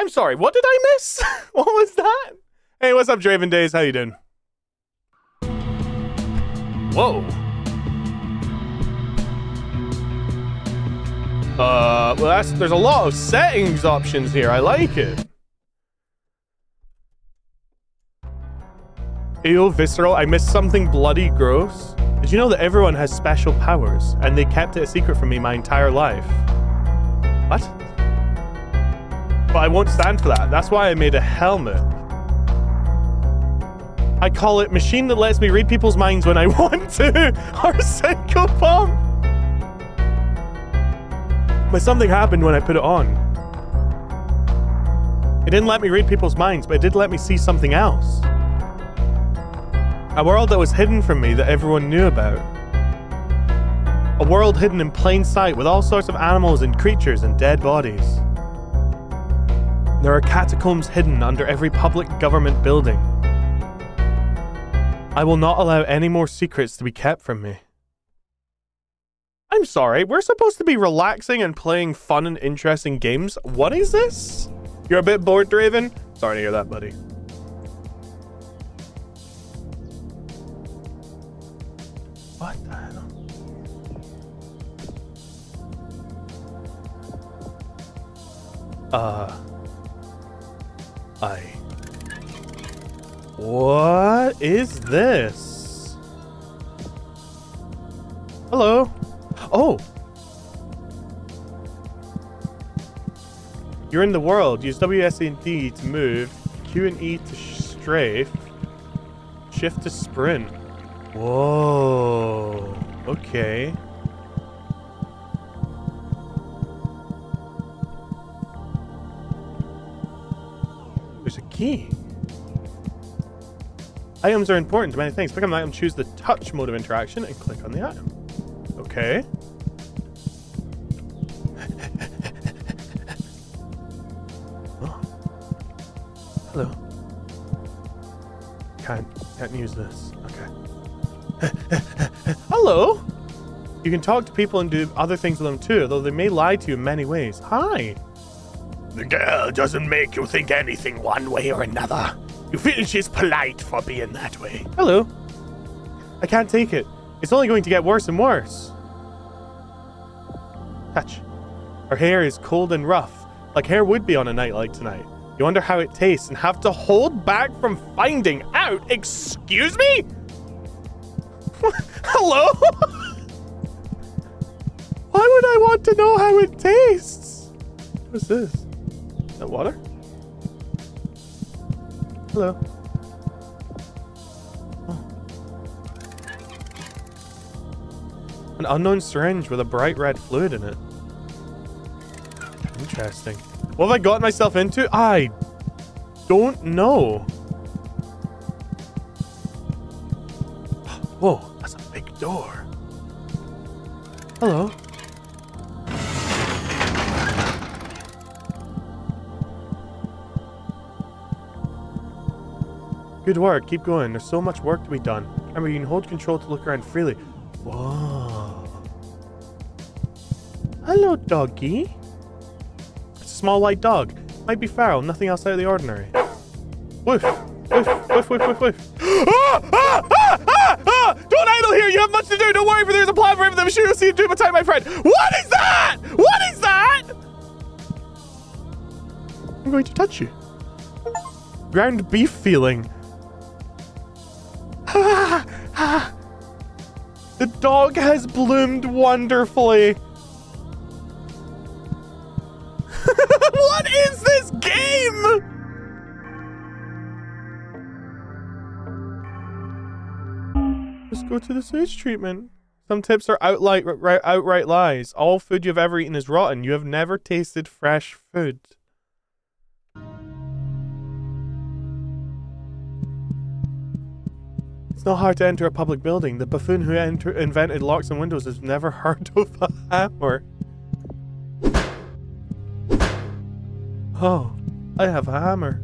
I'm sorry, what did I miss? what was that? Hey, what's up, Draven Days? How you doing? Whoa. Uh, well, there's a lot of settings options here. I like it. Ew, visceral. I missed something bloody gross. Did you know that everyone has special powers, and they kept it a secret from me my entire life? What? But I won't stand for that. That's why I made a helmet. I call it machine that lets me read people's minds when I want to, psycho pump. But something happened when I put it on. It didn't let me read people's minds, but it did let me see something else. A world that was hidden from me that everyone knew about. A world hidden in plain sight with all sorts of animals and creatures and dead bodies. There are catacombs hidden under every public government building. I will not allow any more secrets to be kept from me. I'm sorry, we're supposed to be relaxing and playing fun and interesting games. What is this? You're a bit bored, Draven? Sorry to hear that, buddy. What the hell? Uh. I. What is this? Hello? Oh! You're in the world. Use WSD and D to move, Q and E to strafe, shift to sprint. Whoa. Okay. Key. Items are important to many things. Pick up an item, choose the touch mode of interaction, and click on the item. Okay. oh. Hello. Can't can't use this. Okay. Hello. You can talk to people and do other things with them too, though they may lie to you in many ways. Hi. The girl doesn't make you think anything one way or another. You feel she's polite for being that way. Hello. I can't take it. It's only going to get worse and worse. Touch. Her hair is cold and rough, like hair would be on a night like tonight. You wonder how it tastes and have to hold back from finding out. Excuse me? Hello? Why would I want to know how it tastes? What's this? That water? Hello. An unknown syringe with a bright red fluid in it. Interesting. What have I gotten myself into? I don't know. Whoa, that's a big door. Hello. Good work. Keep going. There's so much work to be done. Remember, you can hold control to look around freely. Whoa. Hello, doggy. It's a small white dog. Might be feral. Nothing else out of the ordinary. Woof. Woof, woof, woof, woof, woof. Ah, ah, ah, ah, ah! Don't idle here. You have much to do. Don't worry, for there's a plan for everything. I'm sure you'll see you do time, my friend. What is that? What is that? I'm going to touch you. Ground beef feeling. the dog has bloomed wonderfully. what is this game? Just go to the sewage treatment. Some tips are outright, outright lies. All food you've ever eaten is rotten. You have never tasted fresh food. It's not hard to enter a public building. The buffoon who enter invented locks and windows has never heard of a hammer. Oh, I have a hammer.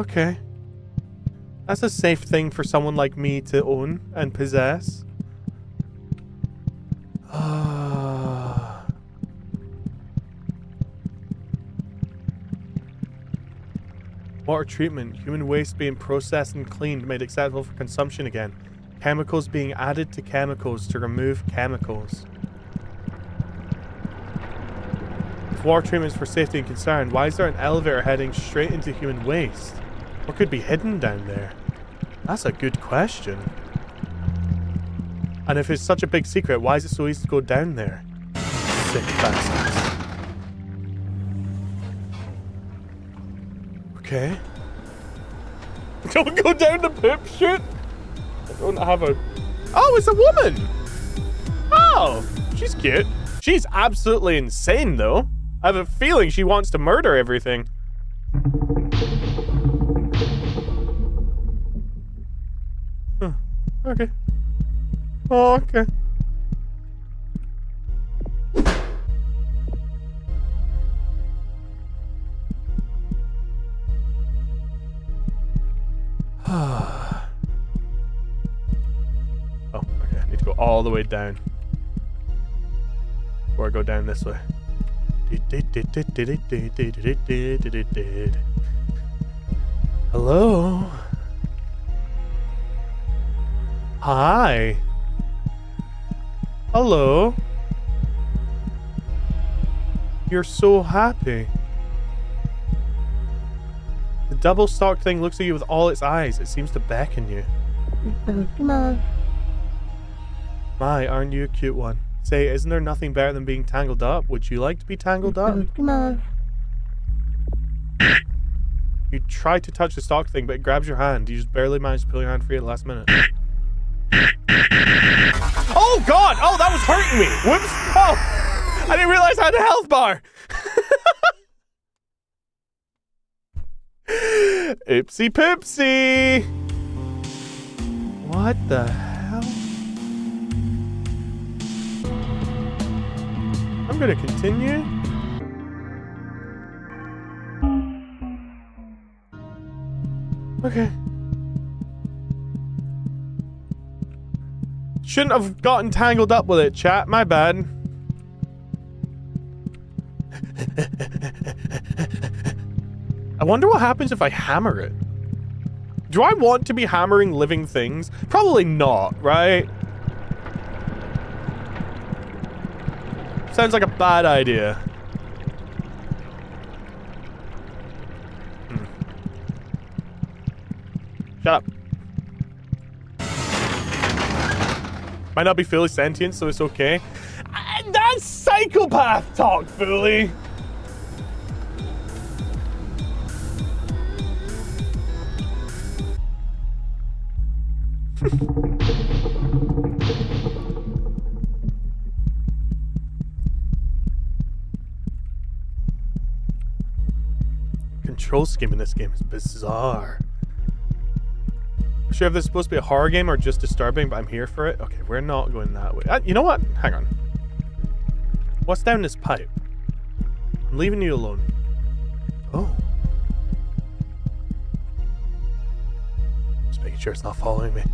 Okay. That's a safe thing for someone like me to own and possess. Ah. Water treatment. Human waste being processed and cleaned, made acceptable for consumption again. Chemicals being added to chemicals to remove chemicals. If water treatment is for safety and concern, why is there an elevator heading straight into human waste? What could be hidden down there? That's a good question. And if it's such a big secret, why is it so easy to go down there? Sick bastards. Okay. Don't go down the poop chute. I don't have a... Oh, it's a woman! Oh, she's cute. She's absolutely insane, though. I have a feeling she wants to murder everything. Huh. Okay. Oh, okay. The way down. Or go down this way. Hello? Hi. Hello. You're so happy. The double stalk thing looks at you with all its eyes. It seems to beckon you. My, aren't you a cute one? Say, isn't there nothing better than being tangled up? Would you like to be tangled up? No. You try to touch the stalk thing, but it grabs your hand. You just barely manage to pull your hand free at the last minute. Oh god! Oh, that was hurting me! Whoops! Oh! I didn't realize I had a health bar! Oopsie poopsie! What the I'm gonna continue. Okay. Shouldn't have gotten tangled up with it, chat. My bad. I wonder what happens if I hammer it. Do I want to be hammering living things? Probably not, right? Sounds like a bad idea. Hmm. Shut up. Might not be fully sentient, so it's okay. And that's psychopath talk, Fully. Control scheme in this game is bizarre. Sure if this is supposed to be a horror game or just disturbing, but I'm here for it. Okay, we're not going that way. Uh, you know what? Hang on. What's down this pipe? I'm leaving you alone. Oh. Just making sure it's not following me.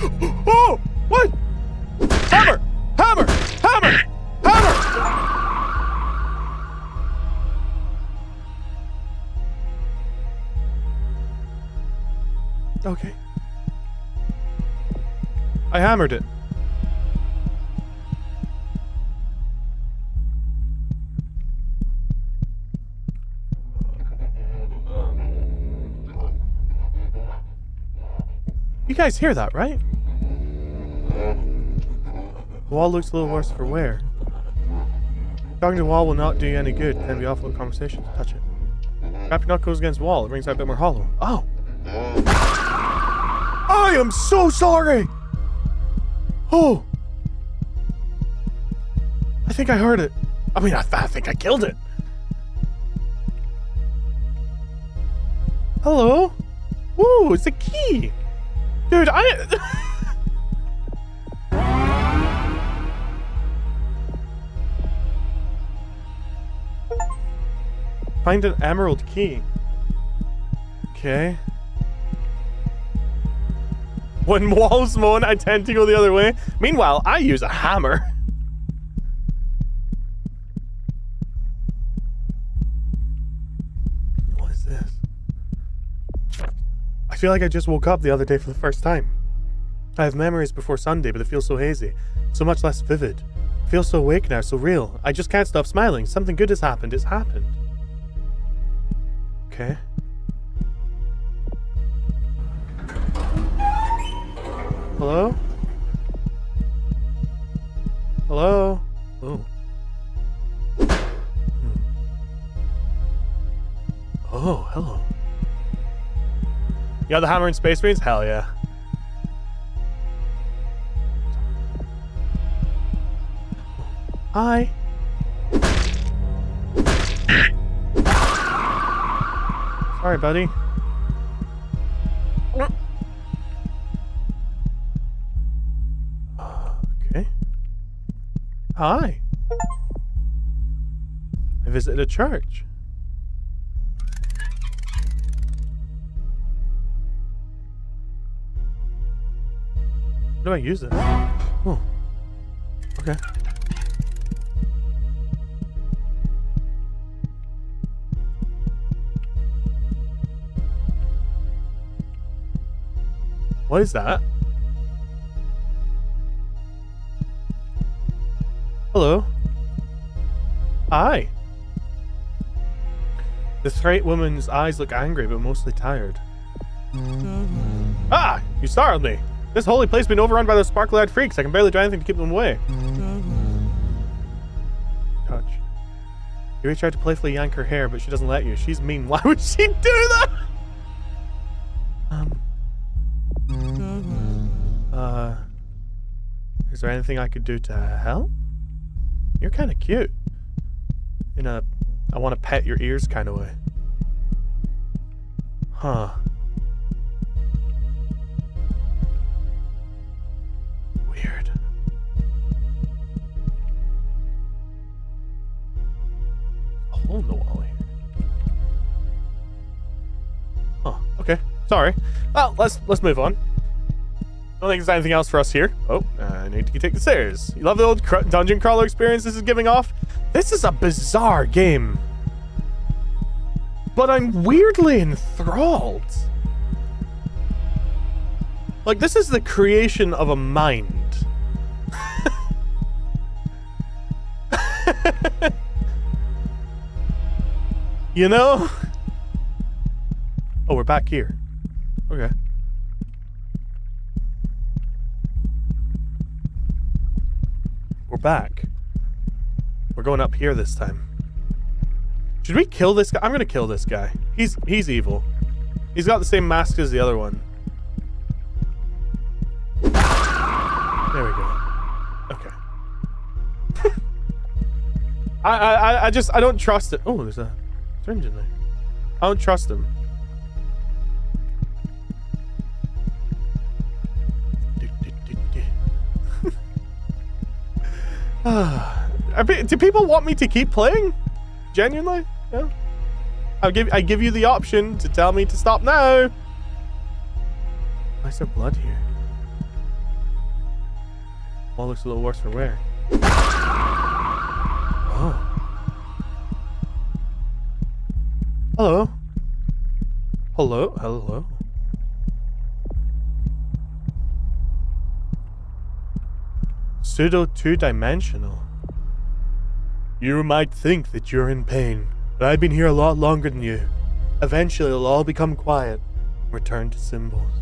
oh! What? Hammer! Hammer! Hammer! Okay. I hammered it. You guys hear that, right? The wall looks a little worse for wear. Talking to the wall will not do you any good. Can be awful conversations. Touch it. Wrap your knuckles against wall. It rings out a bit more hollow. Oh! I am so sorry! Oh! I think I heard it. I mean, I, I think I killed it. Hello? Ooh, it's a key! Dude, I... Find an emerald key. Okay. When walls moan, I tend to go the other way. Meanwhile, I use a hammer. What is this? I feel like I just woke up the other day for the first time. I have memories before Sunday, but it feels so hazy, so much less vivid. I feel so awake now, so real. I just can't stop smiling. Something good has happened. It's happened. Okay. Hello? Hello? Oh. Hmm. Oh, hello. You got the hammer and space marines? Hell yeah. Hi. Sorry, buddy. Hi. I visited a church. How do I use it? Oh. Okay. What is that? Hello. Hi. The straight woman's eyes look angry, but mostly tired. Ah! You startled me! This holy place has been overrun by those sparkle-eyed freaks. I can barely do anything to keep them away. Touch. You tried to playfully yank her hair, but she doesn't let you. She's mean. Why would she do that? Um. Uh. Is there anything I could do to help? You're kind of cute. In a, I want to pet your ears kind of way. Huh. Weird. A hole in the wall here. Oh, okay. Sorry. Well, let's let's move on. I Don't think there's anything else for us here. Oh, I need to take the stairs. You love the old cr dungeon crawler experience this is giving off? This is a bizarre game. But I'm weirdly enthralled. Like, this is the creation of a mind. you know? Oh, we're back here. Okay. We're back. We're going up here this time. Should we kill this guy? I'm gonna kill this guy. He's he's evil. He's got the same mask as the other one. There we go. Okay. I, I I just I don't trust it. Oh, there's a syringe in there. I don't trust him. do people want me to keep playing? Genuinely? Yeah. I'll give I give you the option to tell me to stop now. Why is there blood here? Well, looks a little worse for wear. Oh. Hello. Hello. Hello. Pseudo two-dimensional. You might think that you're in pain, but I've been here a lot longer than you. Eventually, it'll all become quiet. and Return to symbols.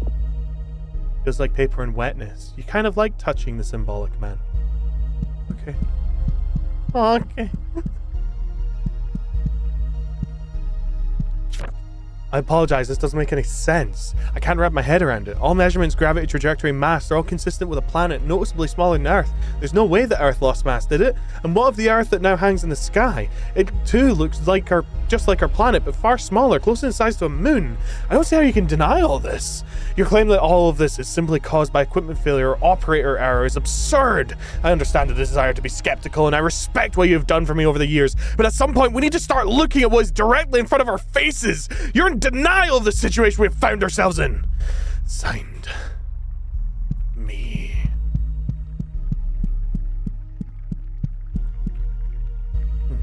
Feels like paper and wetness. You kind of like touching the symbolic, man. Okay. Okay. I apologize, this doesn't make any sense. I can't wrap my head around it. All measurements, gravity, trajectory, mass, they're all consistent with a planet noticeably smaller than Earth. There's no way that Earth lost mass, did it? And what of the Earth that now hangs in the sky? It too looks like our just like our planet, but far smaller, closer in size to a moon. I don't see how you can deny all this. Your claim that all of this is simply caused by equipment failure or operator error is absurd. I understand the desire to be skeptical, and I respect what you've done for me over the years, but at some point we need to start looking at what is directly in front of our faces. You're denial of the situation we've found ourselves in. Signed. Me. Hmm.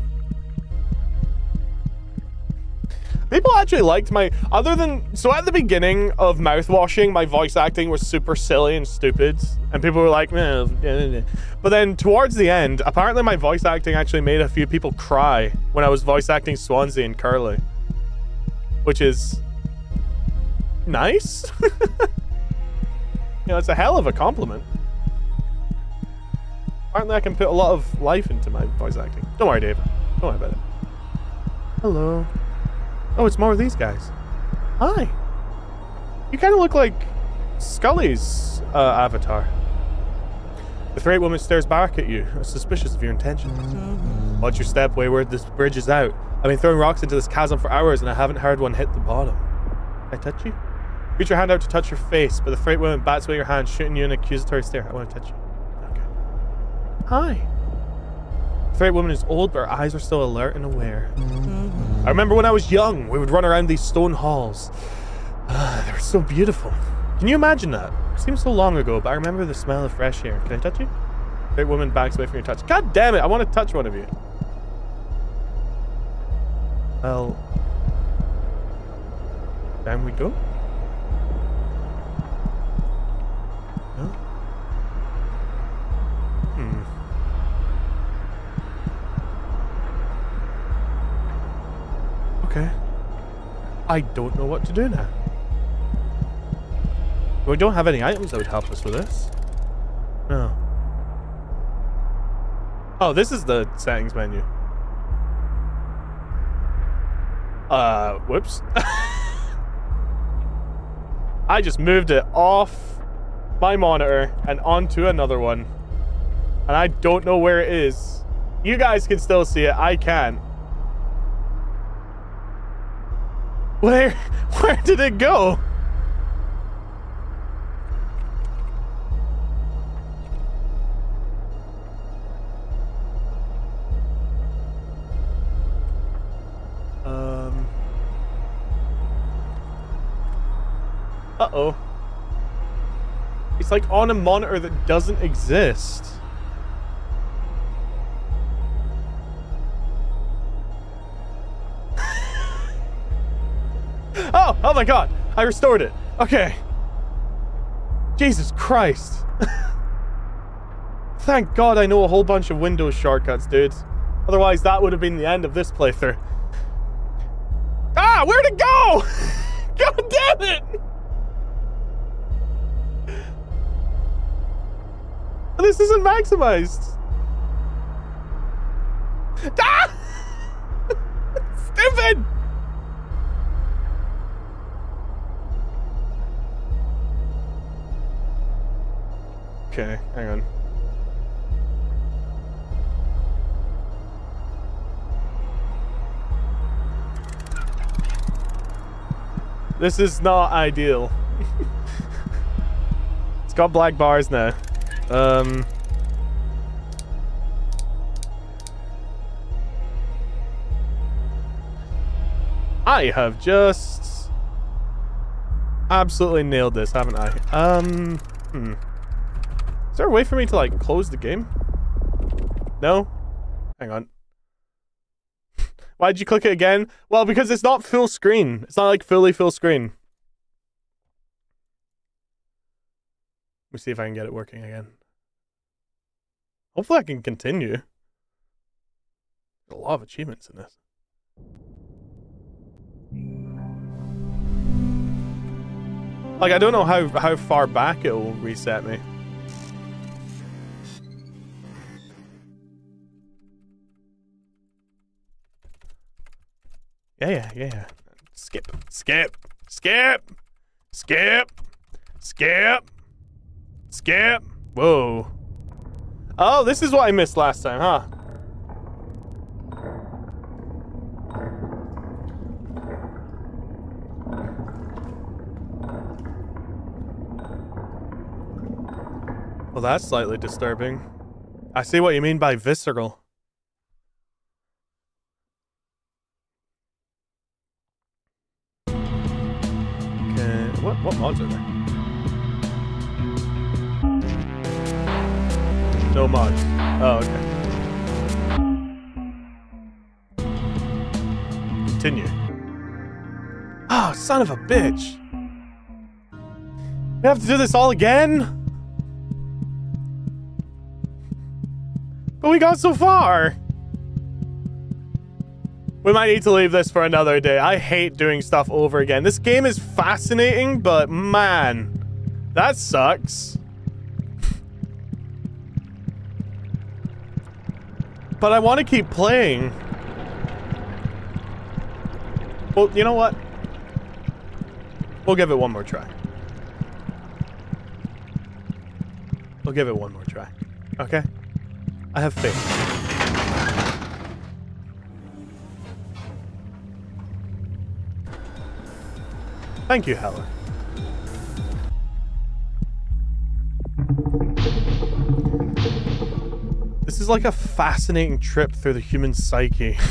People actually liked my other than so at the beginning of mouthwashing, my voice acting was super silly and stupid, and people were like, "Meh." but then towards the end, apparently my voice acting actually made a few people cry when I was voice acting Swansea and Curly, which is nice. you know, it's a hell of a compliment. Apparently, I can put a lot of life into my voice acting. Don't worry, Dave. Don't worry about it. Hello. Oh, it's more of these guys. Hi. You kind of look like Scully's uh, avatar. The Threat Woman stares back at you, suspicious of your intentions. Watch your step, wayward. This bridge is out. I've been throwing rocks into this chasm for hours and I haven't heard one hit the bottom. Can I touch you? Reach your hand out to touch your face, but the Freight Woman bats away your hand, shooting you an accusatory stare. I want to touch you. Okay. Hi. The Freight Woman is old, but her eyes are still alert and aware. I remember when I was young, we would run around these stone halls. Ah, they were so beautiful. Can you imagine that? It seems so long ago, but I remember the smell of fresh air. Can I touch you? Great woman backs away from your touch. God damn it, I want to touch one of you. Well, down we go. No? Hmm. Okay. I don't know what to do now. We don't have any items that would help us with this. No. Oh, this is the settings menu. Uh, whoops. I just moved it off my monitor and onto another one. And I don't know where it is. You guys can still see it. I can't. Where where did it go? Uh-oh. It's like on a monitor that doesn't exist. Oh, oh my god. I restored it. Okay. Jesus Christ. Thank God I know a whole bunch of Windows shortcuts, dude. Otherwise, that would have been the end of this playthrough. Ah, where'd it go? God damn it! This isn't maximized. Ah! Stupid! Okay, hang on. This is not ideal. it's got black bars now. Um... I have just absolutely nailed this, haven't I? Um, hmm. Is there a way for me to, like, close the game? No? Hang on. Why'd you click it again? Well, because it's not full screen. It's not, like, fully full screen. Let me see if I can get it working again. Hopefully I can continue. A lot of achievements in this. Like, I don't know how, how far back it will reset me. Yeah, yeah, yeah, yeah. Skip, skip, skip, skip, skip, skip. Whoa. Oh, this is what I missed last time, huh? Well, that's slightly disturbing. I see what you mean by visceral. Okay, what, what mods are there? No mods. Oh, okay. Continue. Oh, son of a bitch. We have to do this all again? But we got so far. We might need to leave this for another day. I hate doing stuff over again. This game is fascinating, but man, that sucks. But I want to keep playing. Well, you know what? We'll give it one more try. We'll give it one more try. Okay? I have faith. Thank you, Heller. Is like a fascinating trip through the human psyche.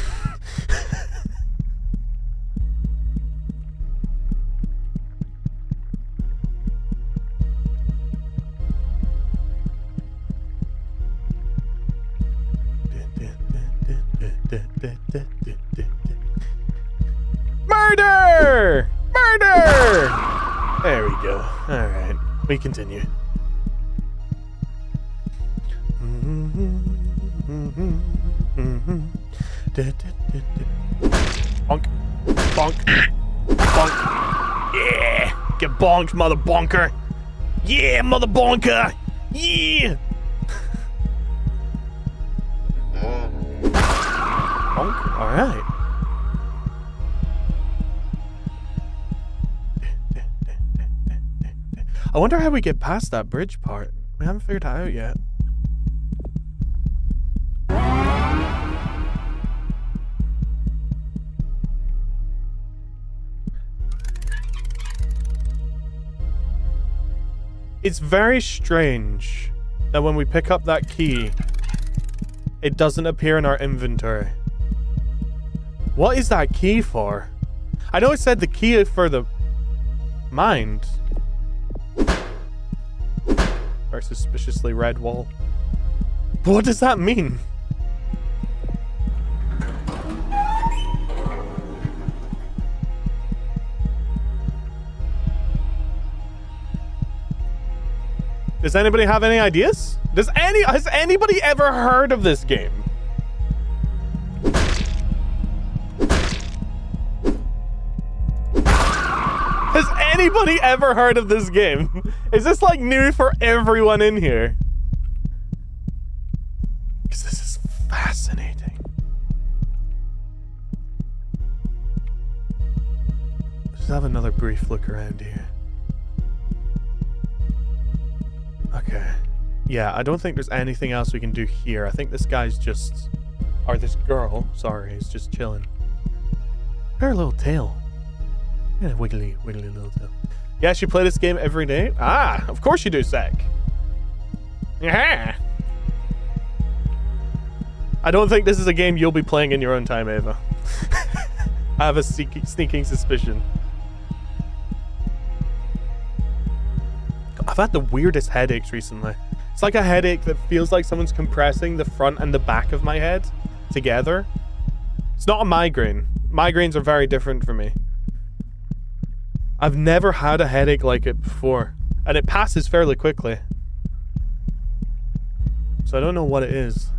Murder! Murder! There we go. Alright, we continue. Bonked, mother bonker! Yeah, mother bonker! Yeah! Bonk? Alright. I wonder how we get past that bridge part. We haven't figured that out yet. It's very strange that when we pick up that key, it doesn't appear in our inventory. What is that key for? I know it said the key for the mind. Our suspiciously red wall. What does that mean? Does anybody have any ideas? Does any has anybody ever heard of this game? Has anybody ever heard of this game? Is this like new for everyone in here? Because this is fascinating. Let's have another brief look around here. Okay. Yeah, I don't think there's anything else we can do here. I think this guy's just... Or this girl, sorry, is just chilling. Her little tail. Yeah, wiggly, wiggly little tail. Yes, you play this game every day? Ah, of course you do, Sec. Yeah. I don't think this is a game you'll be playing in your own time, Ava. I have a sneaking suspicion. I've had the weirdest headaches recently. It's like a headache that feels like someone's compressing the front and the back of my head together. It's not a migraine. Migraines are very different for me. I've never had a headache like it before, and it passes fairly quickly. So I don't know what it is.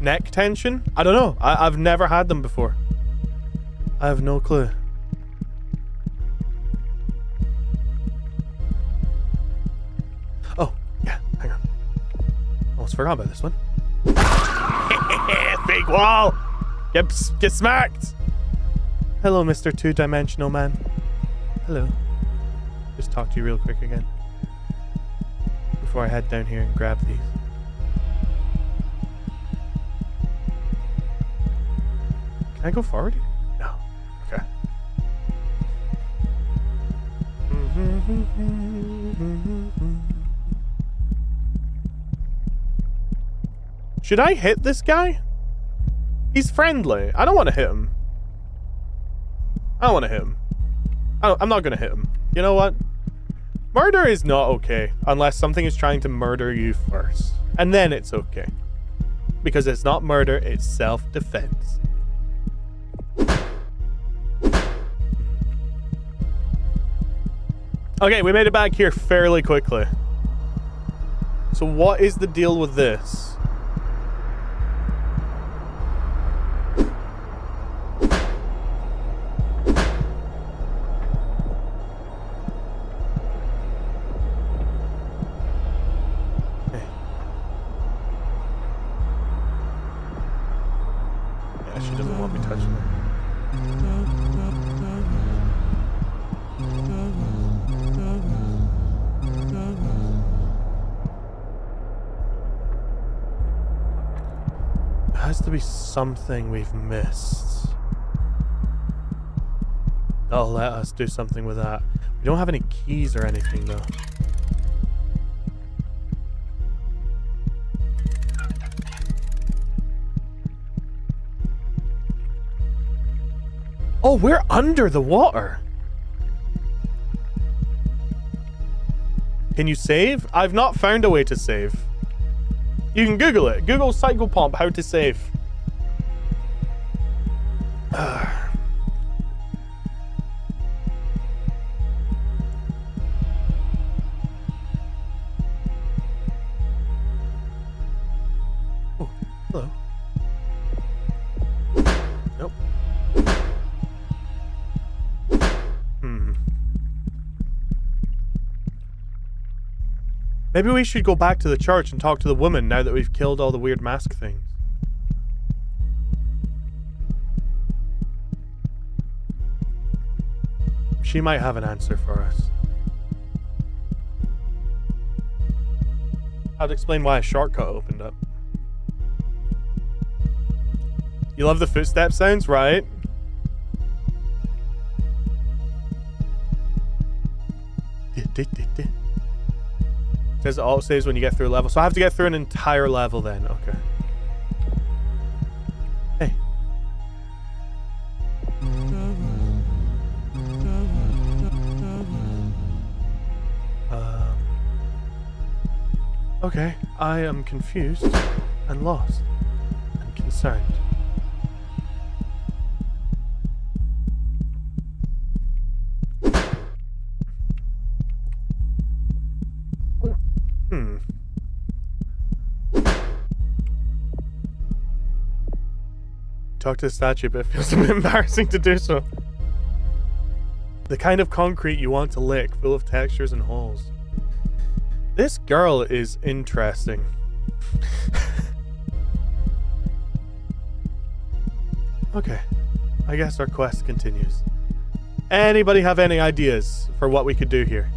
Neck tension? I don't know. I have never had them before. I have no clue. Almost forgot about this one. Big wall! Get, get smacked! Hello, Mr. Two-Dimensional Man. Hello. Just talk to you real quick again. Before I head down here and grab these. Can I go forward? No. Okay. Should I hit this guy? He's friendly. I don't want to hit him. I don't want to hit him. I am not going to hit him. You know what? Murder is not okay unless something is trying to murder you first. And then it's okay. because it's not murder, it's self defense. Okay, we made it back here fairly quickly. So, what is the deal with this? Something we've missed. That'll let us do something with that. We don't have any keys or anything though. Oh, we're under the water. Can you save? I've not found a way to save. You can Google it. Google Psychopomp how to save. Oh, hmm. Maybe we should go back to the church and talk to the woman now that we've killed all the weird mask things. She might have an answer for us. I'd explain why a shortcut opened up. You love the footstep sounds, right? Says it all saves when you get through a level. So I have to get through an entire level then. Okay. Okay. I am confused and lost and concerned. Hmm. Talk to the statue, but it feels a bit embarrassing to do so. The kind of concrete you want to lick, full of textures and holes. This girl is interesting. okay. I guess our quest continues. Anybody have any ideas for what we could do here?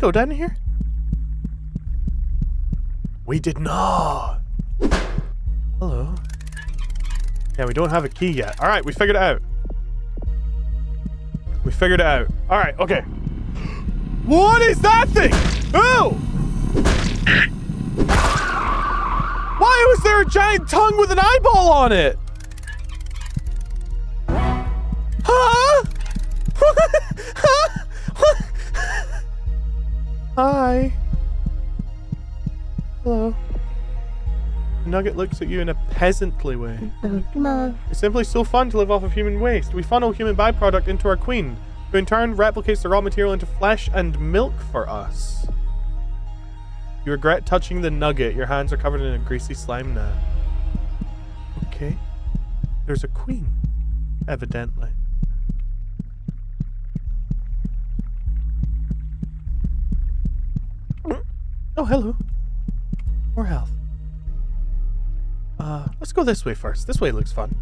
Go down here? We did not. Hello. Yeah, we don't have a key yet. All right, we figured it out. We figured it out. All right, okay. What is that thing? Oh! Why was there a giant tongue with an eyeball on it? Huh? Hi. Hello. Nugget looks at you in a peasantly way. Oh, it's simply so fun to live off of human waste. We funnel human byproduct into our queen, who in turn replicates the raw material into flesh and milk for us. You regret touching the nugget. Your hands are covered in a greasy slime now. Okay. There's a queen, evidently. Oh, hello. More health. Uh, let's go this way first. This way looks fun.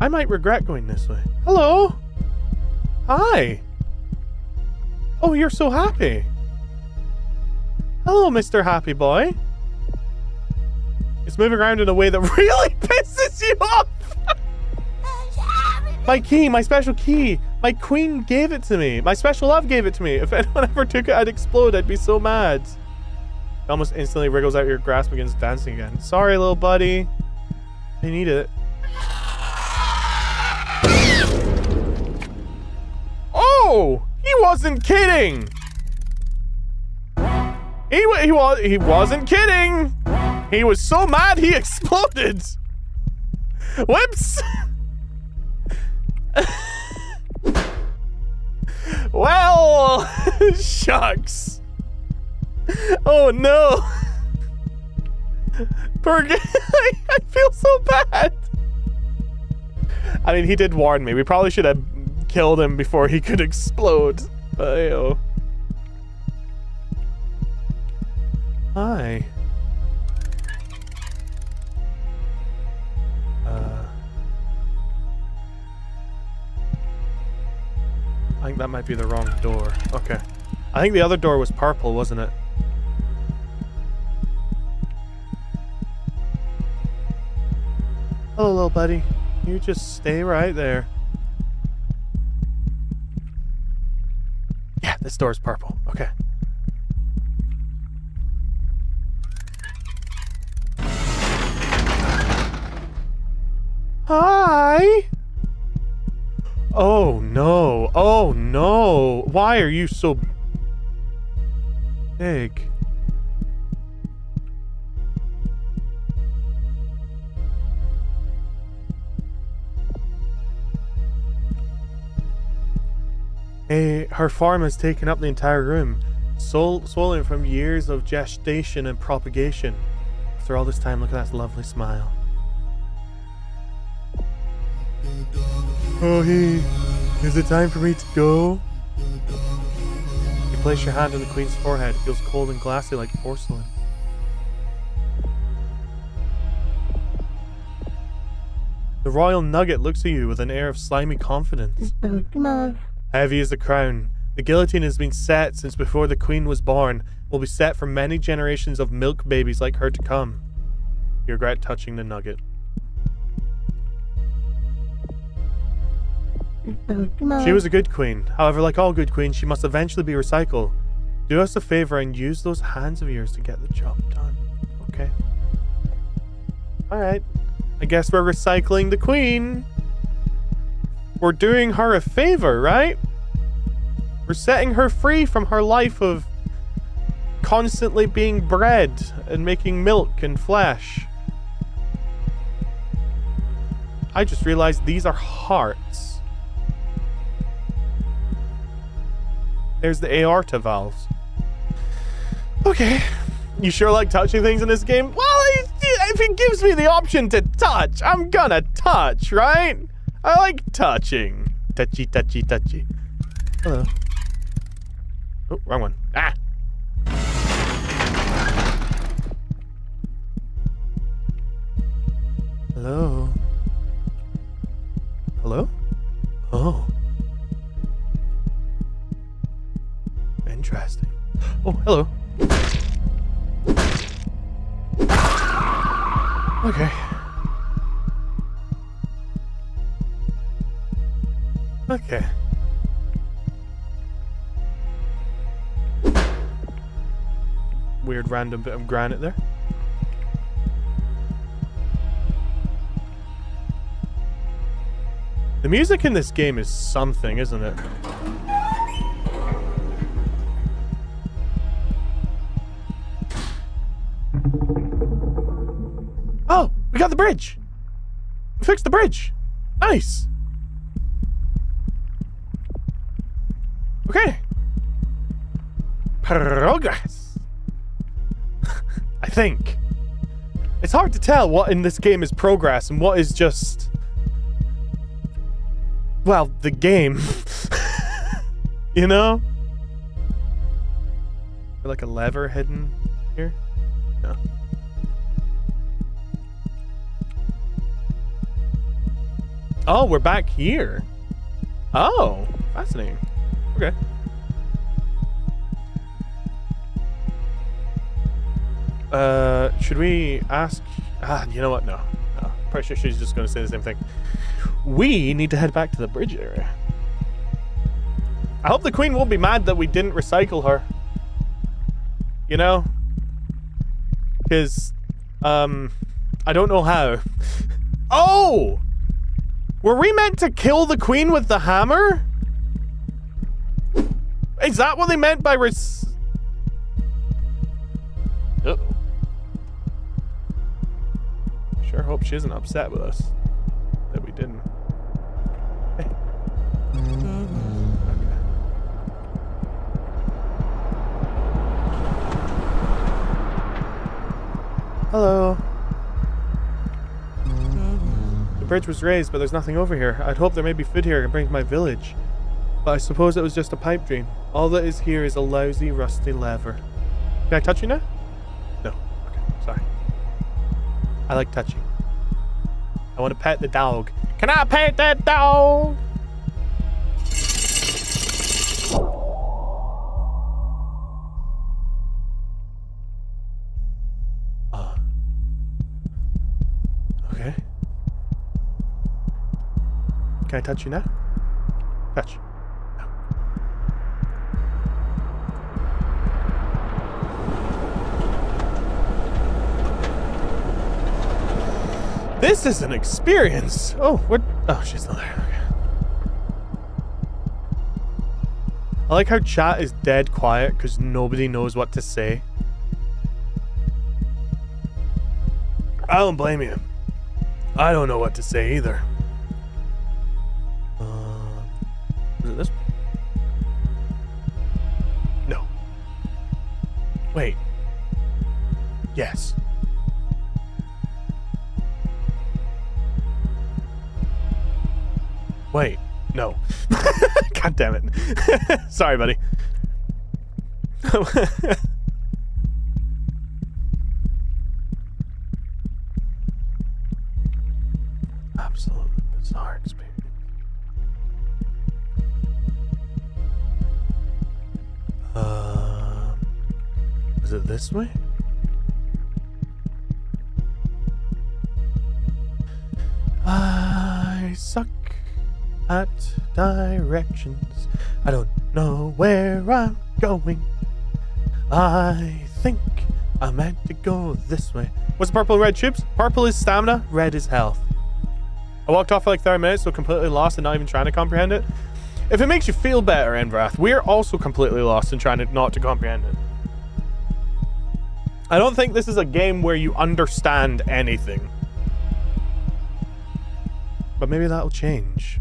I might regret going this way. Hello. Hi. Oh, you're so happy. Hello, Mr. Happy Boy. It's moving around in a way that really pisses you off. my key, my special key. My queen gave it to me. My special love gave it to me. If anyone ever took it, I'd explode. I'd be so mad. It almost instantly wriggles out your grasp and begins dancing again. Sorry, little buddy. I need it. Oh! He wasn't kidding! He, he, was, he wasn't kidding! He was so mad he exploded! Whoops! well, shucks. Oh no. Poor. I feel so bad. I mean, he did warn me. We probably should have killed him before he could explode. But. Hi. I think that might be the wrong door. Okay. I think the other door was purple, wasn't it? Hello, little buddy. You just stay right there. Yeah, this door is purple. Okay. Why are you so big? Hey, her farm has taken up the entire room, swollen from years of gestation and propagation. After all this time, look at that lovely smile. Oh, he. Is it time for me to go? Place your hand on the queen's forehead. It feels cold and glassy like porcelain. The royal nugget looks at you with an air of slimy confidence. Heavy is the crown. The guillotine has been set since before the queen was born, will be set for many generations of milk babies like her to come. You regret touching the nugget. She was a good queen. However, like all good queens, she must eventually be recycled. Do us a favor and use those hands of yours to get the job done. Okay. Alright. I guess we're recycling the queen. We're doing her a favor, right? We're setting her free from her life of constantly being bred and making milk and flesh. I just realized these are hearts. There's the aorta valves. Okay. You sure like touching things in this game? Well, if it gives me the option to touch, I'm gonna touch, right? I like touching. Touchy, touchy, touchy. Hello. Oh, wrong one. Ah! Hello? Hello? Oh. Interesting. Oh, hello. Okay. Okay. Weird random bit of granite there. The music in this game is something, isn't it? Oh, we got the bridge. We fixed the bridge. Nice. Okay. Progress. I think. It's hard to tell what in this game is progress and what is just... Well, the game. you know? Like a lever hidden No. Oh, we're back here. Oh, fascinating. Okay. Uh, should we ask? Ah, you know what? No. no. Pretty sure she's just going to say the same thing. We need to head back to the bridge area. I hope the queen won't be mad that we didn't recycle her. You know? Because, um, I don't know how. oh! Were we meant to kill the queen with the hammer? Is that what they meant by res- Uh oh Sure hope she isn't upset with us that we didn't. Hello. The bridge was raised, but there's nothing over here. I'd hope there may be food here and bring to my village. But I suppose it was just a pipe dream. All that is here is a lousy, rusty lever. Can I touch you now? No. Okay, sorry. I like touching. I want to pet the dog. Can I pet that dog? Can I touch you now? Touch. This is an experience. Oh, what? Oh, she's still there. Okay. I like how chat is dead quiet because nobody knows what to say. I don't blame you. I don't know what to say either. Damn it. Sorry, buddy. directions. I don't know where I'm going. I think I meant to go this way. What's purple and red chips? Purple is stamina, red is health. I walked off for like 30 minutes, so completely lost and not even trying to comprehend it. If it makes you feel better, Envrath, we're also completely lost and trying to not to comprehend it. I don't think this is a game where you understand anything. But maybe that'll change.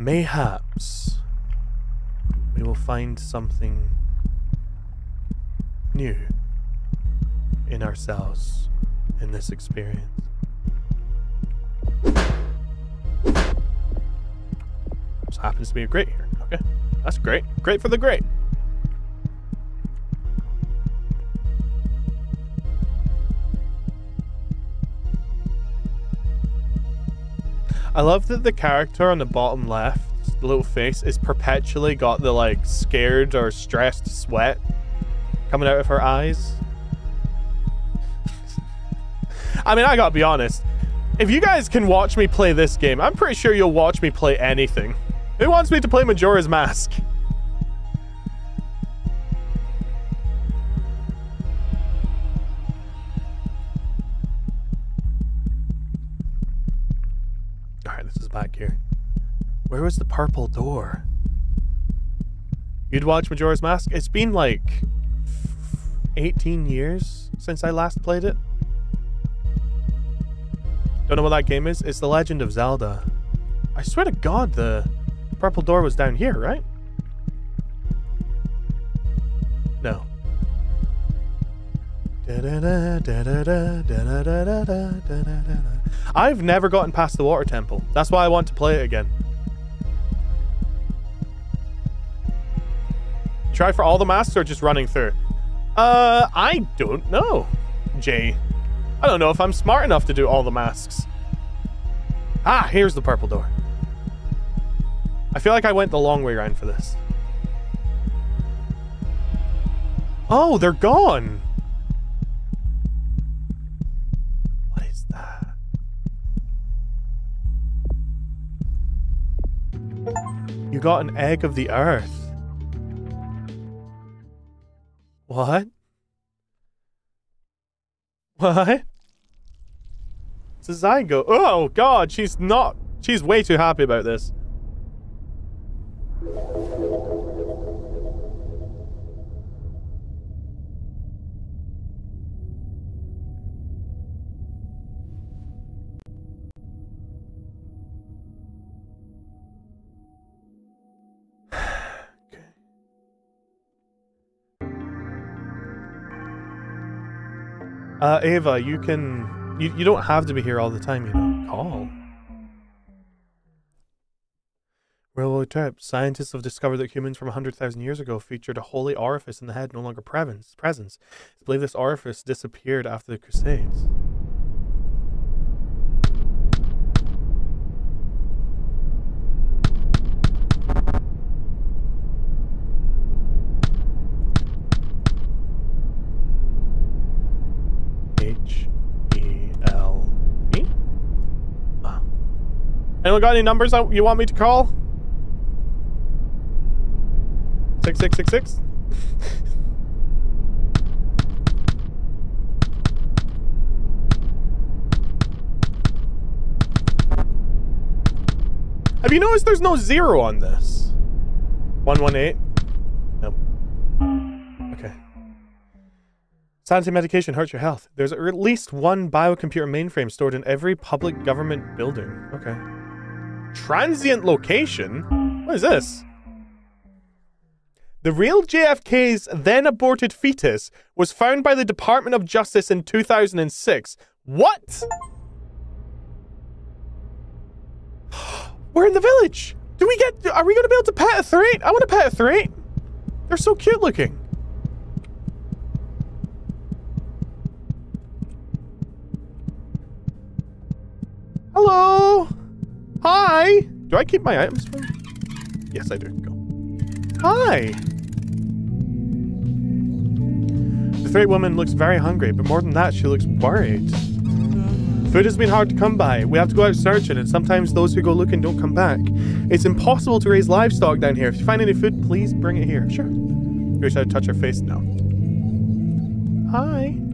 Mayhaps we will find something new in ourselves in this experience. Just happens to be a great here. Okay. That's great. Great for the great. I love that the character on the bottom left, little face, is perpetually got the like scared or stressed sweat coming out of her eyes. I mean, I gotta be honest. If you guys can watch me play this game, I'm pretty sure you'll watch me play anything. Who wants me to play Majora's Mask? Back here. Where was the purple door? You'd watch Majora's Mask? It's been like 18 years since I last played it. Don't know what that game is? It's The Legend of Zelda. I swear to God, the purple door was down here, right? No. I've never gotten past the water temple. That's why I want to play it again. Try for all the masks or just running through? Uh, I don't know, Jay. I don't know if I'm smart enough to do all the masks. Ah, here's the purple door. I feel like I went the long way around for this. Oh, they're gone. You got an egg of the earth. What? What? It's a zygote. Oh god, she's not. She's way too happy about this. Uh, Ava, you can. You, you don't have to be here all the time, you know. Call. Railroad trip. Scientists have discovered that humans from 100,000 years ago featured a holy orifice in the head no longer presence. It's believed this orifice disappeared after the Crusades. H E L E. Ah. Anyone got any numbers you want me to call? Six six six six. Have you noticed there's no zero on this? One one eight. Nope. Okay. Sanity medication hurts your health. There's at least one biocomputer mainframe stored in every public government building. Okay. Transient location? What is this? The real JFK's then aborted fetus was found by the Department of Justice in 2006. What? We're in the village. Do we get. Are we to be able to pet a three? I want to pet a three. They're so cute looking. Hello. Hi. Do I keep my items? Yes, I do. Go. Hi. The third woman looks very hungry, but more than that, she looks worried. Food has been hard to come by. We have to go out searching, and sometimes those who go looking don't come back. It's impossible to raise livestock down here. If you find any food, please bring it here. Sure. You wish I'd touch her face now. Hi.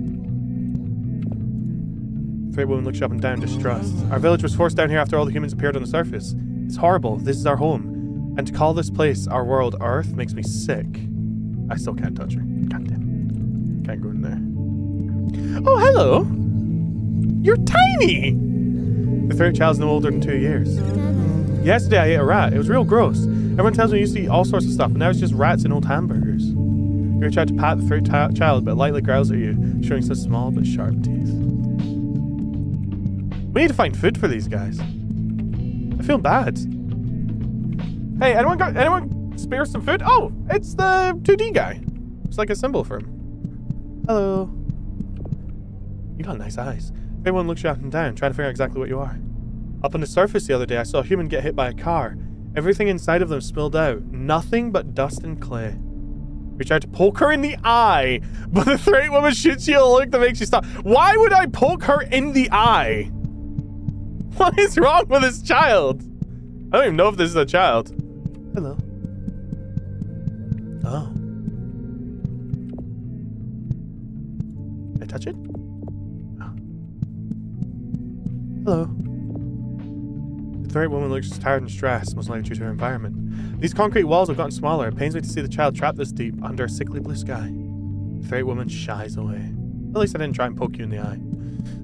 Third woman looks up and down, distressed. Our village was forced down here after all the humans appeared on the surface. It's horrible. This is our home. And to call this place our world Earth makes me sick. I still can't touch her. God damn. Can't go in there. Oh, hello. You're tiny. The third child's no older than two years. Yesterday I ate a rat. It was real gross. Everyone tells me you used to eat all sorts of stuff, and now it's just rats and old hamburgers. You reach out to pat the third child, but it lightly growls at you, showing some small but sharp teeth. We need to find food for these guys. I feel bad. Hey, anyone got anyone spare some food? Oh, it's the 2D guy. It's like a symbol for him. Hello. You got nice eyes. Everyone looks you up and down, trying to figure out exactly what you are. Up on the surface the other day, I saw a human get hit by a car. Everything inside of them spilled out. Nothing but dust and clay. We tried to poke her in the eye, but the third woman shoots you a look that makes you stop. Why would I poke her in the eye? What is wrong with this child? I don't even know if this is a child. Hello. Oh. Can I touch it? Oh. Hello. The third woman looks tired and stressed, most likely due to her environment. These concrete walls have gotten smaller. It pains me to see the child trapped this deep under a sickly blue sky. The third woman shies away. At least I didn't try and poke you in the eye.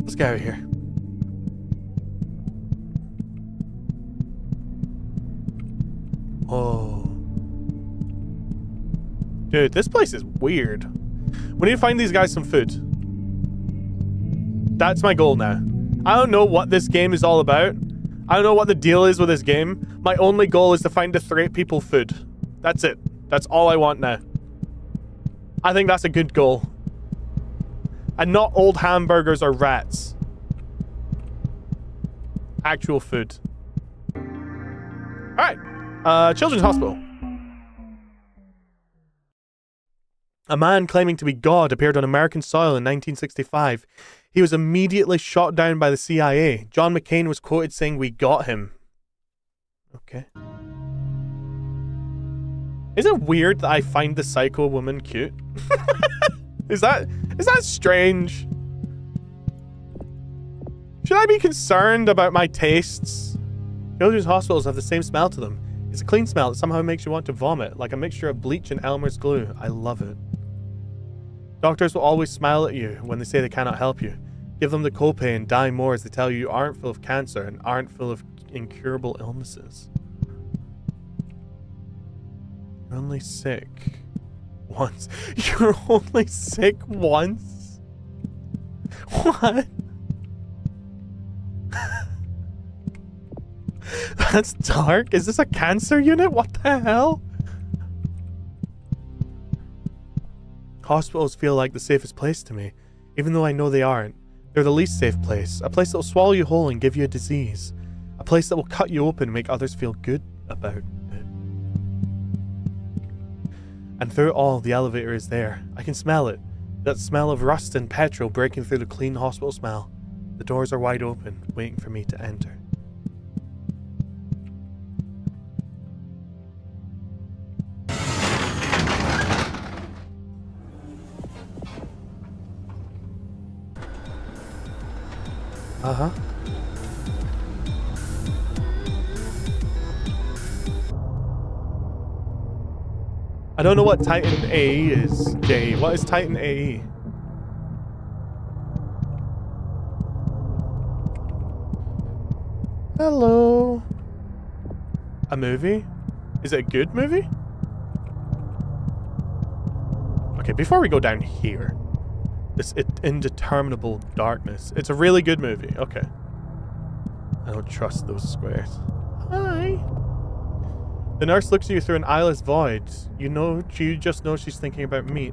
Let's get out of here. Oh. Dude, this place is weird. We need to find these guys some food. That's my goal now. I don't know what this game is all about. I don't know what the deal is with this game. My only goal is to find the three people food. That's it. That's all I want now. I think that's a good goal. And not old hamburgers or rats. Actual food. Alright. Uh, Children's Hospital. A man claiming to be God appeared on American soil in 1965. He was immediately shot down by the CIA. John McCain was quoted saying, We got him. Okay. Is it weird that I find the psycho woman cute? is that is that strange? Should I be concerned about my tastes? Children's hospitals have the same smell to them. It's a clean smell that somehow makes you want to vomit, like a mixture of bleach and Elmer's glue. I love it. Doctors will always smile at you when they say they cannot help you. Give them the copay and die more as they tell you you aren't full of cancer and aren't full of incurable illnesses. You're only sick once. You're only sick once? What? That's dark. Is this a cancer unit? What the hell? Hospitals feel like the safest place to me, even though I know they aren't. They're the least safe place, a place that will swallow you whole and give you a disease, a place that will cut you open and make others feel good about it. And through it all, the elevator is there. I can smell it. That smell of rust and petrol breaking through the clean hospital smell. The doors are wide open, waiting for me to enter. Uh huh. I don't know what Titan A is, Jay. What is Titan A? Hello. A movie? Is it a good movie? Okay, before we go down here, this indeterminable darkness. It's a really good movie. Okay. I don't trust those squares. Hi. The nurse looks at you through an eyeless void. You know, you just know she's thinking about meat.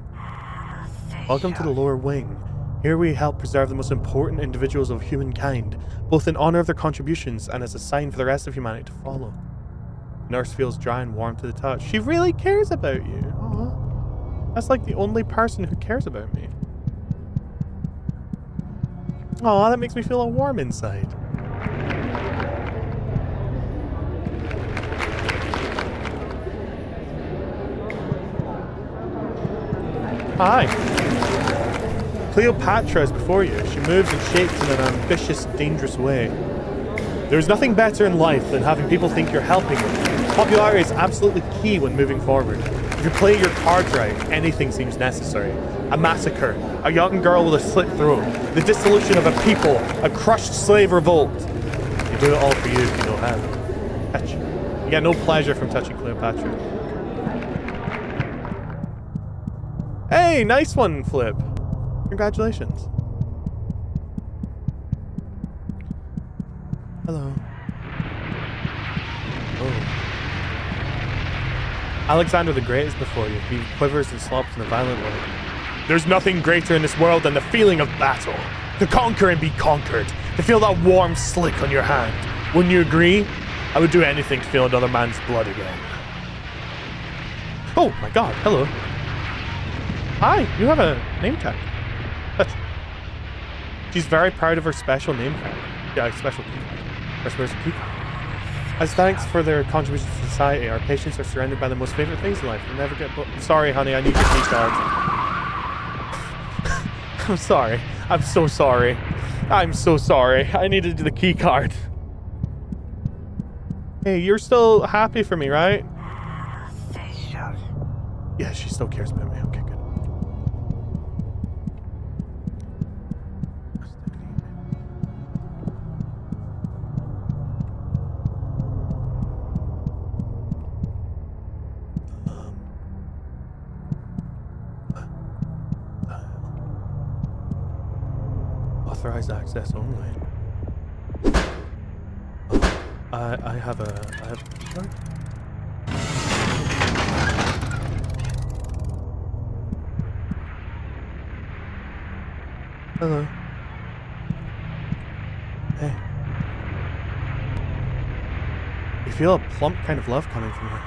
Welcome to the lower wing. Here we help preserve the most important individuals of humankind, both in honor of their contributions and as a sign for the rest of humanity to follow. Nurse feels dry and warm to the touch. She really cares about you. Aww. That's like the only person who cares about me. Aw, that makes me feel all warm inside. Hi. Cleopatra is before you. She moves and shakes in an ambitious, dangerous way. There is nothing better in life than having people think you're helping them. Popularity is absolutely key when moving forward. If you play your cards right, anything seems necessary. A massacre, a young girl with a slit throat, the dissolution of a people, a crushed slave revolt. You do it all for you if you know how. Touch. You get no pleasure from touching Cleopatra. Hey, nice one, Flip. Congratulations. Hello. Oh. Alexander the Great is before you. He quivers and slops in a violent way. There's nothing greater in this world than the feeling of battle. To conquer and be conquered. To feel that warm slick on your hand. Wouldn't you agree? I would do anything to feel another man's blood again. Oh my god, hello. Hi, you have a name tag. She's very proud of her special name tag. Yeah, special key. Or special key. As thanks for their contribution to society, our patients are surrounded by the most favorite things in life. We'll never get. Sorry, honey, I need your key card. I'm sorry. I'm so sorry. I'm so sorry. I needed the key card. Hey, you're still happy for me, right? Yeah, she still cares about me. Okay, good. Authorized access only. I I have a I have card. Hello. Hey. You feel a plump kind of love coming from her.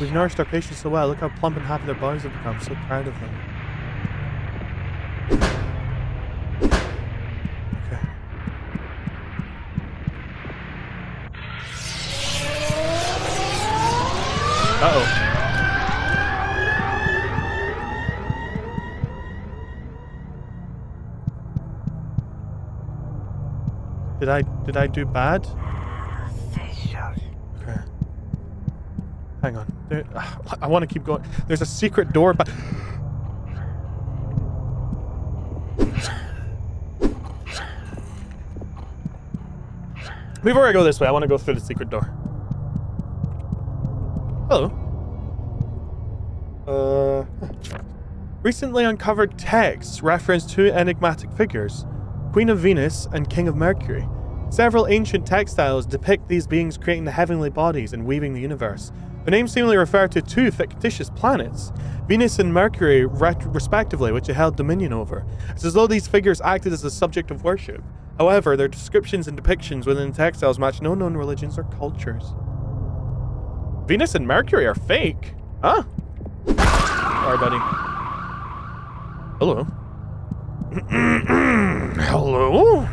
We've nourished our patients so well. Look how plump and happy their bodies have become. So proud of them. Uh-oh. Did I did I do bad? Okay. Hang on. There, I want to keep going. There's a secret door, but before I go this way, I want to go through the secret door. Hello. Uh, recently uncovered texts reference two enigmatic figures. Queen of Venus, and King of Mercury. Several ancient textiles depict these beings creating the heavenly bodies and weaving the universe. The names seemingly refer to two fictitious planets, Venus and Mercury, respectively, which it held dominion over. It's as though these figures acted as the subject of worship. However, their descriptions and depictions within the textiles match no known religions or cultures. Venus and Mercury are fake? Huh? Sorry, buddy. Hello. Hello?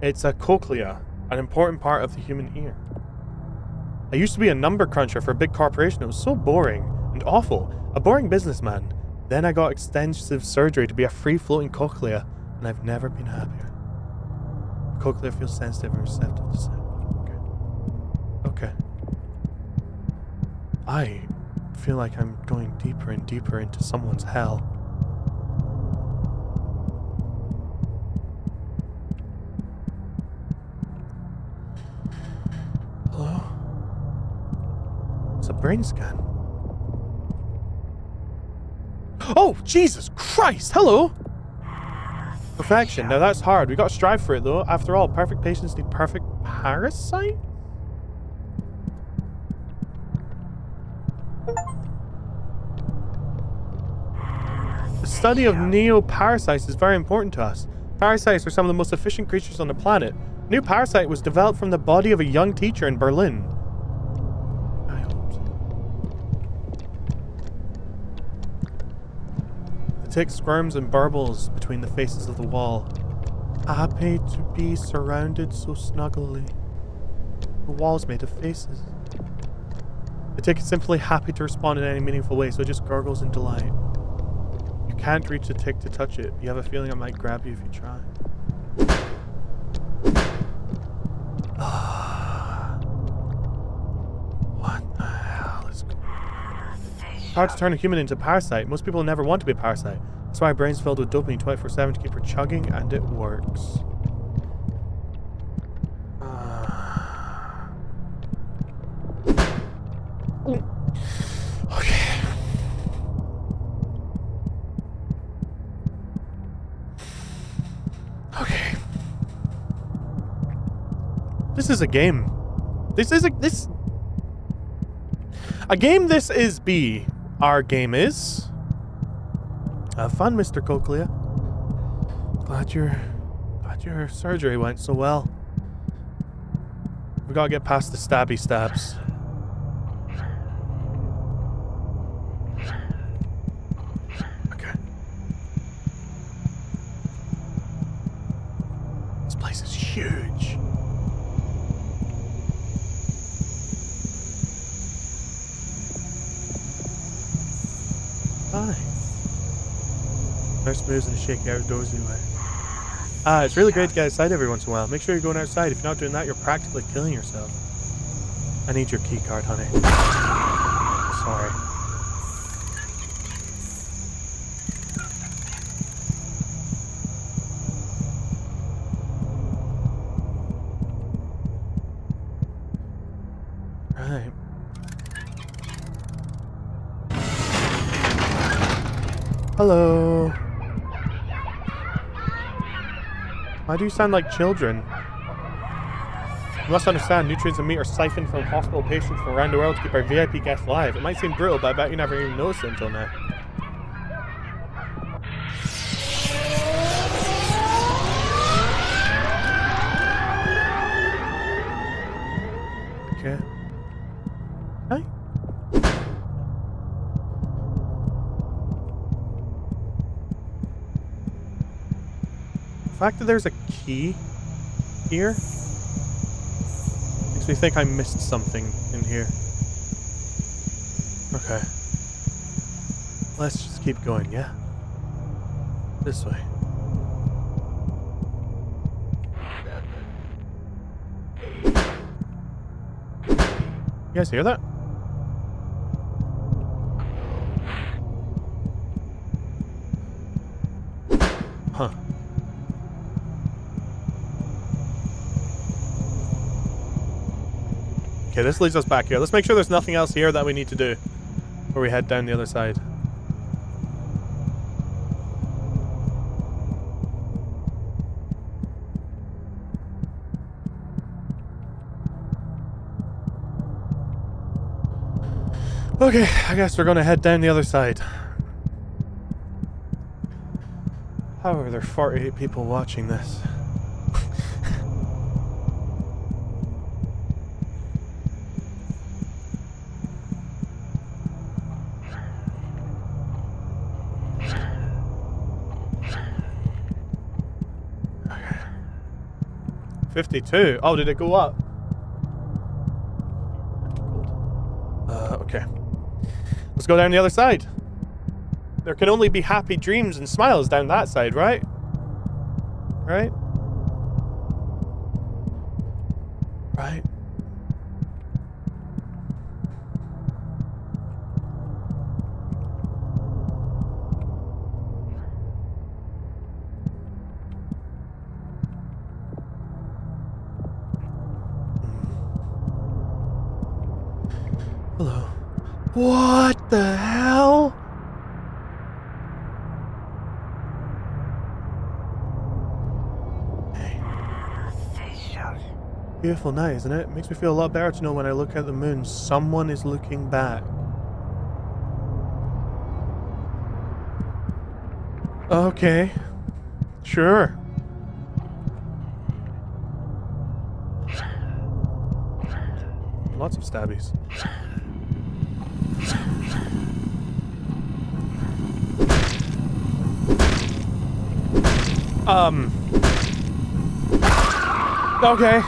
It's a cochlea, an important part of the human ear. I used to be a number cruncher for a big corporation. It was so boring and awful. A boring businessman. Then I got extensive surgery to be a free floating cochlea, and I've never been happier. The cochlea feels sensitive and receptive to sound. Okay. I feel like I'm going deeper and deeper into someone's hell. Hello? It's a brain scan. Oh, Jesus Christ! Hello! Perfection. Now that's hard. We gotta strive for it though. After all, perfect patients need perfect parasite? Study of neo-parasites is very important to us. Parasites are some of the most efficient creatures on the planet. New parasite was developed from the body of a young teacher in Berlin. I hope so. The tick squirms and burbles between the faces of the wall. Happy to be surrounded so snugly. The wall's made of faces. The tick is simply happy to respond in any meaningful way, so it just gurgles in delight. Can't reach the tick to touch it. You have a feeling it might grab you if you try. what the hell is going on? Hard to turn a human into a parasite. Most people never want to be a parasite. That's why my brain's filled with dopamine 24-7 to keep her chugging, and it works. Uh... Okay. Okay. This is a game. This is a this a game this is B. Our game is have fun, Mr. Cochlea. Glad your glad your surgery went so well. We gotta get past the stabby stabs. Okay. This place is huge. Hi. Nurse moves in a shaky outdoorsy way. Ah, it's really great to get outside every once in a while. Make sure you're going outside. If you're not doing that, you're practically killing yourself. I need your key card, honey. Sorry. Right. Hello. Why do you sound like children? You must understand, nutrients and meat are siphoned from hospital patients from around the world to keep our VIP guests alive. It might seem brutal, but I bet you never even noticed it until now. Fact that there's a key here makes me think I missed something in here. Okay. Let's just keep going, yeah? This way. You guys hear that? Okay, this leads us back here. Let's make sure there's nothing else here that we need to do before we head down the other side. Okay, I guess we're gonna head down the other side. However, there are 48 people watching this. 52. Oh, did it go up? Uh, okay. Let's go down the other side. There can only be happy dreams and smiles down that side, right? Right? Right? Hello. What the hell? Hey. Beautiful night, isn't it? Makes me feel a lot better to know when I look at the moon, someone is looking back. Okay. Sure. Lots of stabbies. Um. Okay.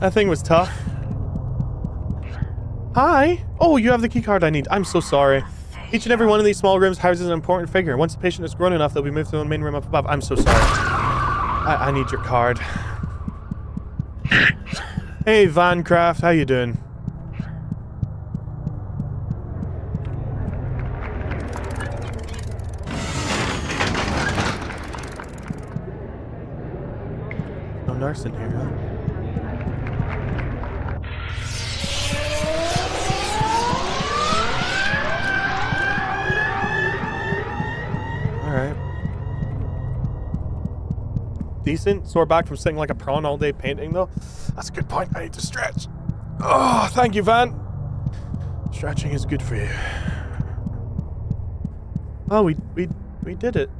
That thing was tough. Hi. Oh, you have the key card I need. I'm so sorry. Each and every one of these small rooms houses an important figure. Once the patient is grown enough, they'll be moved to the main room up above. I'm so sorry. I, I need your card. Hey, Vancraft, how you doing? Decent. Sore back from sitting like a prawn all day painting, though. That's a good point. I need to stretch. Oh, thank you, Van. Stretching is good for you. Oh, we we we did it.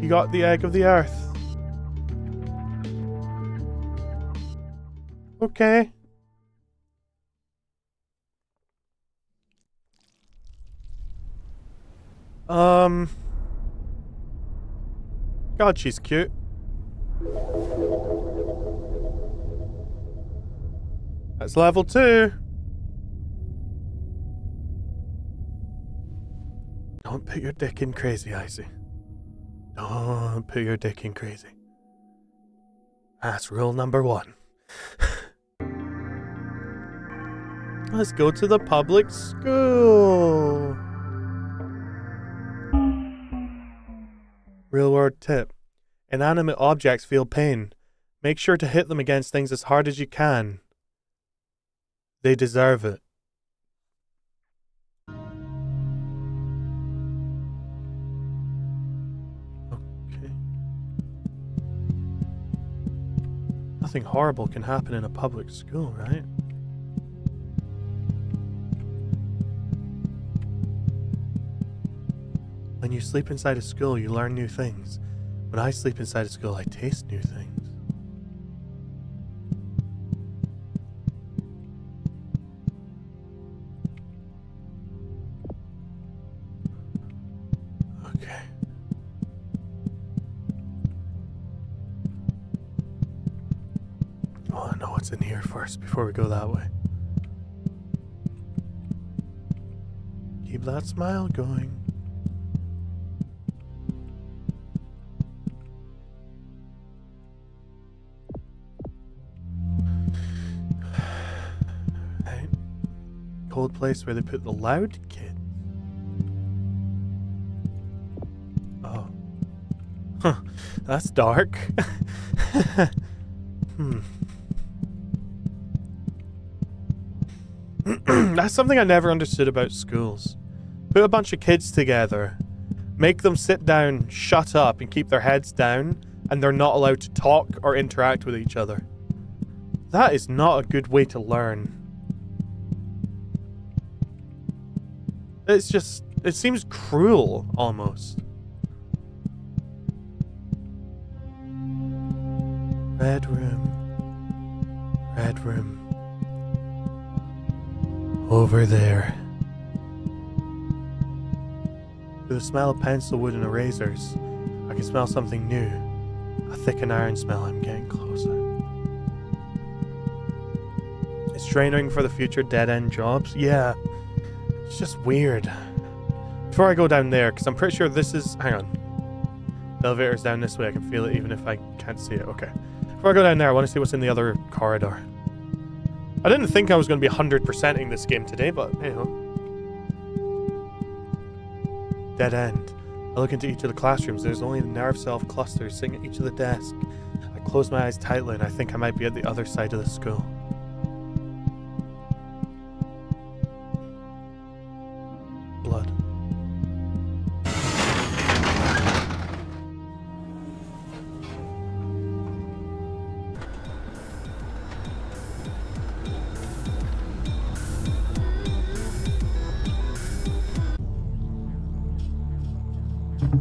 You got the egg of the earth. Okay. Um. God, she's cute. That's level two. Don't put your dick in crazy, Icy. Don't put your dick in crazy. That's rule number one. Let's go to the public school. Real world tip. Inanimate objects feel pain. Make sure to hit them against things as hard as you can. They deserve it. Okay. Nothing horrible can happen in a public school, right? When you sleep inside a school, you learn new things. When I sleep inside a school, I taste new things. Okay. I know what's in here first before we go that way. Keep that smile going. Place where they put the loud kids. Oh. Huh. That's dark. hmm. That's something I never understood about schools. Put a bunch of kids together, make them sit down, shut up, and keep their heads down, and they're not allowed to talk or interact with each other. That is not a good way to learn. It's just, it seems cruel almost. Red room. Red room. Over there. Through the smell of pencil wood and erasers, I can smell something new. A thick and iron smell. I'm getting closer. It's training for the future dead end jobs. Yeah. It's just weird. Before I go down there, because I'm pretty sure this is. Hang on. The elevator's down this way. I can feel it even if I can't see it. Okay. Before I go down there, I want to see what's in the other corridor. I didn't think I was going to be 100%ing this game today, but hey ho. Dead end. I look into each of the classrooms. There's only the nerve cell clusters sitting at each of the desks. I close my eyes tightly and I think I might be at the other side of the school. Uh,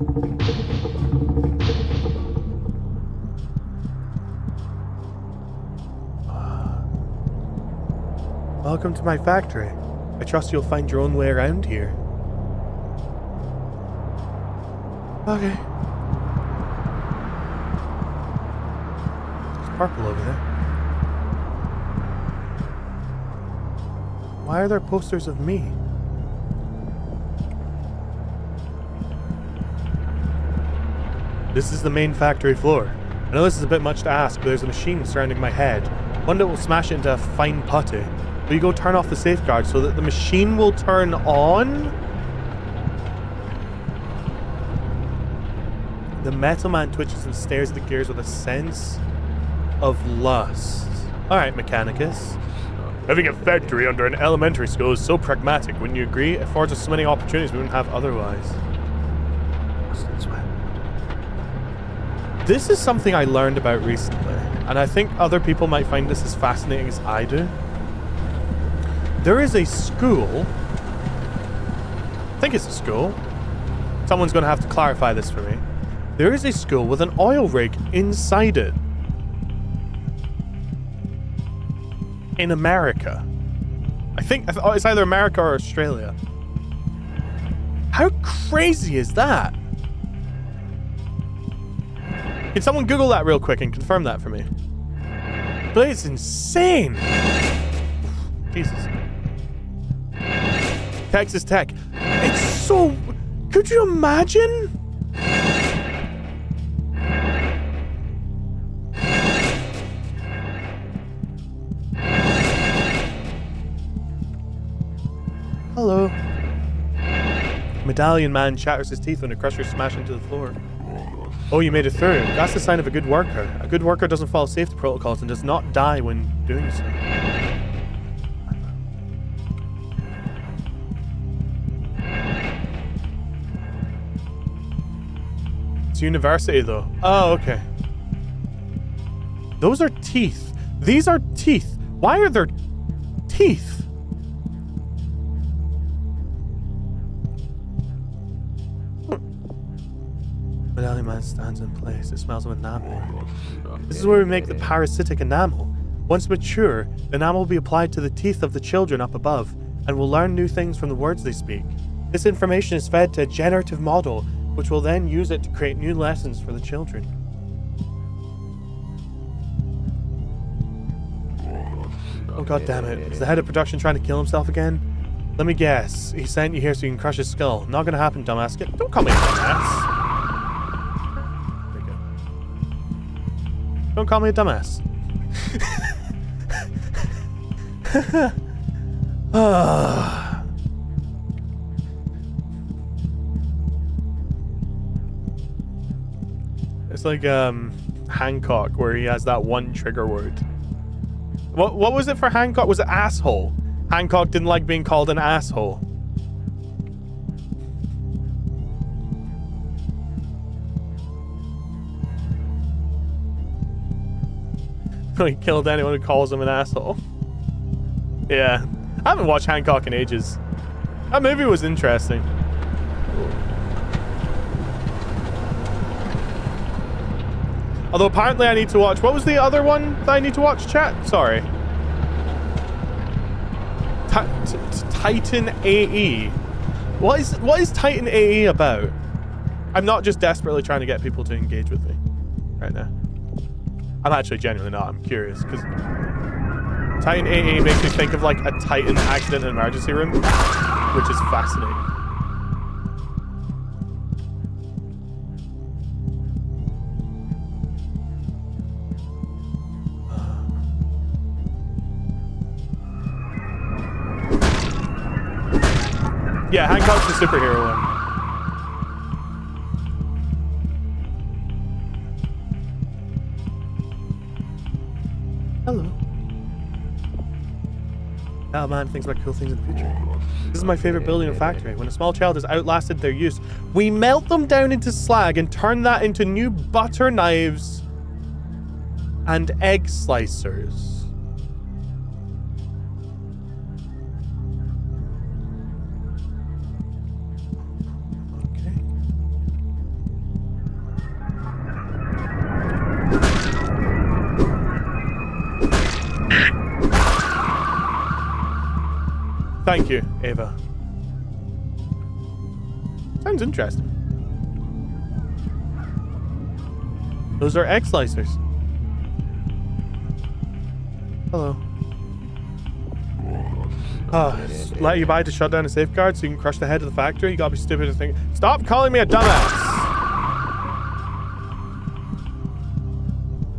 welcome to my factory. I trust you'll find your own way around here. Okay. There's purple over there. Why are there posters of me? This is the main factory floor. I know this is a bit much to ask, but there's a machine surrounding my head. One that will smash it into a fine putty. Will you go turn off the safeguard so that the machine will turn on? The metal man twitches and stares at the gears with a sense of lust. Alright, Mechanicus. Having a factory under an elementary school is so pragmatic, wouldn't you agree? It affords us so many opportunities we wouldn't have otherwise. This is something I learned about recently, and I think other people might find this as fascinating as I do. There is a school. I think it's a school. Someone's going to have to clarify this for me. There is a school with an oil rig inside it. In America. I think oh, it's either America or Australia. How crazy is that? Can someone Google that real quick and confirm that for me? But it's insane. Jesus. Texas Tech. It's so. Could you imagine? Hello. Medallion man shatters his teeth when a crusher smashes into the floor. Oh, you made it through. That's the sign of a good worker. A good worker doesn't follow safety protocols and does not die when doing so. It's university though. Oh, okay. Those are teeth. These are teeth. Why are there teeth? Man stands in place. It smells of enamel. This is where we make the parasitic enamel. Once mature, the enamel will be applied to the teeth of the children up above, and will learn new things from the words they speak. This information is fed to a generative model, which will then use it to create new lessons for the children. Oh god damn it. Is the head of production trying to kill himself again? Let me guess. He sent you here so you can crush his skull. Not gonna happen, dumbass. Get, don't call me a dumbass. Don't call me a dumbass. It's like um Hancock where he has that one trigger word. What what was it for Hancock? Was it asshole? Hancock didn't like being called an asshole. He killed anyone who calls him an asshole. Yeah. I haven't watched Hancock in ages. That movie was interesting. Although apparently I need to watch... What was the other one that I need to watch, chat? Sorry. Titan AE. What is what is Titan AE about? I'm not just desperately trying to get people to engage with me right now. I'm actually genuinely not. I'm curious because Titan AE makes me think of like a Titan accident and emergency room, which is fascinating. Yeah, Hancock's the superhero one. Oh man, thinks about cool things in the future. This is my favorite building and factory. When a small child has outlasted their use, we melt them down into slag and turn that into new butter knives and egg slicers. Thank you, Ava. Sounds interesting. Those are egg slicers. Hello. Uh, let you buy to shut down a safeguard so you can crush the head of the factory? You gotta be stupid to think. Stop calling me a dumbass!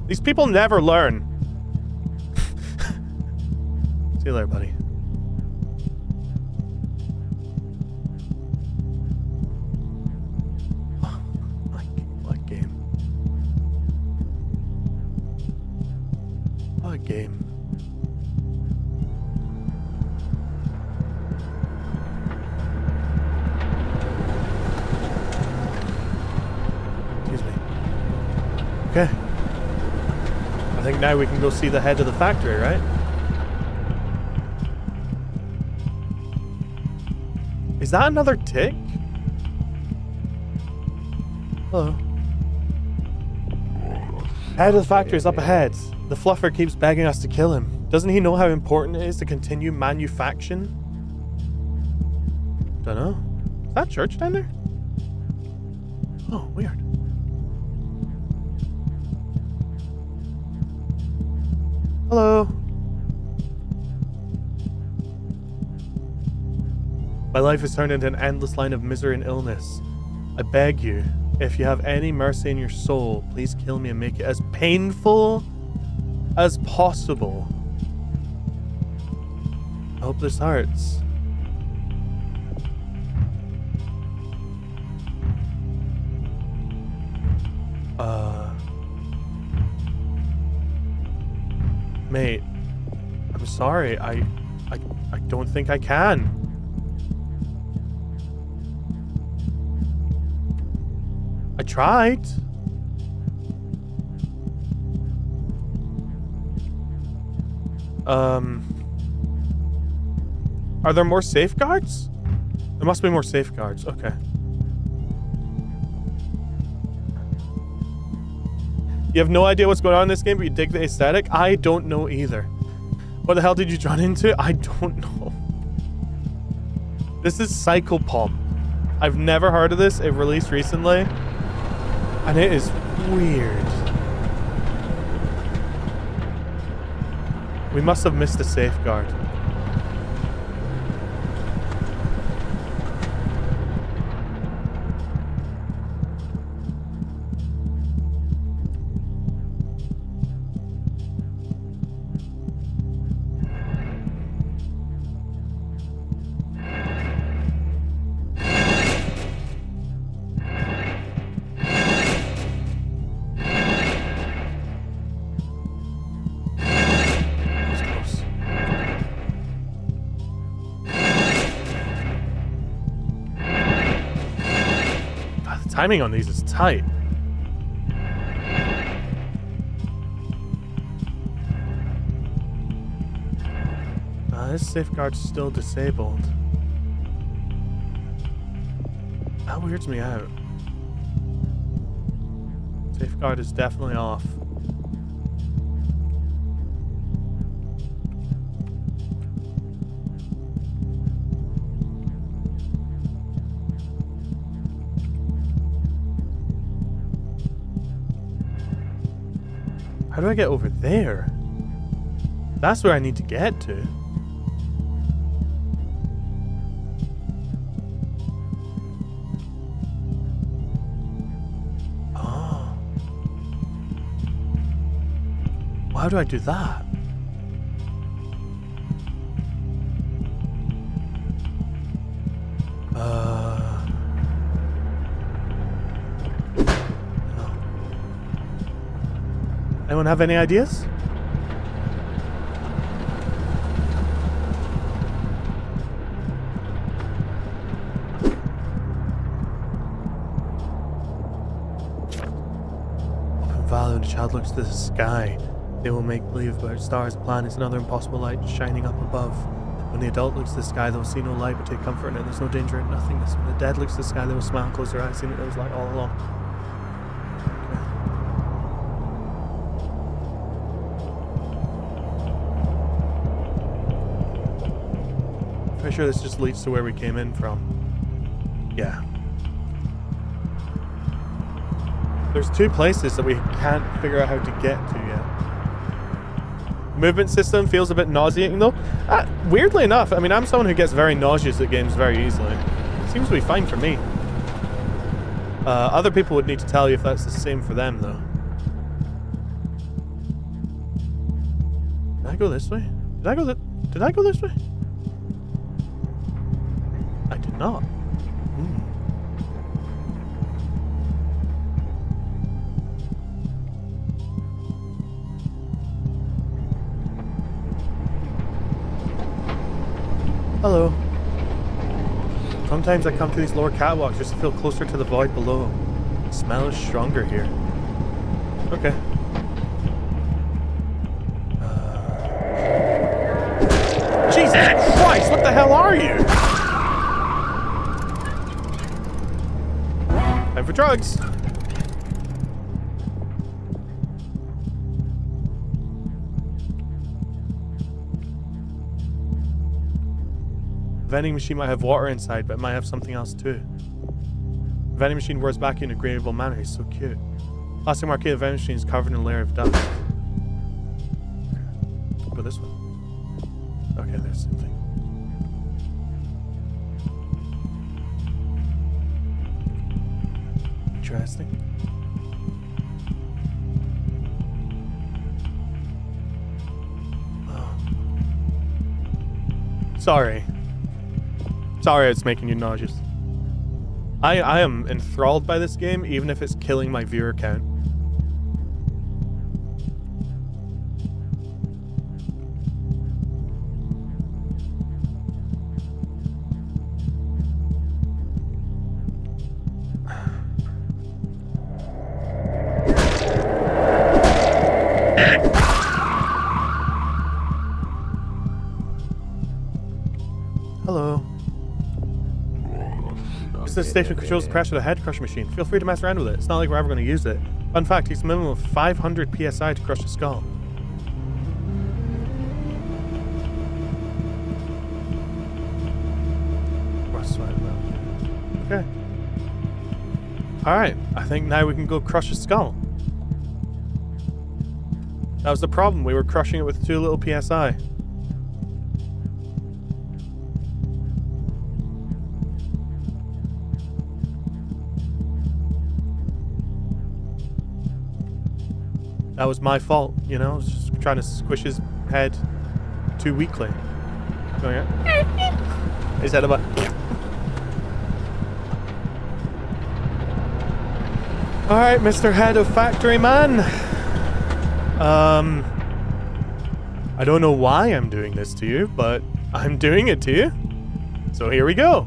These people never learn. See you later, buddy. We can go see the head of the factory, right? Is that another tick? Hello. Head of the factory is up ahead. The fluffer keeps begging us to kill him. Doesn't he know how important it is to continue manufacturing? Dunno. Is that church down there? Oh, weird. My life has turned into an endless line of misery and illness. I beg you, if you have any mercy in your soul, please kill me and make it as painful as possible. I hope this hurts. Uh... Mate, I'm sorry. I, I, I don't think I can. Tried. Um, are there more safeguards? There must be more safeguards. Okay. You have no idea what's going on in this game, but you dig the aesthetic? I don't know either. What the hell did you run into? I don't know. This is Psychopomp. I've never heard of this. It released recently. And it is weird. We must have missed a safeguard. Timing on these is tight. Uh, this safeguard's still disabled. That weirds me out. Safeguard is definitely off. Do I get over there? That's where I need to get to. Oh. How do I do that? Have any ideas? When the child looks to the sky. They will make believe about stars, planets, and other impossible light shining up above. When the adult looks to the sky, they will see no light but take comfort in it. There's no danger in nothingness. When the dead looks to the sky, they will smile and close their eyes, seeing that there was light all along. Pretty sure this just leads to where we came in from. Yeah. There's two places that we can't figure out how to get to yet. Movement system feels a bit nauseating though. Uh, weirdly enough, I mean, I'm someone who gets very nauseous at games very easily. Seems to be fine for me. Uh, other people would need to tell you if that's the same for them though. Did I go this way? Did I go th- Did I go this way? Not. Hmm. Hello. Sometimes I come to these lower catwalks just to feel closer to the void below. The smell is stronger here. Okay. Uh, Jesus Christ, what the hell are you? Time for drugs. Vending machine might have water inside, but it might have something else too. Vending machine wears back in a agreeable manner. He's so cute. Plastic marquee market vending machine is covered in a layer of dust. Sorry. Sorry it's making you nauseous. I, I am enthralled by this game, even if it's killing my viewer count. Station controls the pressure of the head crusher machine. Feel free to mess around with it. It's not like we're ever going to use it. Fun fact, it takes a minimum of 500 psi to crush a skull. Rust sweat melt. Okay. Alright, I think now we can go crush a skull. That was the problem. We were crushing it with too little PSI. That was my fault, you know? I was just trying to squish his head too weakly. Going out. His head about. Alright, Mr. Head of Factory Man. Um. I don't know why I'm doing this to you, but I'm doing it to you. So here we go.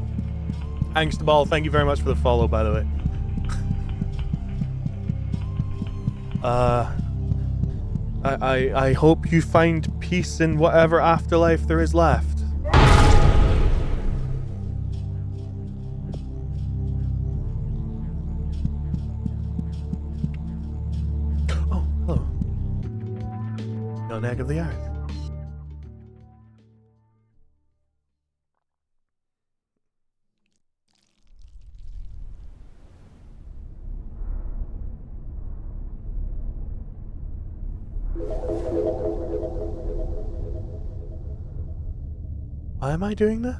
Angst Ball, thank you very much for the follow, by the way. uh. I, I, hope you find peace in whatever afterlife there is left. Am I doing this?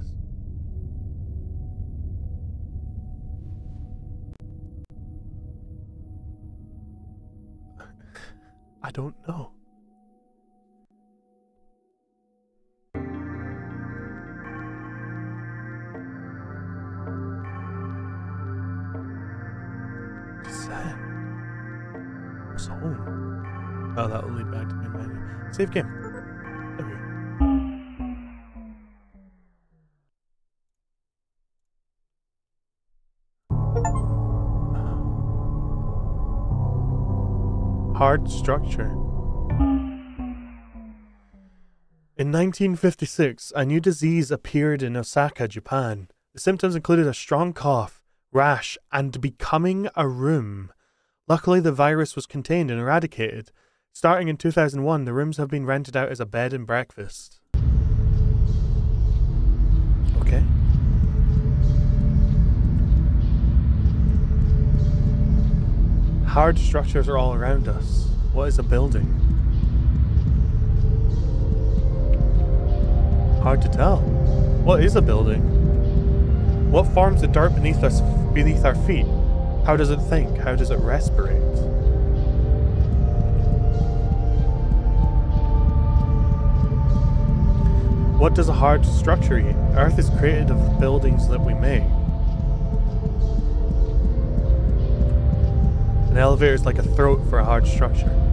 I don't know. Sad. What's home? Oh, that'll lead back to my menu. Save game. Hard structure. In 1956, a new disease appeared in Osaka, Japan. The symptoms included a strong cough, rash, and becoming a room. Luckily, the virus was contained and eradicated. Starting in 2001, the rooms have been rented out as a bed and breakfast. Hard structures are all around us. What is a building? Hard to tell. What is a building? What forms the dirt beneath us beneath our feet? How does it think? How does it respirate? What does a hard structure eat? Earth is created of the buildings that we make. An elevator is like a throat for a hard structure.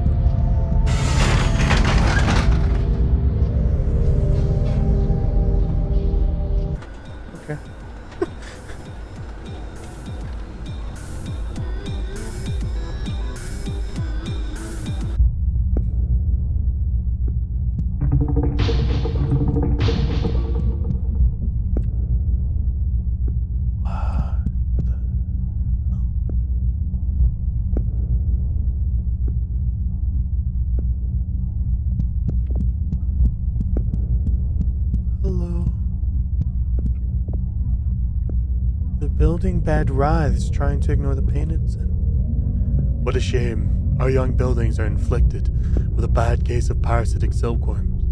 Bed writhes, trying to ignore the pain it's in. What a shame. Our young buildings are inflicted with a bad case of parasitic silkworms.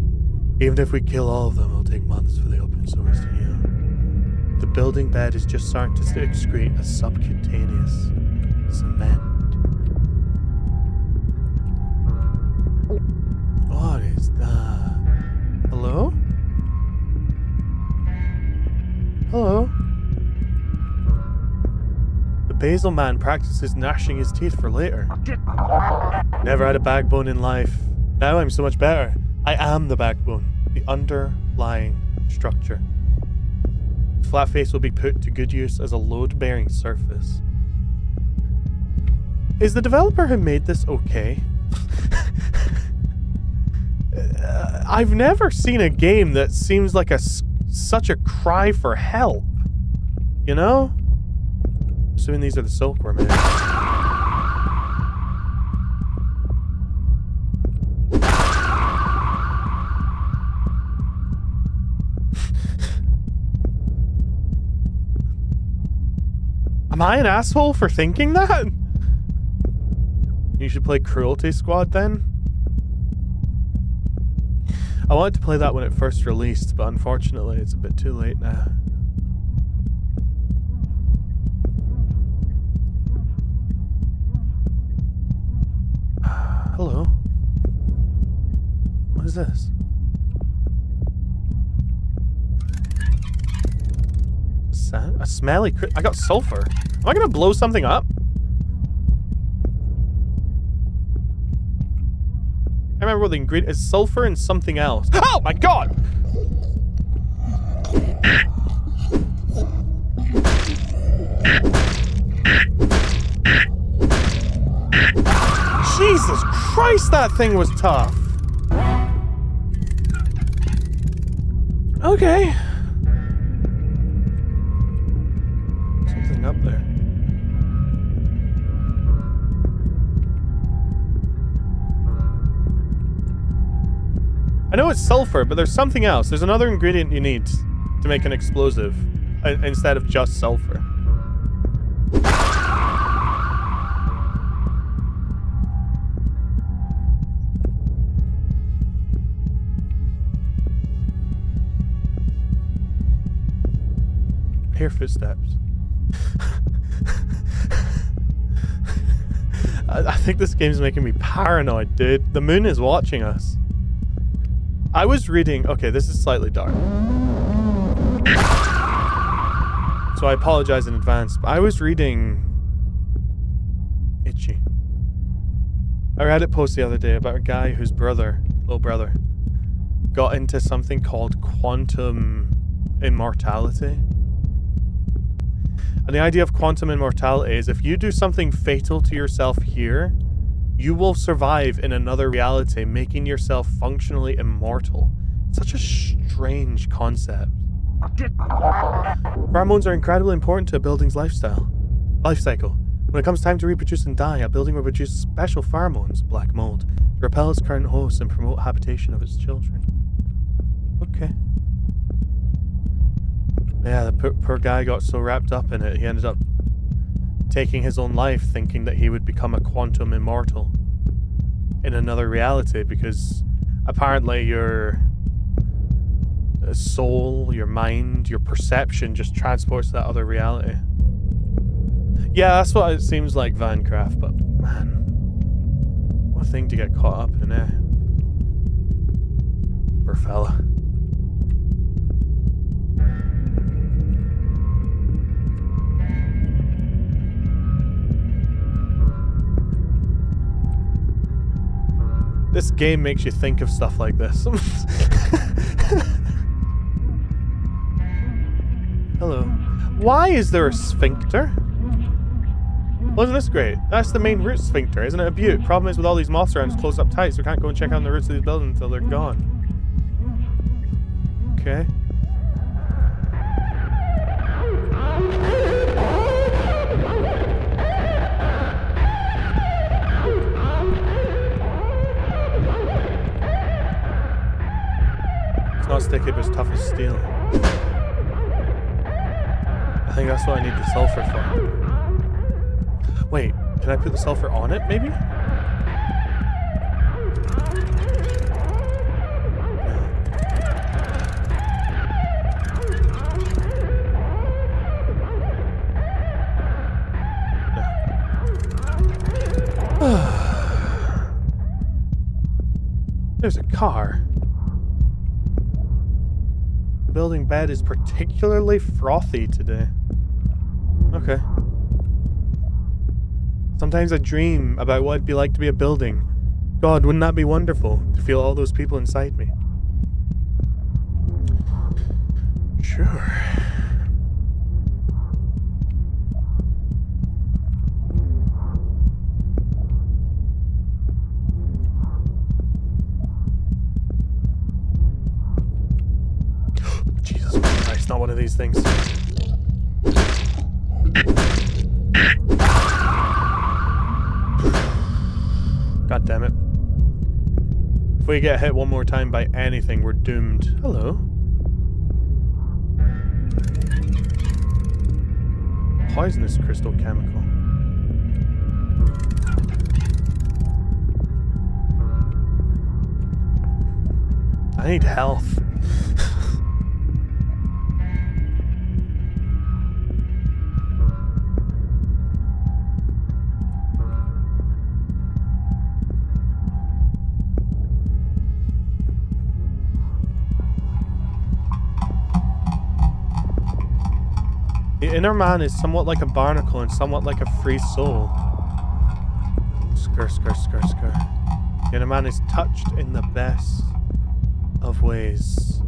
Even if we kill all of them, it'll take months for the open sores to heal. The building bed is just starting to excrete a subcutaneous cement. The Basil man practices gnashing his teeth for later. Never had a backbone in life. Now I'm so much better. I am the backbone, the underlying structure. Flat face will be put to good use as a load bearing surface. Is the developer who made this okay? Uh, I've never seen a game that seems like a such a cry for help. You know? Assuming these are the silkworm eggs. Am I an asshole for thinking that? You should play Cruelty Squad then? I wanted to play that when it first released, but unfortunately it's a bit too late now. Hello. What is this? A smelly. I got sulfur. Am I gonna blow something up? I remember what the ingredient is. Sulfur and something else. Oh my god! Jesus Christ, that thing was tough. Okay. Something up there. I know it's sulfur, but there's something else. There's another ingredient you need to make an explosive uh, instead of just sulfur. Hear footsteps. I, I think this game's making me paranoid, dude. The moon is watching us. I was reading... Okay, this is slightly dark. So I apologize in advance. I was reading... Itchy. I read a post the other day about a guy whose brother, little brother, got into something called quantum immortality. And the idea of quantum immortality is if you do something fatal to yourself here, you will survive in another reality, making yourself functionally immortal. Such a strange concept. Pheromones are incredibly important to a building's lifestyle, life cycle. When it comes time to reproduce and die, a building will produce special pheromones, black mold, to repel its current host and promote habitation of its children. Okay. Yeah, the poor, poor guy got so wrapped up in it, he ended up taking his own life thinking that he would become a quantum immortal in another reality because apparently your soul, your mind, your perception just transports to that other reality. Yeah, that's what it seems like Vancraft, but man, what a thing to get caught up in, eh? Poor fella. This game makes you think of stuff like this. Hello. Why is there a sphincter? Wasn't this great? That's the main root sphincter, isn't it a beaut? Problem is with all these moths around, it's closed up tight, so we can't go and check out the roots of these buildings until they're gone. Okay. Not sticky, but it's tough as steel. I think that's what I need the sulfur for. Wait, can I put the sulfur on it, maybe? There's a car building bed is particularly frothy today. Okay. Sometimes I dream about what it'd be like to be a building. God, wouldn't that be wonderful to feel all those people inside me? Sure. not one of these things. God damn it. If we get hit one more time by anything, we're doomed. Hello. Poisonous crystal chemical. I need health. Inner man is somewhat like a barnacle and somewhat like a free soul. Skr, skr, skr, skr. The inner man is touched in the best of ways.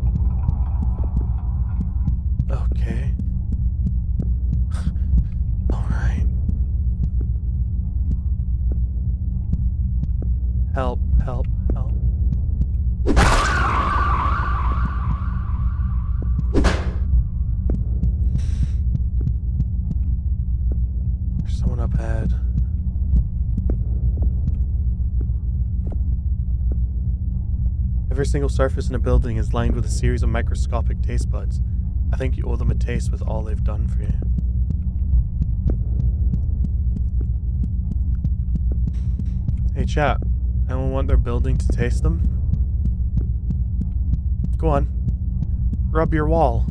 Okay. Alright. Help, help, help. There's someone up ahead. Every single surface in a building is lined with a series of microscopic taste buds. I think you owe them a taste with all they've done for you. Hey, chat. Anyone want their building to taste them? Go on. Rub your wall.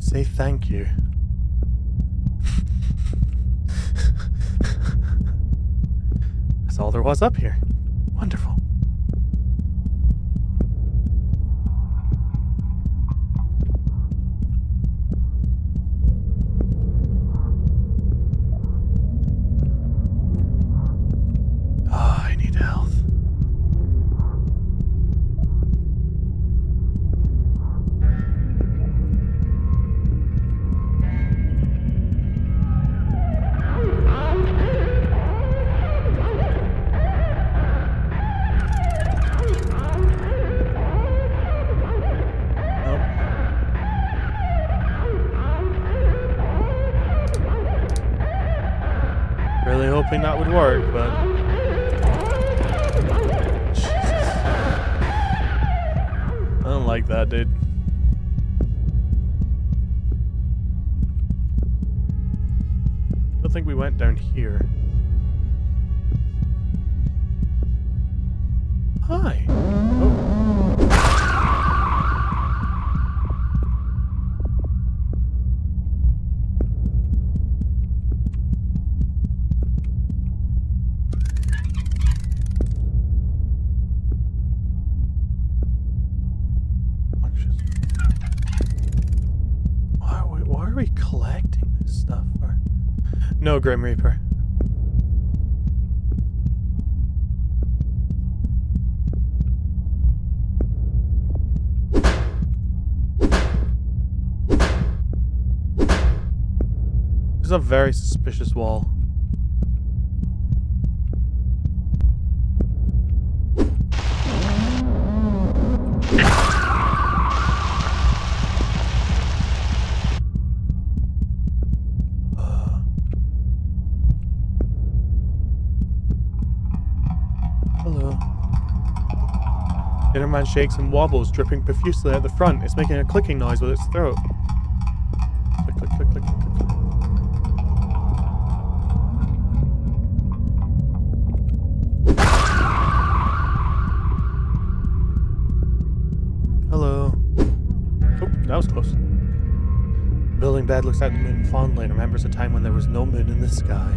Say thank you. That's all there was up here. Wonderful. Is a very suspicious wall. Hello. Inner man shakes and wobbles, dripping profusely at the front. It's making a clicking noise with its throat. At the moon fondly and remembers a time when there was no moon in the sky.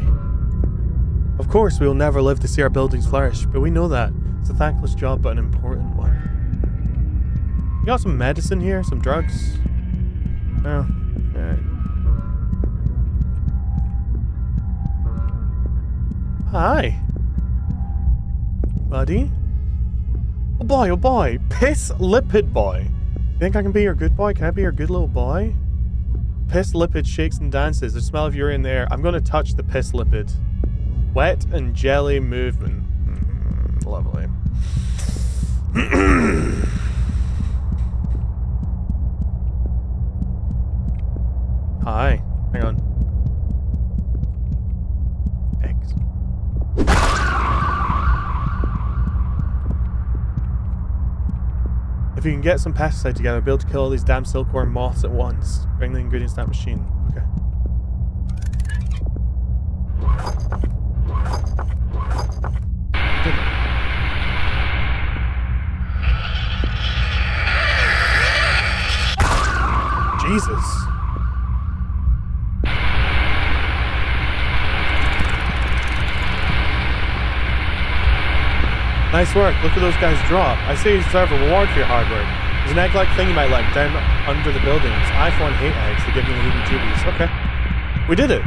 Of course, we will never live to see our buildings flourish, but we know that. It's a thankless job, but an important one. You got some medicine here? Some drugs? No. Alright. Hi. Buddy? Oh boy, oh boy. Piss lipid boy. You think I can be your good boy? Can I be your good little boy? Piss lipid shakes and dances. The smell of urine in the air. I'm going to touch the piss lipid. Wet and jelly movement. Mm, lovely. get some pesticide together, be able to kill all these damn silkworm moths at once. Bring the ingredients to that machine. Okay. Jesus. Nice work. Look at those guys drop. I say you deserve a reward for your hard work. There's an egg-like thing you might like down under the buildings. I, for one, hate eggs. They give me the heebie-jeebies. Okay. We did it.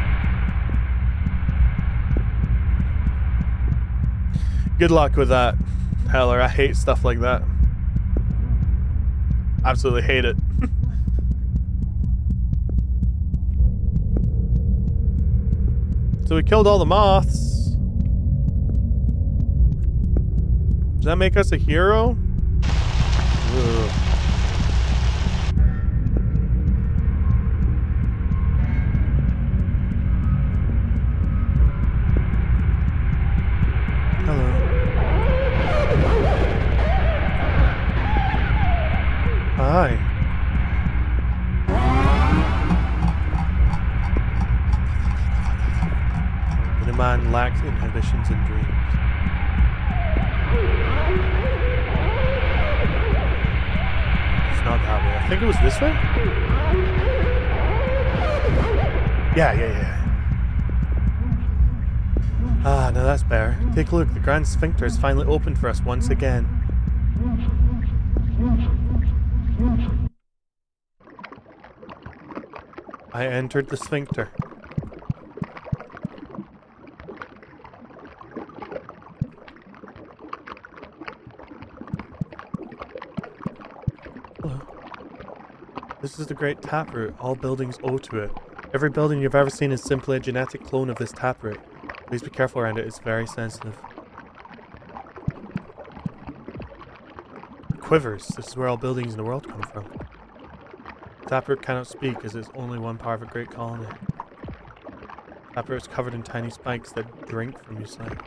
Good luck with that, Heller. I hate stuff like that. Absolutely hate it. so we killed all the moths. Does that make us a hero? Ugh. Inhibitions and dreams. It's not that way. I think it was this way? Yeah, yeah, yeah. Ah, now that's better. Take a look. The Grand Sphincter is finally opened for us once again. I entered the Sphincter. Hello. This is the Great Taproot. All buildings owe to it. Every building you've ever seen is simply a genetic clone of this taproot. Please be careful around it, it's very sensitive. Quivers. This is where all buildings in the world come from. Taproot cannot speak as it's only one part of a great colony. Taproot is covered in tiny spikes that drink from your sight.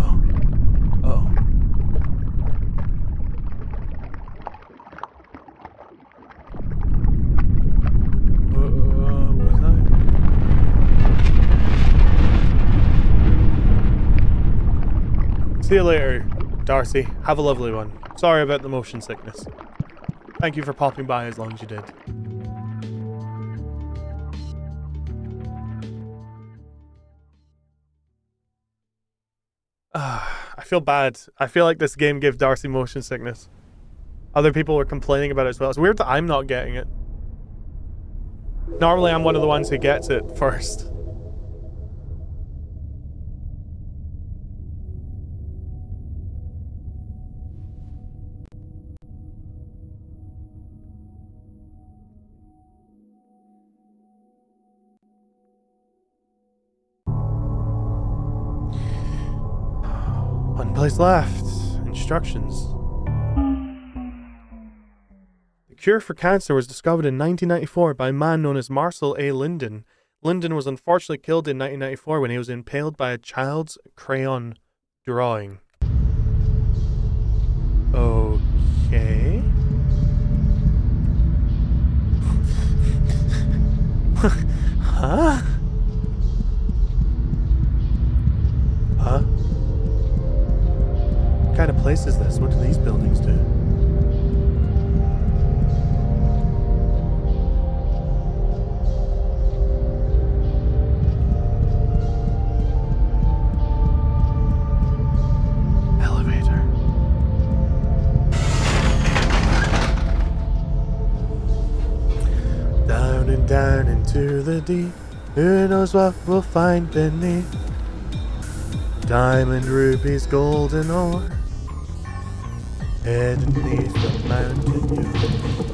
Oh. Oh. Uh, what was that? See you later, Darcy. Have a lovely one. Sorry about the motion sickness. Thank you for popping by as long as you did. I feel bad. I feel like this game gave Darcy motion sickness. Other people were complaining about it as well. It's weird that I'm not getting it. Normally, I'm one of the ones who gets it first. Place left. Instructions. The cure for cancer was discovered in 1994 by a man known as Marcel A. Linden. Linden was unfortunately killed in 1994 when he was impaled by a child's crayon drawing. Okay. huh? Huh? What kind of place is this? What do these buildings do? Elevator. Down and down into the deep. Who knows what we'll find beneath? Diamond, rubies, golden ore. Hidden beneath the mountain dew.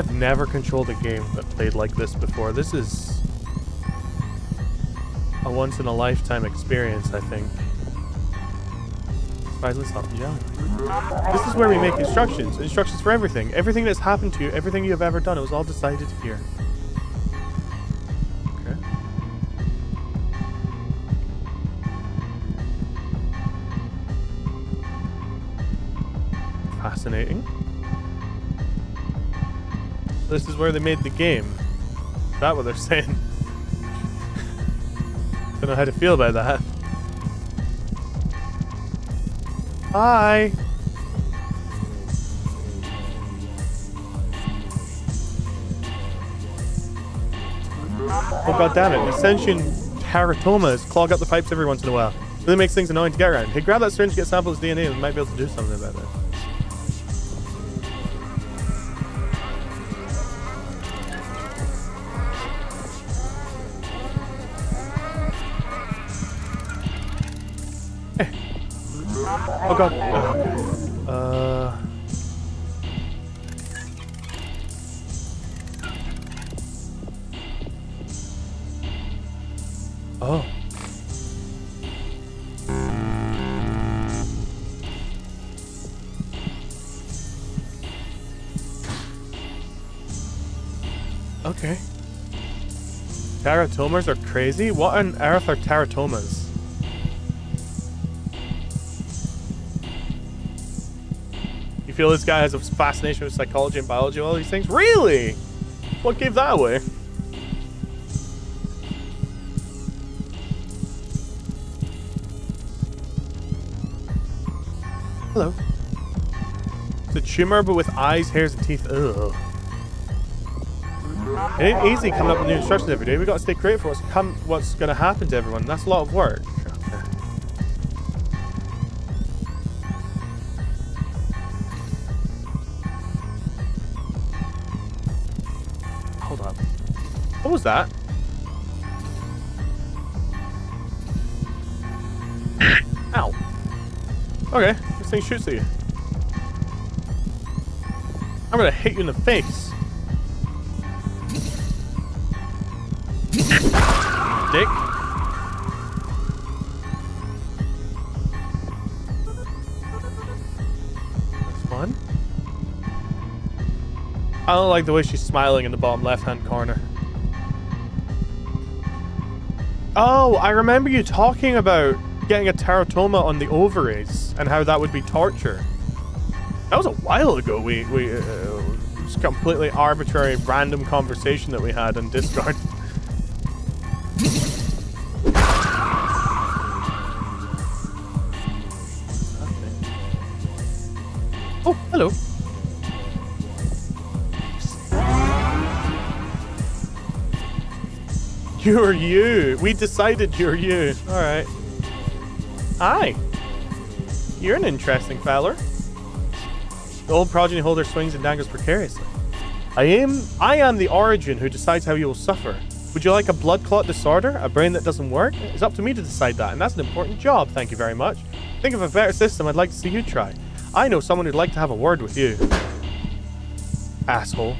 Have never controlled a game that played like this before. This is a once in a lifetime experience, I think. This is where we make instructions. Instructions for everything. Everything that's happened to you, everything you have ever done, it was all decided here. This is where they made the game. Is that what they're saying? Don't know how to feel about that. Hi. Oh god damn it, the sentient teratomas clog up the pipes every once in a while. It Really makes things annoying to get around. Hey, grab that syringe, get samples DNA, and we might be able to do something about this. Teratomas are crazy? What on earth are teratomas? You feel this guy has a fascination with psychology and biology, and all these things? Really? What gave that away? Hello. It's a tumor, but with eyes, hairs, and teeth. Ugh. It ain't easy coming up with new instructions every day. We gotta stay creative for what's come, what's gonna happen to everyone. That's a lot of work. Hold up. What was that? Ow. Okay, this thing shoots at you. I'm gonna hit you in the face. Dick. That's fun. I don't like the way she's smiling in the bottom left-hand corner. Oh, I remember you talking about getting a teratoma on the ovaries and how that would be torture. That was a while ago. We we uh, it was completely arbitrary, random conversation that we had on Discord. You're you. We decided you're you. All right. Hi. You're an interesting feller. The old progeny holder swings and dangles precariously. I am I am the origin who decides how you will suffer. Would you like a blood clot disorder? A brain that doesn't work? It's up to me to decide that, and that's an important job, thank you very much. Think of a better system I'd like to see you try. I know someone who'd like to have a word with you. Asshole.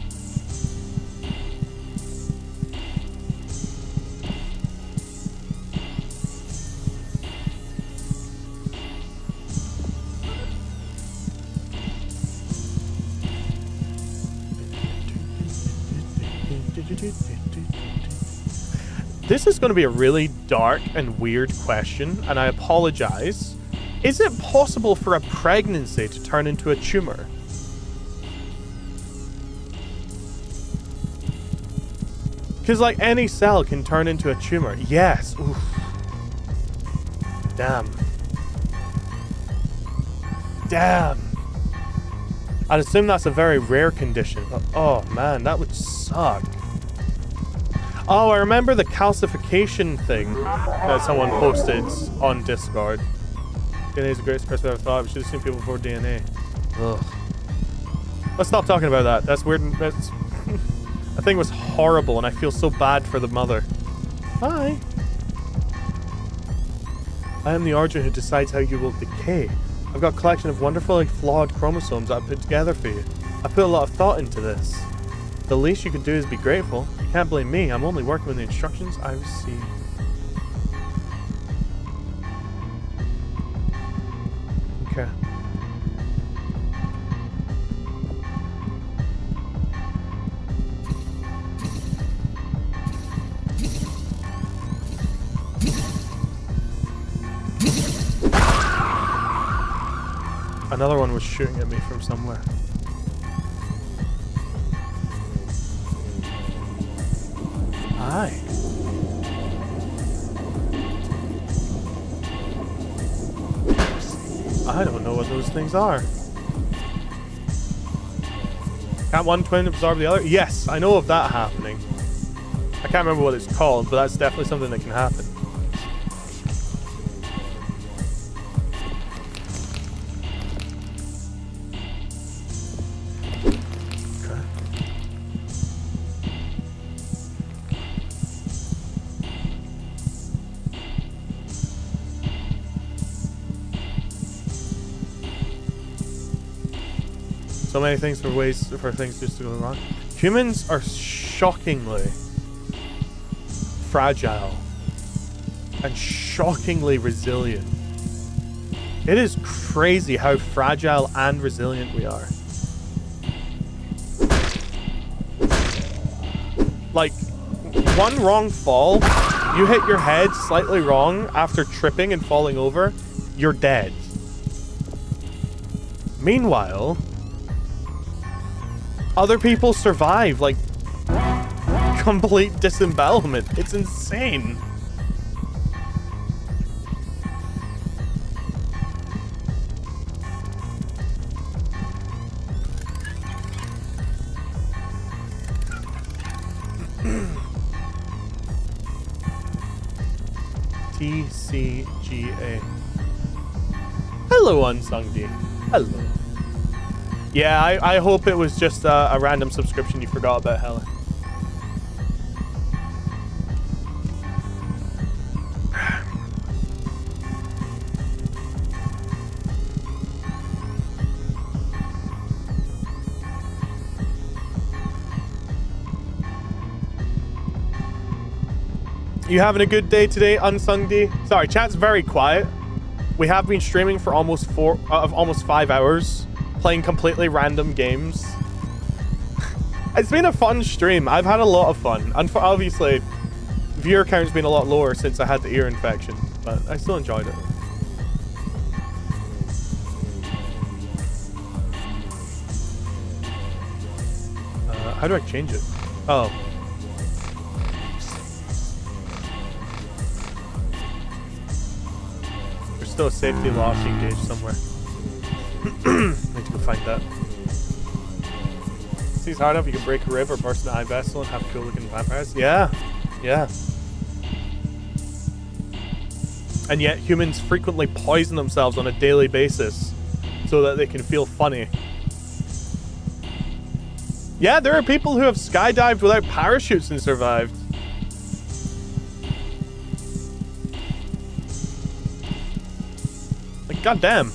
This is going to be a really dark and weird question, and I apologize. Is it possible for a pregnancy to turn into a tumor? Because, like, any cell can turn into a tumor. Yes. Oof. Damn. Damn. I'd assume that's a very rare condition. But, oh, man, that would suck. Oh, I remember the calcification thing that someone posted on Discord. DNA is the greatest curse I've ever thought. We should have seen people before DNA. Ugh. Let's stop talking about that. That's weird. That's that thing was horrible, and I feel so bad for the mother. Hi. I am the origin who decides how you will decay. I've got a collection of wonderfully flawed chromosomes that I put together for you. I put a lot of thought into this. The least you can do is be grateful. Can't blame me. I'm only working with the instructions I received. Okay. Another one was shooting at me from somewhere. Things are. Can't one twin absorb the other? Yes, I know of that happening. I can't remember what it's called, but that's definitely something that can happen. Many things for ways for things just to go wrong. Humans are shockingly fragile and shockingly resilient. It is crazy how fragile and resilient we are. Like, one wrong fall, you hit your head slightly wrong after tripping and falling over, you're dead. Meanwhile, other people survive, like, complete disembowelment. It's insane. TCGA. Hello, Unsung D. Hello. Yeah, I, I hope it was just a, a random subscription you forgot about, Helen. You having a good day today, Unsung D? Sorry, chat's very quiet. We have been streaming for almost four, uh, almost five hours, playing completely random games. it's been a fun stream. I've had a lot of fun. And for obviously, viewer count's been a lot lower since I had the ear infection, but I still enjoyed it. Uh, how do I change it? Oh. There's still a safety lock engaged somewhere. Need to go find that. Seems hard enough you can break a rib or burst an eye vessel and have cool looking vampires. Yeah, yeah. And yet humans frequently poison themselves on a daily basis so that they can feel funny. Yeah, there are people who have skydived without parachutes and survived. Like, goddamn.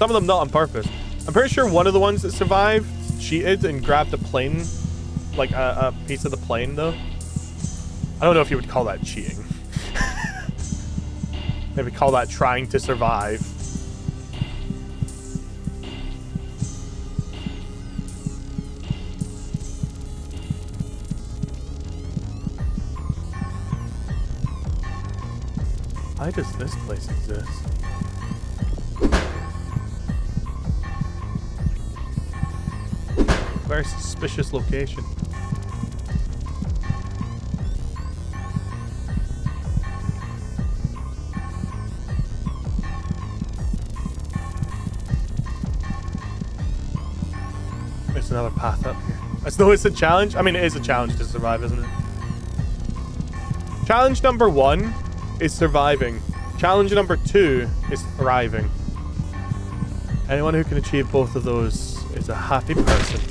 Some of them not on purpose. I'm pretty sure one of the ones that survived cheated and grabbed a plane, like a, a piece of the plane, though. I don't know if you would call that cheating. Maybe call that trying to survive. Why does this place exist? Very suspicious location. There's another path up here. As though it's a challenge. I mean, it is a challenge to survive, isn't it? Challenge number one is surviving. Challenge number two is thriving. Anyone who can achieve both of those is a happy person.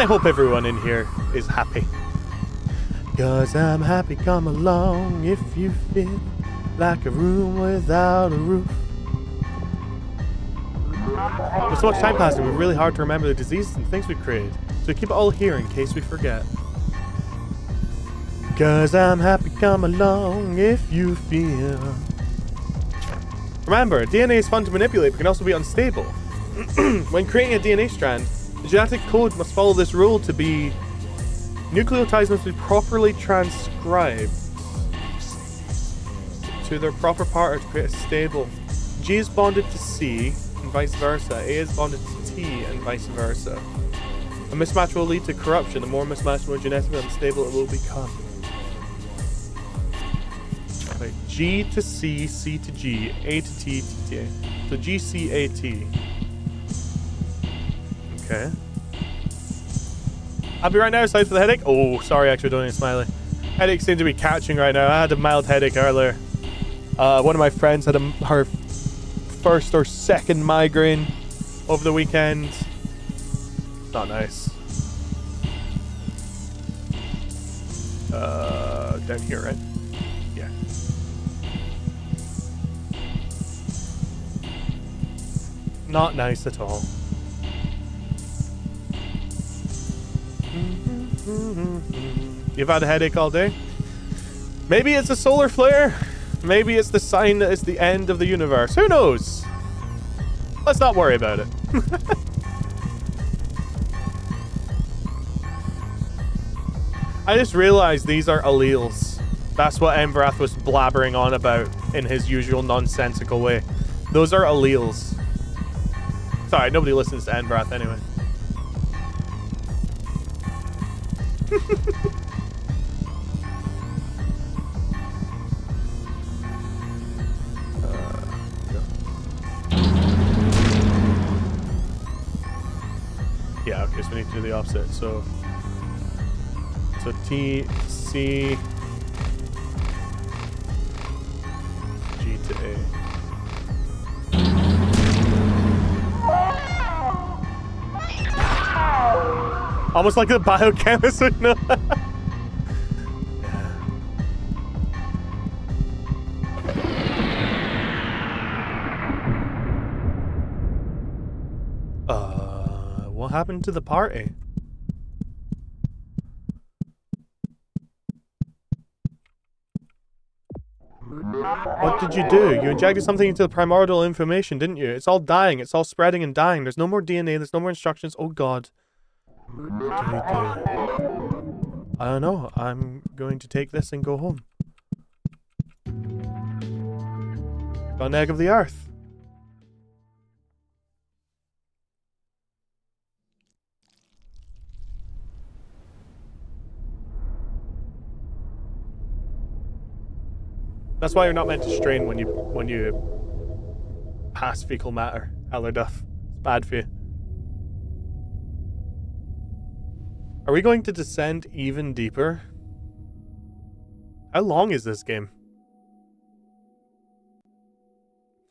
I hope everyone in here is happy. Cause I'm happy, come along if you feel like a room without a roof. With so much time passing, we're really hard to remember the diseases and things we created. So we keep it all here in case we forget. Cause I'm happy, come along if you feel. Remember, DNA is fun to manipulate but can also be unstable. when creating a DNA strand, genetic code must follow this rule to be Nucleotides must be properly transcribed to their proper partner to create a stable. G is bonded to C and vice versa. A is bonded to T and vice versa. A mismatch will lead to corruption. The more mismatched, the more genetically unstable it will become. Wait, G to C, C to G, A to T, T to A. So G, C, A, T. Okay. Be right now. Sorry for the headache. Oh, sorry, actually, don't smiley. Headache seems to be catching right now. I had a mild headache earlier. Uh, one of my friends had a, her first or second migraine over the weekend. Not nice. Uh, down here, right? Yeah. Not nice at all. You've had a headache all day? Maybe it's a solar flare? Maybe it's the sign that it's the end of the universe. Who knows? Let's not worry about it. I just realized these are alleles. That's what Emvrath was blabbering on about in his usual nonsensical way. Those are alleles. Sorry, nobody listens to Emvrath anyway. Uh, yeah, okay, so we need to do the opposite. So, so T, C, G to A. Almost like the biochemist know. uh, what happened to the party? What did you do? You injected something into the primordial information, didn't you? It's all dying. It's all spreading and dying. There's no more DNA. There's no more instructions. Oh, God. What do we do? I don't know. I'm going to take this and go home. Got egg of the earth. That's why you're not meant to strain when you when you pass fecal matter, Duff. It's bad for you. Are we going to descend even deeper? How long is this game?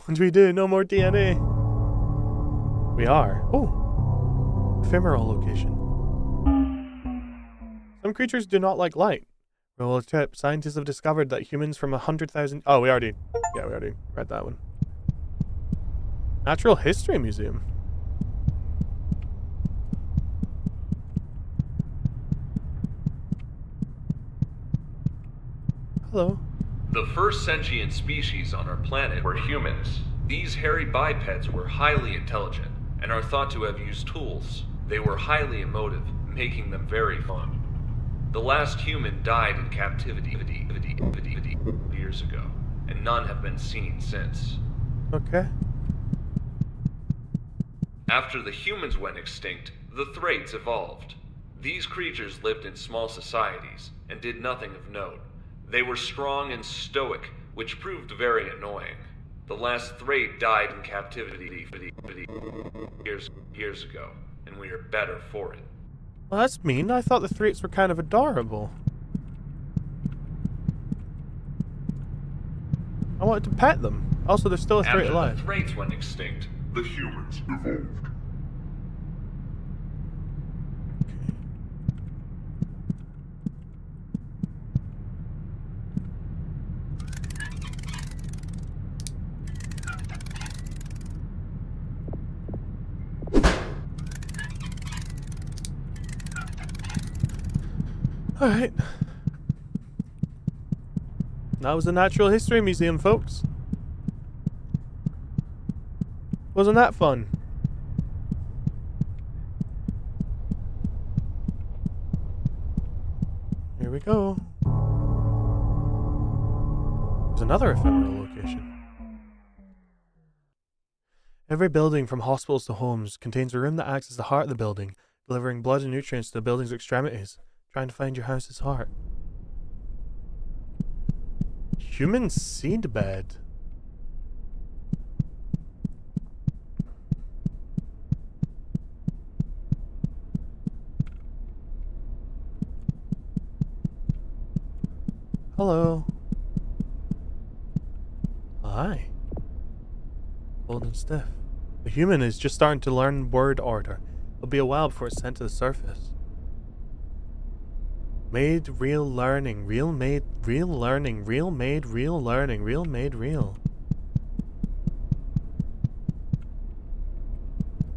What do we do? No more DNA. We are. Oh. Ephemeral location. Some creatures do not like light. Well. Scientists have discovered that humans from 100,000... Oh, we already... Yeah, we already read that one. Natural History Museum. Hello. The first sentient species on our planet were humans. These hairy bipeds were highly intelligent and are thought to have used tools. They were highly emotive, making them very fun. The last human died in captivity years ago, and none have been seen since. Okay. After the humans went extinct, the Thrates evolved. These creatures lived in small societies and did nothing of note. They were strong and stoic, which proved very annoying. The last Thrate died in captivity years, years ago, and we are better for it. Well, that's mean. I thought the Thrates were kind of adorable. I wanted to pet them. Also, there's still a Thrate alive. the Thrates went extinct, the humans evolved. Alright. That was the Natural History Museum, folks. Wasn't that fun? Here we go. There's another ephemeral location. Every building from hospitals to homes contains a room that acts as the heart of the building, delivering blood and nutrients to the building's extremities. Trying to find your house's heart. Human seed bed. Hello. Hi. Cold and stiff. The human is just starting to learn word order. It'll be a while before it's sent to the surface. Made real learning, real made real learning, real made real learning, real made real.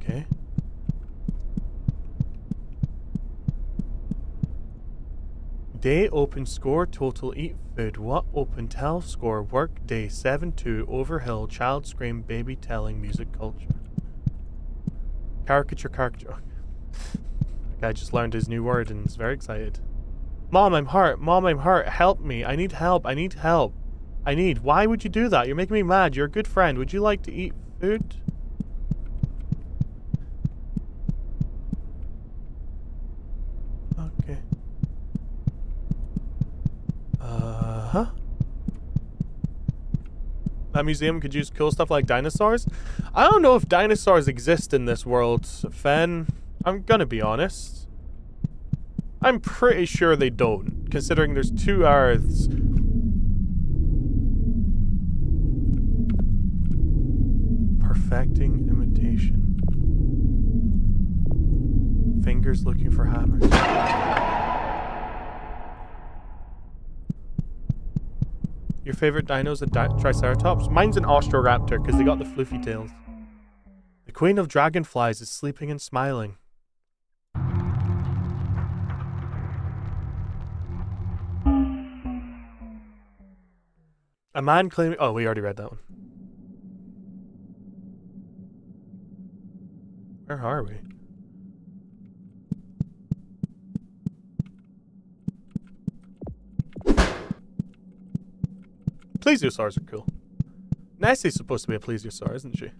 Okay. Day open score total eat food. What open tell score work day 7 2 overhill child scream baby telling music culture. Caricature caricature. Guy just learned his new word and is very excited. Mom, I'm hurt. Mom, I'm hurt. Help me. I need help. I need help. I need. Why would you do that? You're making me mad. You're a good friend. Would you like to eat food? Okay. Uh huh. That museum could use cool stuff like dinosaurs. I don't know if dinosaurs exist in this world, Fen. I'm gonna be honest. I'm pretty sure they don't, considering there's two Earths. Perfecting imitation. Fingers looking for hammers. Your favorite dino's a di Triceratops? Mine's an Austroraptor because they got the floofy tails. The queen of dragonflies is sleeping and smiling. A man claiming. Oh, we already read that one. Where are we? Plesiosaurs are cool. Nessie's supposed to be a plesiosaur, isn't she?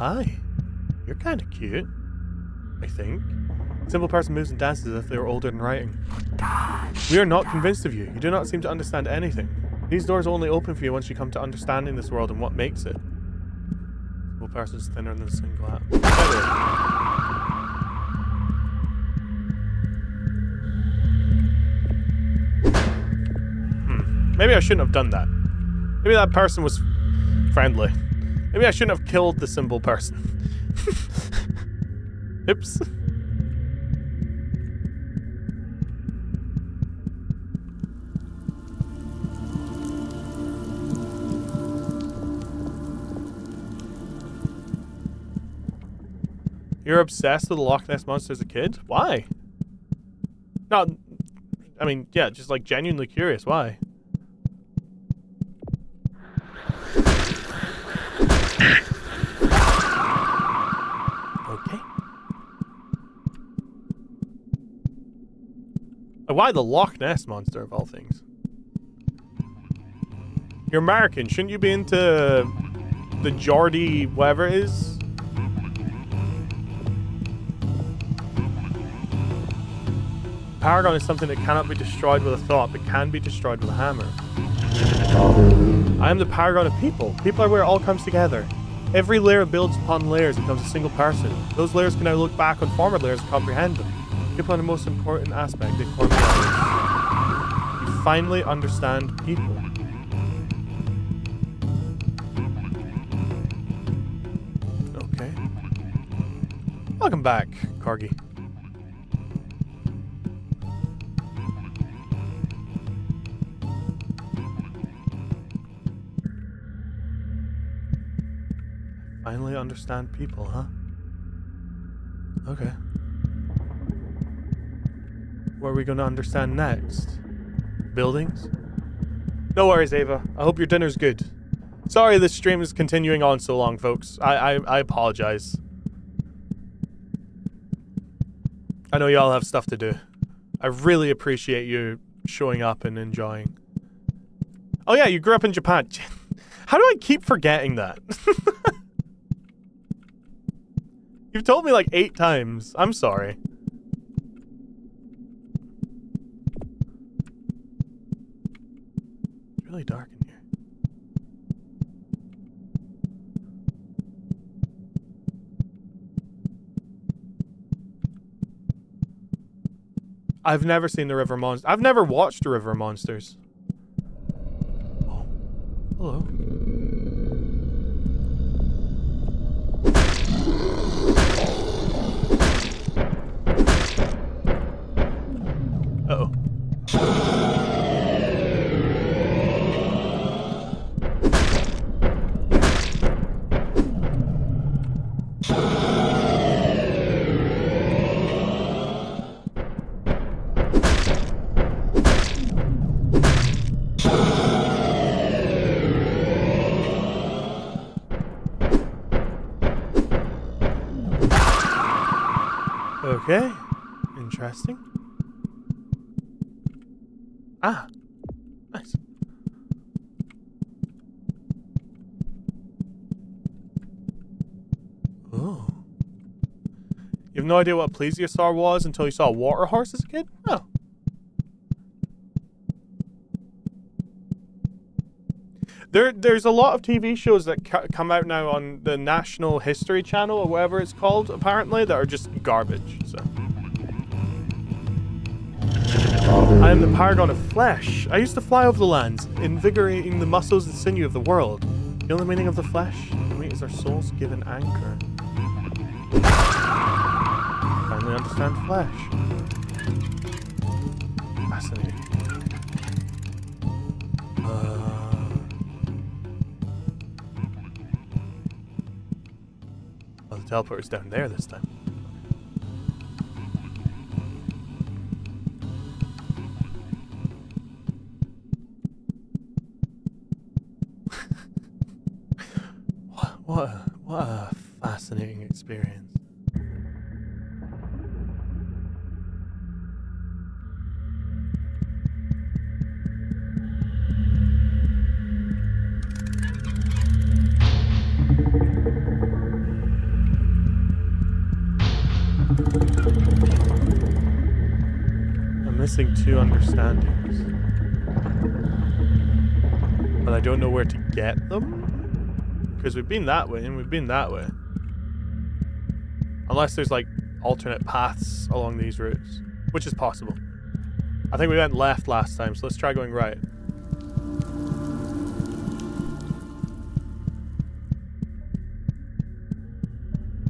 Hi. You're kind of cute. I think. Simple person moves and dances as if they were older than writing. We are not convinced of you. You do not seem to understand anything. These doors only open for you once you come to understanding this world and what makes it. Simple person is thinner than a single atom. Hmm. Maybe I shouldn't have done that. Maybe that person was friendly. Maybe I shouldn't have killed the symbol person. Oops. You're obsessed with the Loch Ness Monster as a kid? Why? No, I mean, yeah, just like genuinely curious. Why? Okay. Why the Loch Ness Monster of all things? You're American. Shouldn't you be into the Geordie whatever it is? Paragon is something that cannot be destroyed with a thought, but can be destroyed with a hammer. I am the paragon of people. People are where it all comes together. Every layer builds upon layers and becomes a single person. Those layers can now look back on former layers and comprehend them. People are the most important aspect. They form. You finally understand people. Okay. Welcome back, Corgi. Understand people, huh? Okay. What are we going to understand next? Buildings? No worries, Ava. I hope your dinner's good. Sorry this stream is continuing on so long, folks. I, I, I apologize. I know y'all have stuff to do. I really appreciate you showing up and enjoying. Oh yeah, you grew up in Japan. How do I keep forgetting that? You've told me like eight times. I'm sorry. It's really dark in here. I've never seen the River Monsters. I've never watched the River Monsters. Oh. Hello. No idea what plesiosaur was until you saw a water horse as a kid? Oh. There, there's a lot of TV shows that ca- come out now on the National History Channel or whatever it's called, apparently, that are just garbage. So. I am the paragon of flesh. I used to fly over the lands, invigorating the muscles and sinew of the world. You know the meaning of the flesh? The meat is our soul's given anchor. Finally understand flesh. Fascinating. Uh, well, the teleporter's down there this time. what, a, what a fascinating experience. Missing two understandings. But I don't know where to get them. Because we've been that way and we've been that way. Unless there's like alternate paths along these routes. Which is possible. I think we went left last time, so let's try going right.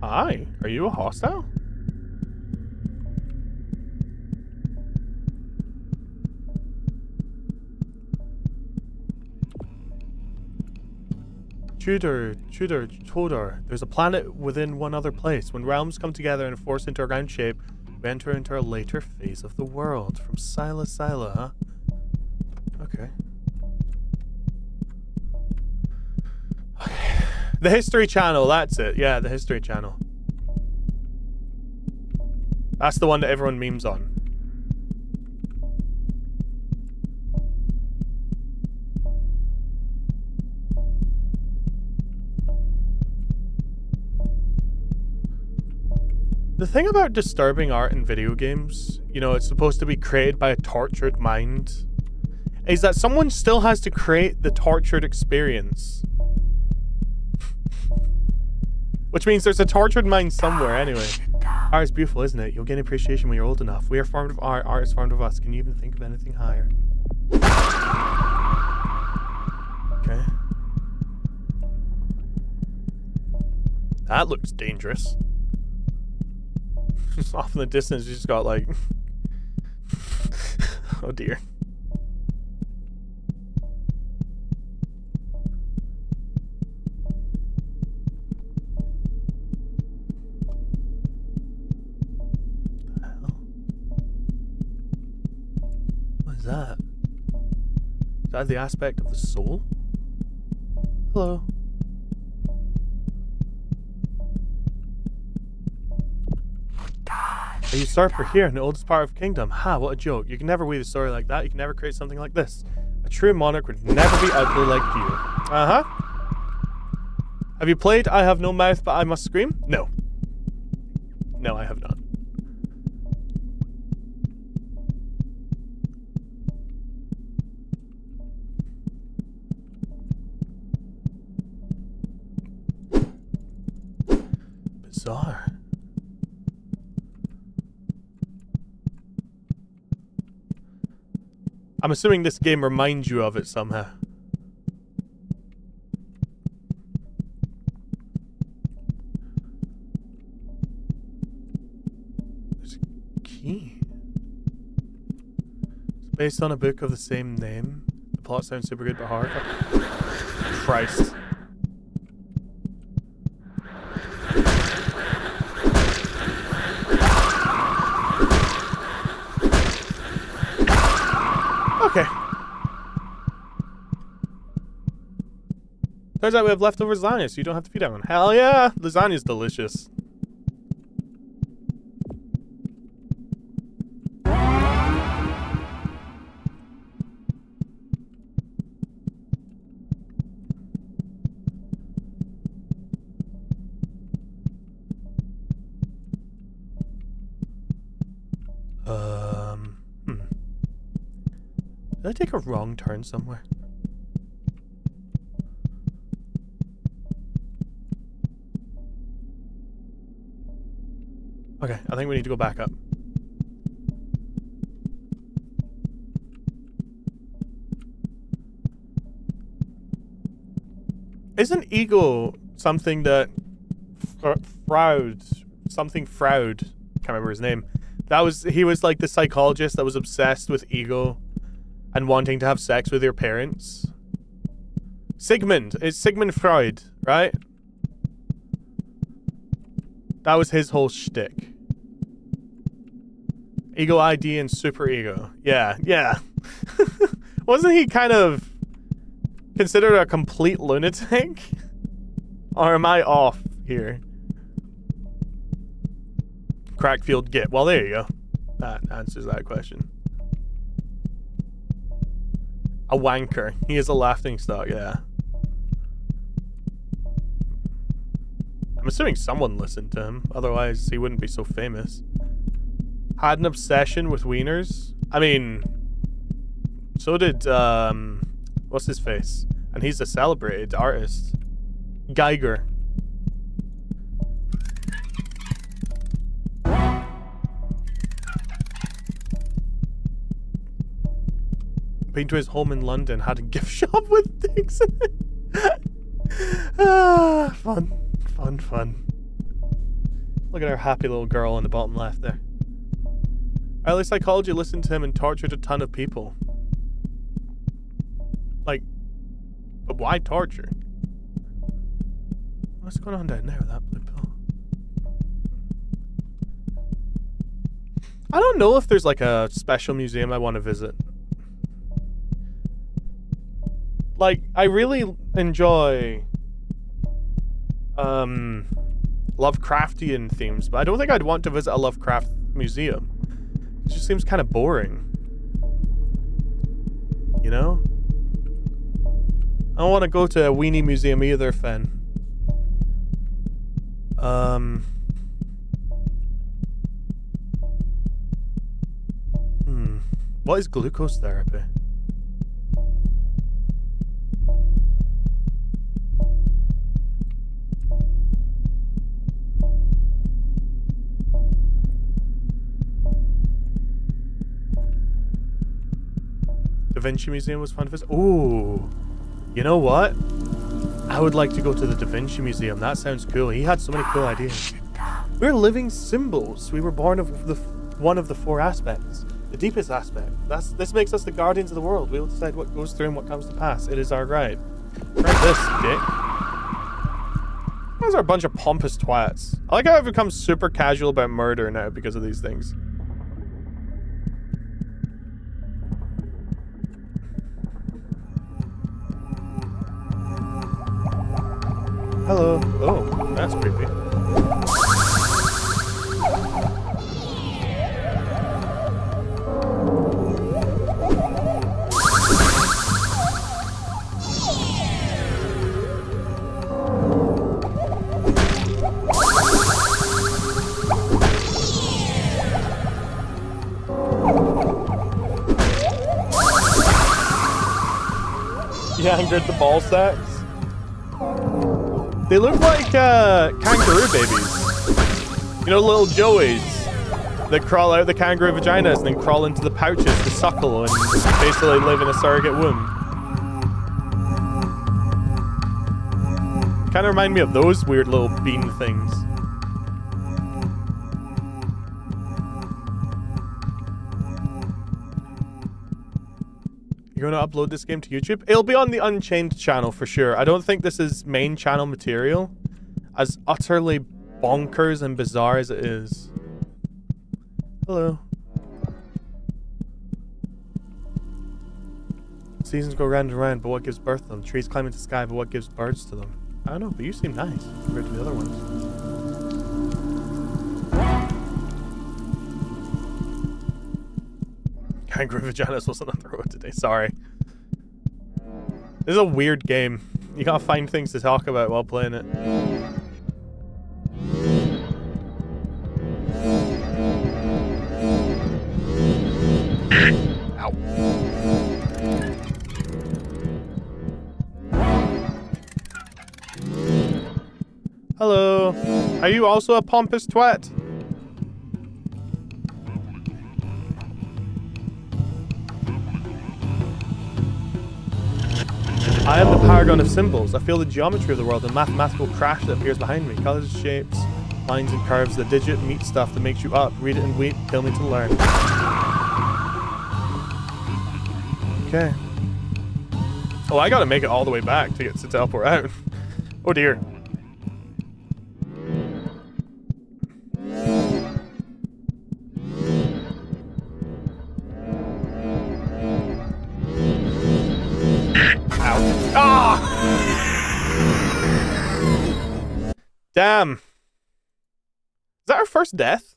Hi, are you a hostile? Tudor, Tudor, Tudor. There's a planet within one other place. When realms come together and force into a round shape, we enter into a later phase of the world. From Sila Sila, huh? Okay. Okay. The History Channel, that's it. Yeah, the History Channel. That's the one that everyone memes on. The thing about disturbing art in video games, you know, it's supposed to be created by a tortured mind, is that someone still has to create the tortured experience. Which means there's a tortured mind somewhere anyway. Art is beautiful, isn't it? You'll gain appreciation when you're old enough. We are formed of art, art is formed of us. Can you even think of anything higher? Okay. That looks dangerous. off in the distance, you just got like, oh dear. What is that? Is that the aspect of the soul? Hello. A usurper here in the oldest part of kingdom. Ha, what a joke. You can never weave a story like that. You can never create something like this. A true monarch would never be ugly like you. Uh-huh. Have you played I Have No Mouth But I Must Scream? No. No, I have not. Bizarre. I'm assuming this game reminds you of it somehow. There's a key. It's based on a book of the same name. The plot sounds super good but hard. Christ. Okay. Turns out we have leftover lasagna, so you don't have to feed that one. Hell yeah! Lasagna's delicious. Um, hmm. Did I take a wrong turn somewhere? Okay, I think we need to go back up. Isn't ego something that Fr- Froud, something Froud, can't remember his name. That was he was like the psychologist that was obsessed with ego and wanting to have sex with your parents. Sigmund, it's Sigmund Freud, right? That was his whole shtick. Ego ID and super ego. Yeah, yeah. Wasn't he kind of considered a complete lunatic? or am I off here? Crackfield Git. Well, there you go. That answers that question. A wanker. He is a laughing stock, yeah. I'm assuming someone listened to him, otherwise he wouldn't be so famous. Had an obsession with wieners. I mean, so did, um, what's his face? And he's a celebrated artist. Giger. Been to his home in London, had a gift shop with things in it. ah, fun, fun, fun. Look at our happy little girl in the bottom left there. Early psychology listened to him and tortured a ton of people. Like, but why torture? What's going on down there with that blue pill? I don't know if there's like a special museum I want to visit. Like, I really enjoy um Lovecraftian themes, but I don't think I'd want to visit a Lovecraft museum. It just seems kind of boring. You know? I don't want to go to a weenie museum either, Fen. Um. Hmm. What is glucose therapy? Da Vinci Museum was fun to visit. Ooh. You know what? I would like to go to the Da Vinci Museum. That sounds cool. He had so many cool ideas. We're living symbols. We were born of the one of the four aspects. The deepest aspect. That's this makes us the guardians of the world. We'll decide what goes through and what comes to pass. It is our right. Right this, dick. Those are a bunch of pompous twats. I like how I've become super casual about murder now because of these things. Hello. Oh, that's creepy. You angered the ball sacks. They look like uh, kangaroo babies. You know, little joeys that crawl out the kangaroo vaginas and then crawl into the pouches to suckle and basically live in a surrogate womb. Kind of remind me of those weird little bean things. Going to upload this game to YouTube? It'll be on the Unchained channel for sure. I don't think this is main channel material. As utterly bonkers and bizarre as it is. Hello. Seasons go round and round, but what gives birth to them? Trees climb into the sky, but what gives birds to them? I don't know, but you seem nice compared to the other ones. Kangaroo Vaginas wasn't on the road today, sorry. This is a weird game. You gotta find things to talk about while playing it. Ow. Hello. Are you also a pompous twat? I am the paragon of symbols. I feel the geometry of the world, the mathematical crash that appears behind me. Colors, shapes, lines and curves, the digit meat stuff that makes you up. Read it and weep, kill me to learn. Okay. Oh, I gotta make it all the way back to get to teleport out. oh dear. Damn. Is that our first death?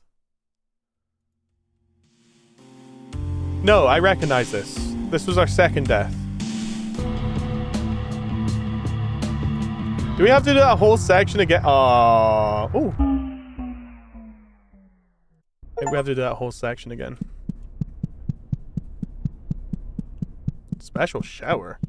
No, I recognize this. This was our second death. Do we have to do that whole section again? Oh, uh, ooh. I think we have to do that whole section again. Special shower.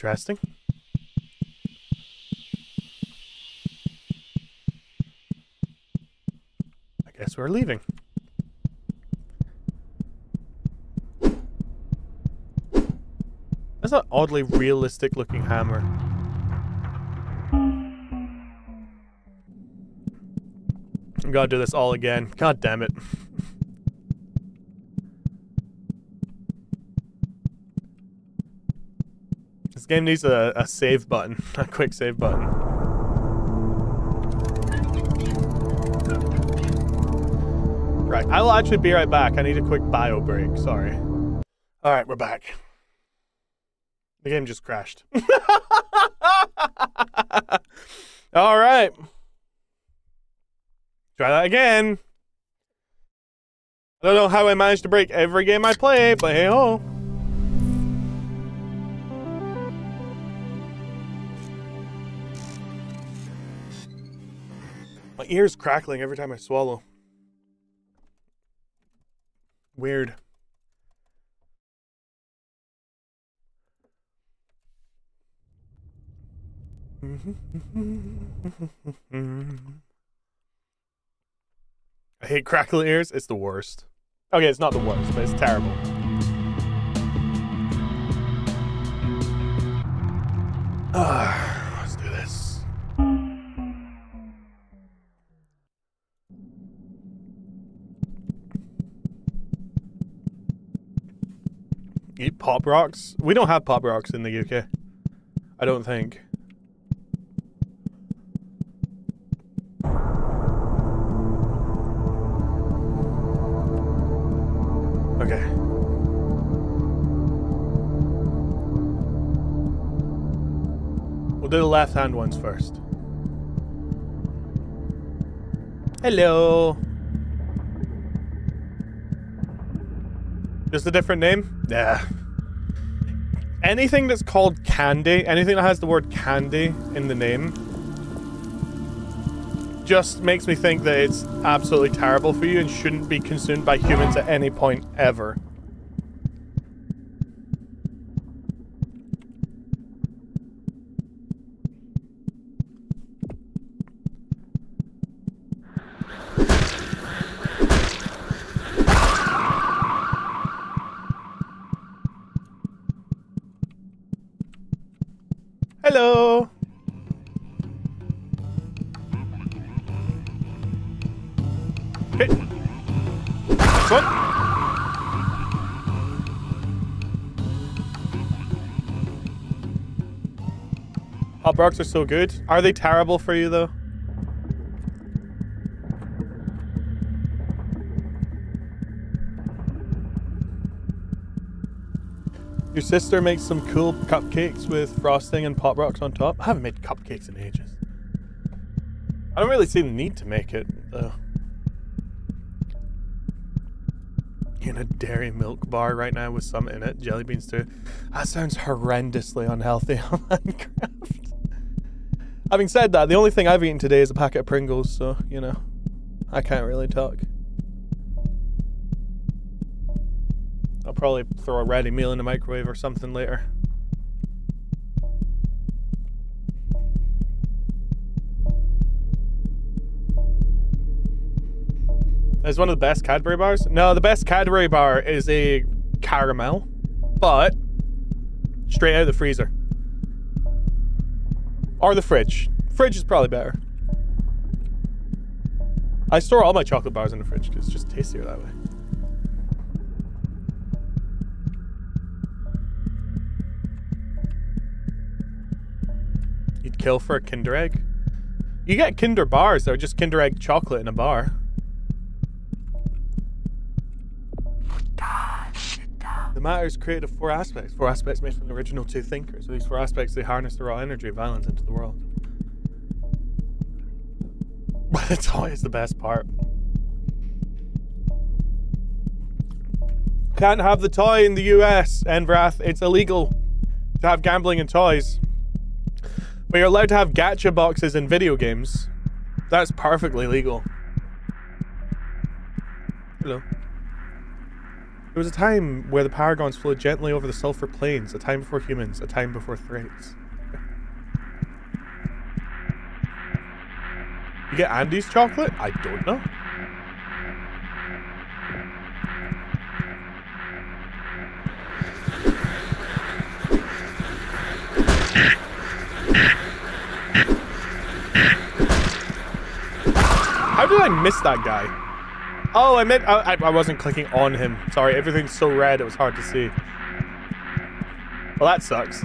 Interesting. Guess we're leaving. That's an oddly realistic looking hammer. I'm gonna do this all again. God damn it. This game needs a, a save button, a quick save button. Right, I will actually be right back. I need a quick bio break, sorry. Alright, we're back. The game just crashed. Alright. Try that again. I don't know how I managed to break every game I play, but hey ho. My ear's crackling every time I swallow. Weird. I hate crackle ears. It's the worst. Okay, it's not the worst, but it's terrible. Ah. Eat pop rocks? We don't have pop rocks in the UK. I don't think. Okay. We'll do the left hand ones first. Hello. Just a different name? Yeah. Anything that's called candy, anything that has the word candy in the name, just makes me think that it's absolutely terrible for you and shouldn't be consumed by humans at any point ever. Rocks are so good. Are they terrible for you though? Your sister makes some cool cupcakes with frosting and pop rocks on top. I haven't made cupcakes in ages. I don't really see the need to make it, though. In a dairy milk bar right now with some in it, jelly beans too. That sounds horrendously unhealthy on Minecraft. Having said that, the only thing I've eaten today is a packet of Pringles, so, you know, I can't really talk. I'll probably throw a ready meal in the microwave or something later. Is one of the best Cadbury bars? No, the best Cadbury bar is a caramel, but straight out of the freezer. Or the fridge. Fridge is probably better. I store all my chocolate bars in the fridge because it's just tastier that way. You'd kill for a Kinder Egg? You get Kinder bars, they're just Kinder Egg chocolate in a bar. The matter is created of four aspects. Four aspects made from the original two thinkers. These four aspects, they harness the raw energy of violence into the world. But toy is the best part. Can't have the toy in the US, Envrath. It's illegal to have gambling and toys. But you're allowed to have gacha boxes in video games. That's perfectly legal. Hello. There was a time where the Paragons flowed gently over the sulfur plains, a time before humans, a time before threats. You get Andes chocolate? I don't know. How did I miss that guy? Oh, I meant I, I wasn't clicking on him. Sorry, everything's so red it was hard to see. Well, that sucks.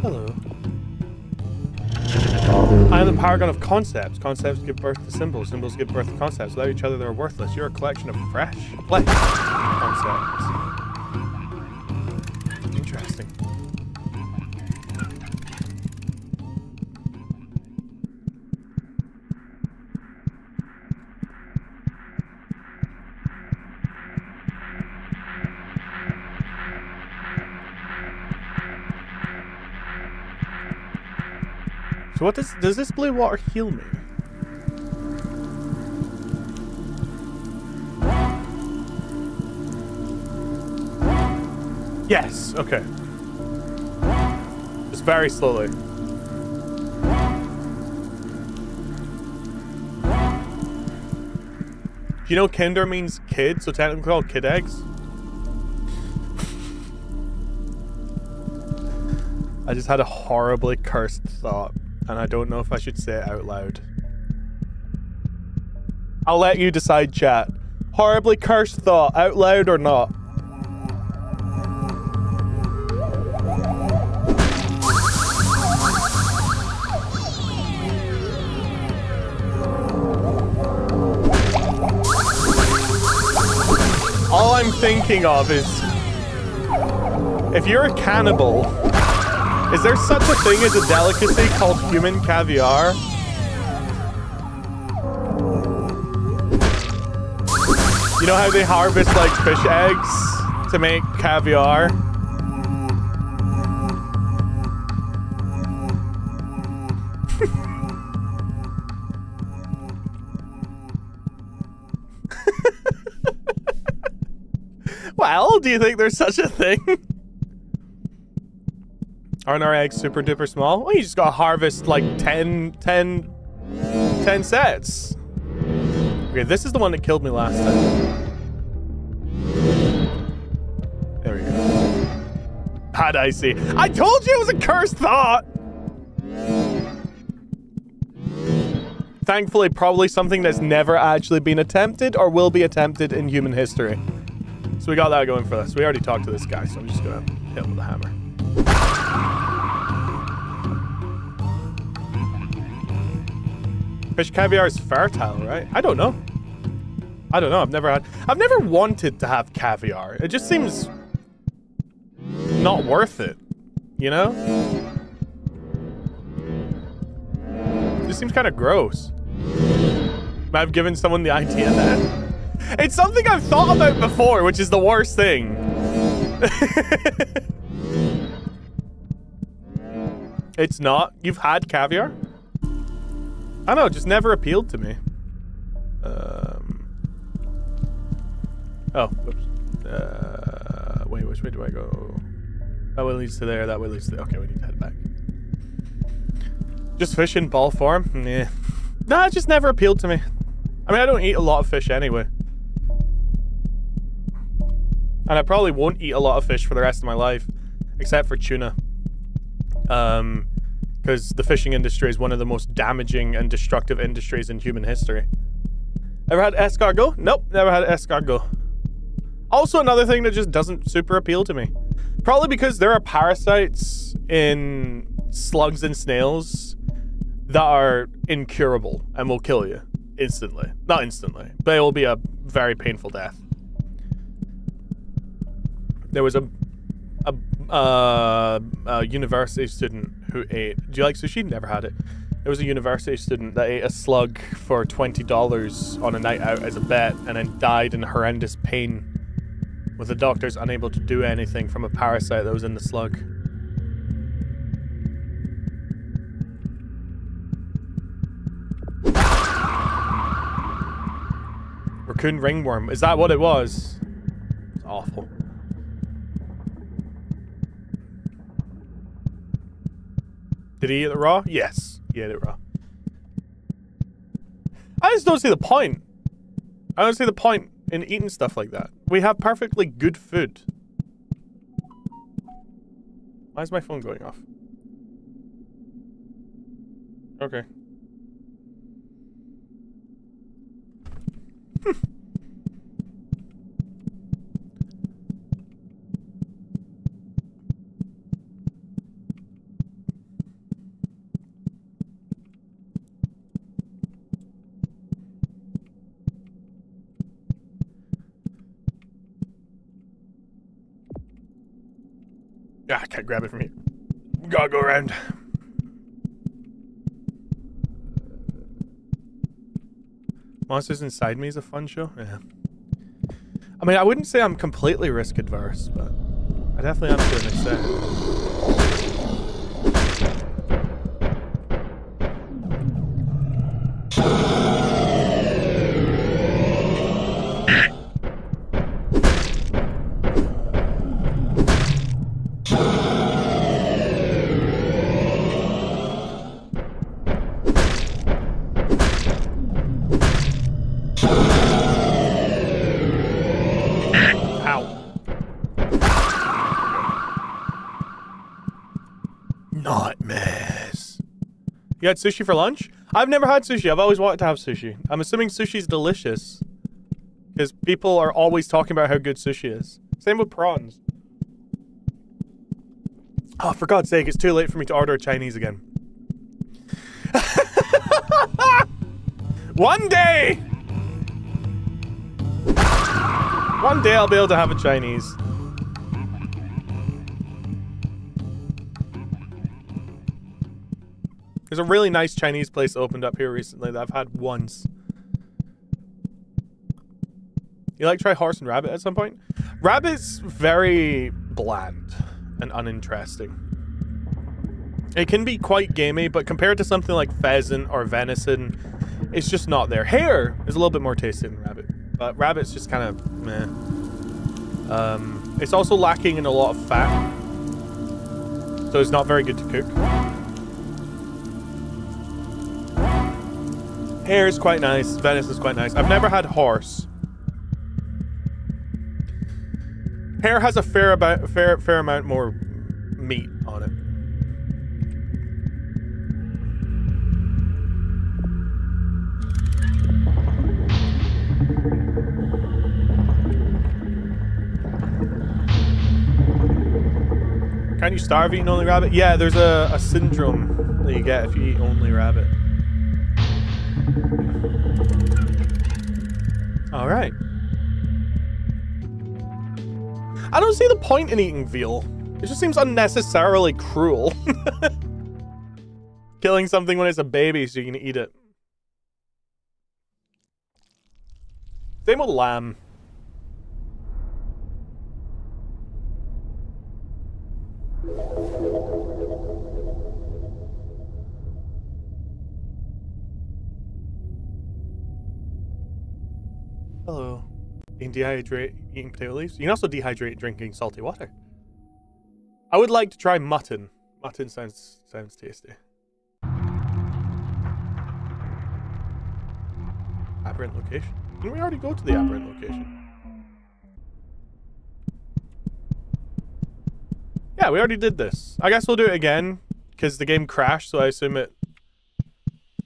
Hello. I am the paragon of concepts. Concepts give birth to symbols. Symbols give birth to concepts. Without each other, they're worthless. You're a collection of fresh, flesh what does does this blue water heal me? Yes, okay. Just very slowly. you know Kinder means kid, so technically called kid eggs? I just had a horribly cursed thought, and I don't know if I should say it out loud. I'll let you decide, chat. Horribly cursed thought, out loud or not? All I'm thinking of is if you're a cannibal, is there such a thing as a delicacy called human caviar? You know how they harvest like fish eggs to make caviar? well, do you think there's such a thing? Aren't our eggs super duper small? Well, you just gotta harvest like 10, 10, 10 sets. Okay, this is the one that killed me last time. There we go. Had I see. I told you it was a cursed thought! Thankfully, probably something that's never actually been attempted or will be attempted in human history. So we got that going for us. We already talked to this guy, so I'm just gonna hit him with a hammer. Fish caviar is fertile, right? I don't know. I don't know. I've never had. I've never wanted to have caviar. It just seems not worth it. You know? Just seems kind of gross. I've given someone the idea then. It's something I've thought about before, which is the worst thing. it's not. You've had caviar? I don't know, it just never appealed to me. Um. Oh, whoops. Uh, wait, which way do I go? That way leads to there, that way leads to there. Okay, we need to head back. Just fish in ball form? Yeah. Nah, it just never appealed to me. I mean, I don't eat a lot of fish anyway. And I probably won't eat a lot of fish for the rest of my life, except for tuna. Um, because the fishing industry is one of the most damaging and destructive industries in human history. Ever had escargot? Nope, never had escargot. Also, another thing that just doesn't super appeal to me. Probably because there are parasites in slugs and snails that are incurable and will kill you instantly. Not instantly, but it will be a very painful death. There was a uh, a university student who ate. Do you like sushi? Never had it. It was a university student that ate a slug for twenty dollars on a night out as a bet, and then died in horrendous pain, with the doctors unable to do anything from a parasite that was in the slug. Raccoon ringworm. Is that what it was? It's awful. Did he eat it raw? Yes, he ate it raw. I just don't see the point. I don't see the point in eating stuff like that. We have perfectly good food. Why is my phone going off? Okay. Hmm. Ah, I can't grab it from here. Gotta go around. Monsters Inside Me is a fun show. Yeah. I mean, I wouldn't say I'm completely risk adverse, but I definitely am to an extent. You had sushi for lunch? I've never had sushi. I've always wanted to have sushi. I'm assuming sushi's delicious. Because people are always talking about how good sushi is. Same with prawns. Oh, for God's sake, it's too late for me to order a Chinese again. One day! One day I'll be able to have a Chinese. There's a really nice Chinese place opened up here recently that I've had once. You like try horse and rabbit at some point? Rabbit's very bland and uninteresting. It can be quite gamey, but compared to something like pheasant or venison, it's just not there. Hare is a little bit more tasty than rabbit, but rabbit's just kind of meh. Um, it's also lacking in a lot of fat, so it's not very good to cook. Hare is quite nice. Venison is quite nice. I've never had horse. Hare has a fair about fair fair amount more meat on it. Can you starve eating only rabbit? Yeah, there's a, a syndrome that you get if you eat only rabbit. All right. I don't see the point in eating veal. It just seems unnecessarily cruel. Killing something when it's a baby so you can eat it. Same with lamb. Hello. You dehydrate eating potato leaves. You can also dehydrate drinking salty water. I would like to try mutton. Mutton sounds sounds tasty. Aberrant location. Didn't we already go to the aberrant location? Yeah, we already did this. I guess we'll do it again because the game crashed, so I assume it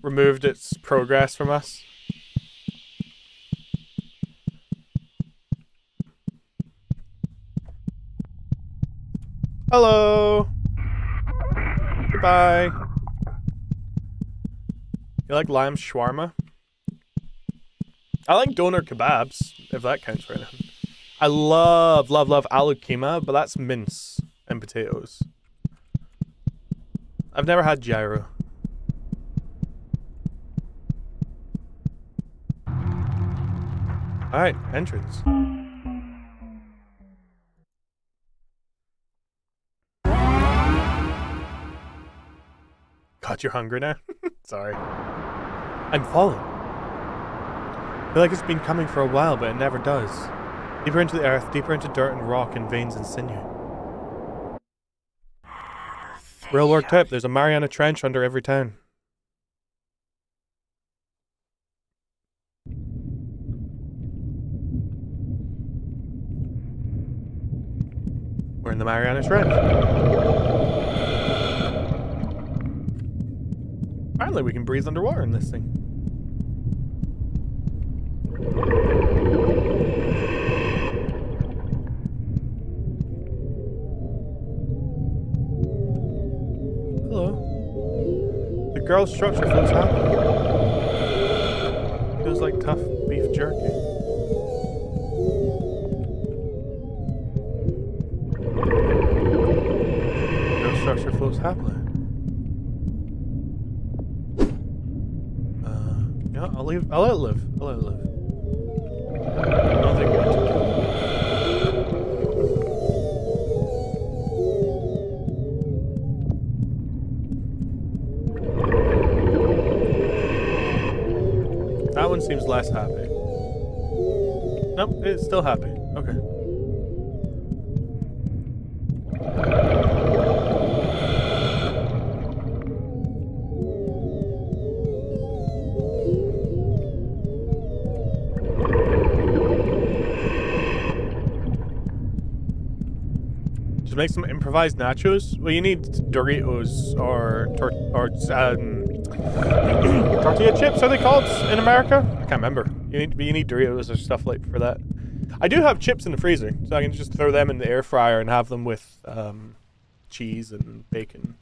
removed its progress from us. Hello. Goodbye. You like lime shawarma? I like doner kebabs, if that counts for anything. I love, love, love aloo keema, but that's mince and potatoes. I've never had gyro. Alright, entrance. God, you're hungry now? Sorry. I'm falling. I feel like it's been coming for a while, but it never does. Deeper into the earth, deeper into dirt and rock and veins and sinew. Real work tip, there's a Mariana Trench under every town. We're in the Mariana Trench. Finally, we can breathe underwater in this thing. Hello. The girl's structure feels happy. Feels like tough beef jerky. Structure happily. I'll leave. I'll let it live. I'll let it live. That one seems less happy. Nope, it's still happy. Okay. Just make some improvised nachos. Well, you need Doritos or tor- or um, tortilla chips. Are they called in America? I can't remember. You need you need Doritos or stuff like for that. I do have chips in the freezer, so I can just throw them in the air fryer and have them with um, cheese and bacon.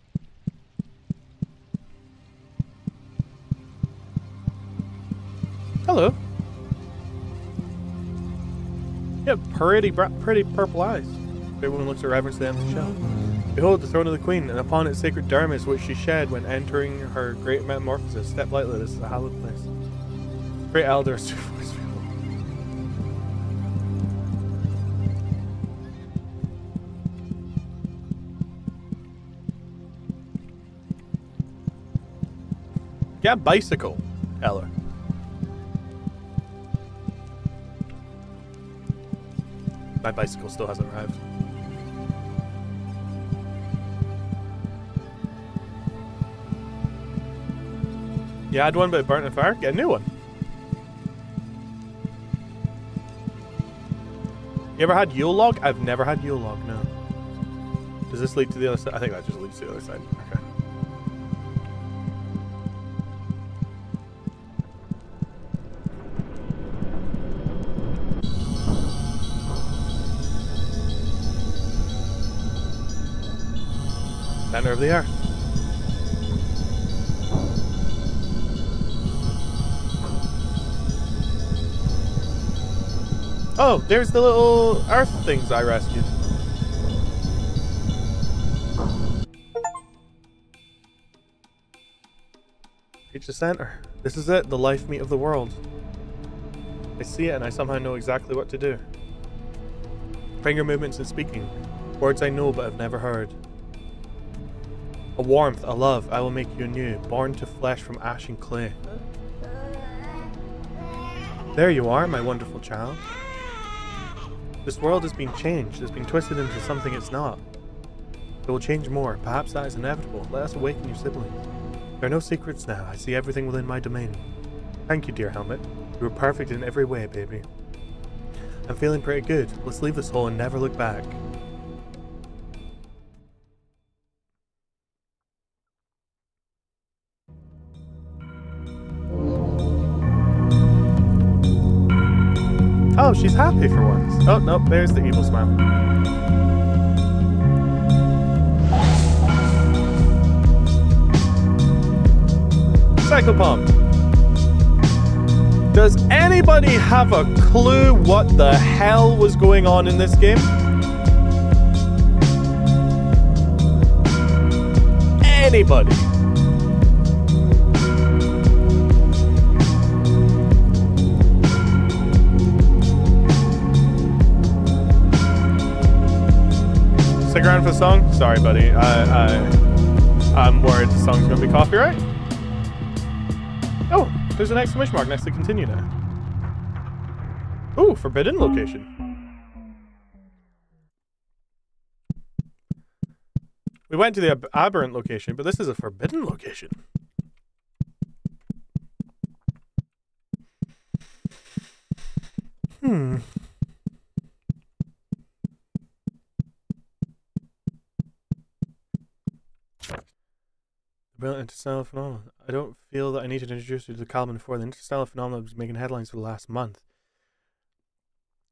Hello. You have pretty, pretty purple eyes. Everyone looks at reverence the empty shell. Behold the throne of the queen, and upon its sacred dermis which she shed when entering her great metamorphosis. Step lightly, this is a hallowed place. Great elders. A bicycle, Eller. My bicycle still hasn't arrived. You had one but it burnt in fire? Get a new one. You ever had Yule log? I've never had Yule log, no. Does this lead to the other side? I think that just leads to the other side. Okay. Center of the earth. Oh, there's the little earth things I rescued. Reach the center. This is it, the life meat of the world. I see it and I somehow know exactly what to do. Finger movements and speaking. Words I know but have never heard. A warmth, a love, I will make you new, born to flesh from ash and clay. There you are, my wonderful child. This world has been changed, it's been twisted into something it's not. It will change more, perhaps that is inevitable. Let us awaken your siblings. There are no secrets now, I see everything within my domain. Thank you, dear Helmet. You were perfect in every way, baby. I'm feeling pretty good. Let's leave this hole and never look back. Oh, she's happy for once. Oh, nope, there's the evil smile. Psychopomp. Does anybody have a clue what the hell was going on in this game? Anybody? Stick around for the song? Sorry, buddy. I, I, I'm worried the song's gonna be copyright. Oh, there's an exclamation mark next to continue now. Ooh, forbidden location. We went to the ab- aberrant location, but this is a forbidden location. Hmm. Brilliant interstellar phenomenon. I don't feel that I need to introduce you to the Calvin before the interstellar phenomenon was making headlines for the last month.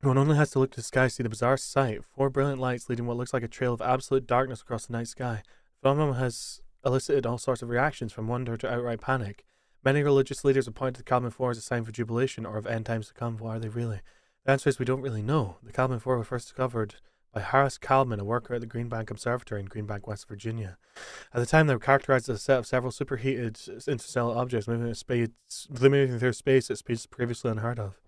One only has to look to the sky to see the bizarre sight. Four brilliant lights leading what looks like a trail of absolute darkness across the night sky. The phenomenon has elicited all sorts of reactions from wonder to outright panic. Many religious leaders have pointed to the Calvin Four as a sign for jubilation or of end times to come. What are they really? The answer is we don't really know. The Calvin Four were first discovered by Harris Kalman, a worker at the Greenbank Observatory in Greenbank, West Virginia. At the time, they were characterized as a set of several superheated interstellar objects moving, at space, moving through space at speeds previously unheard of.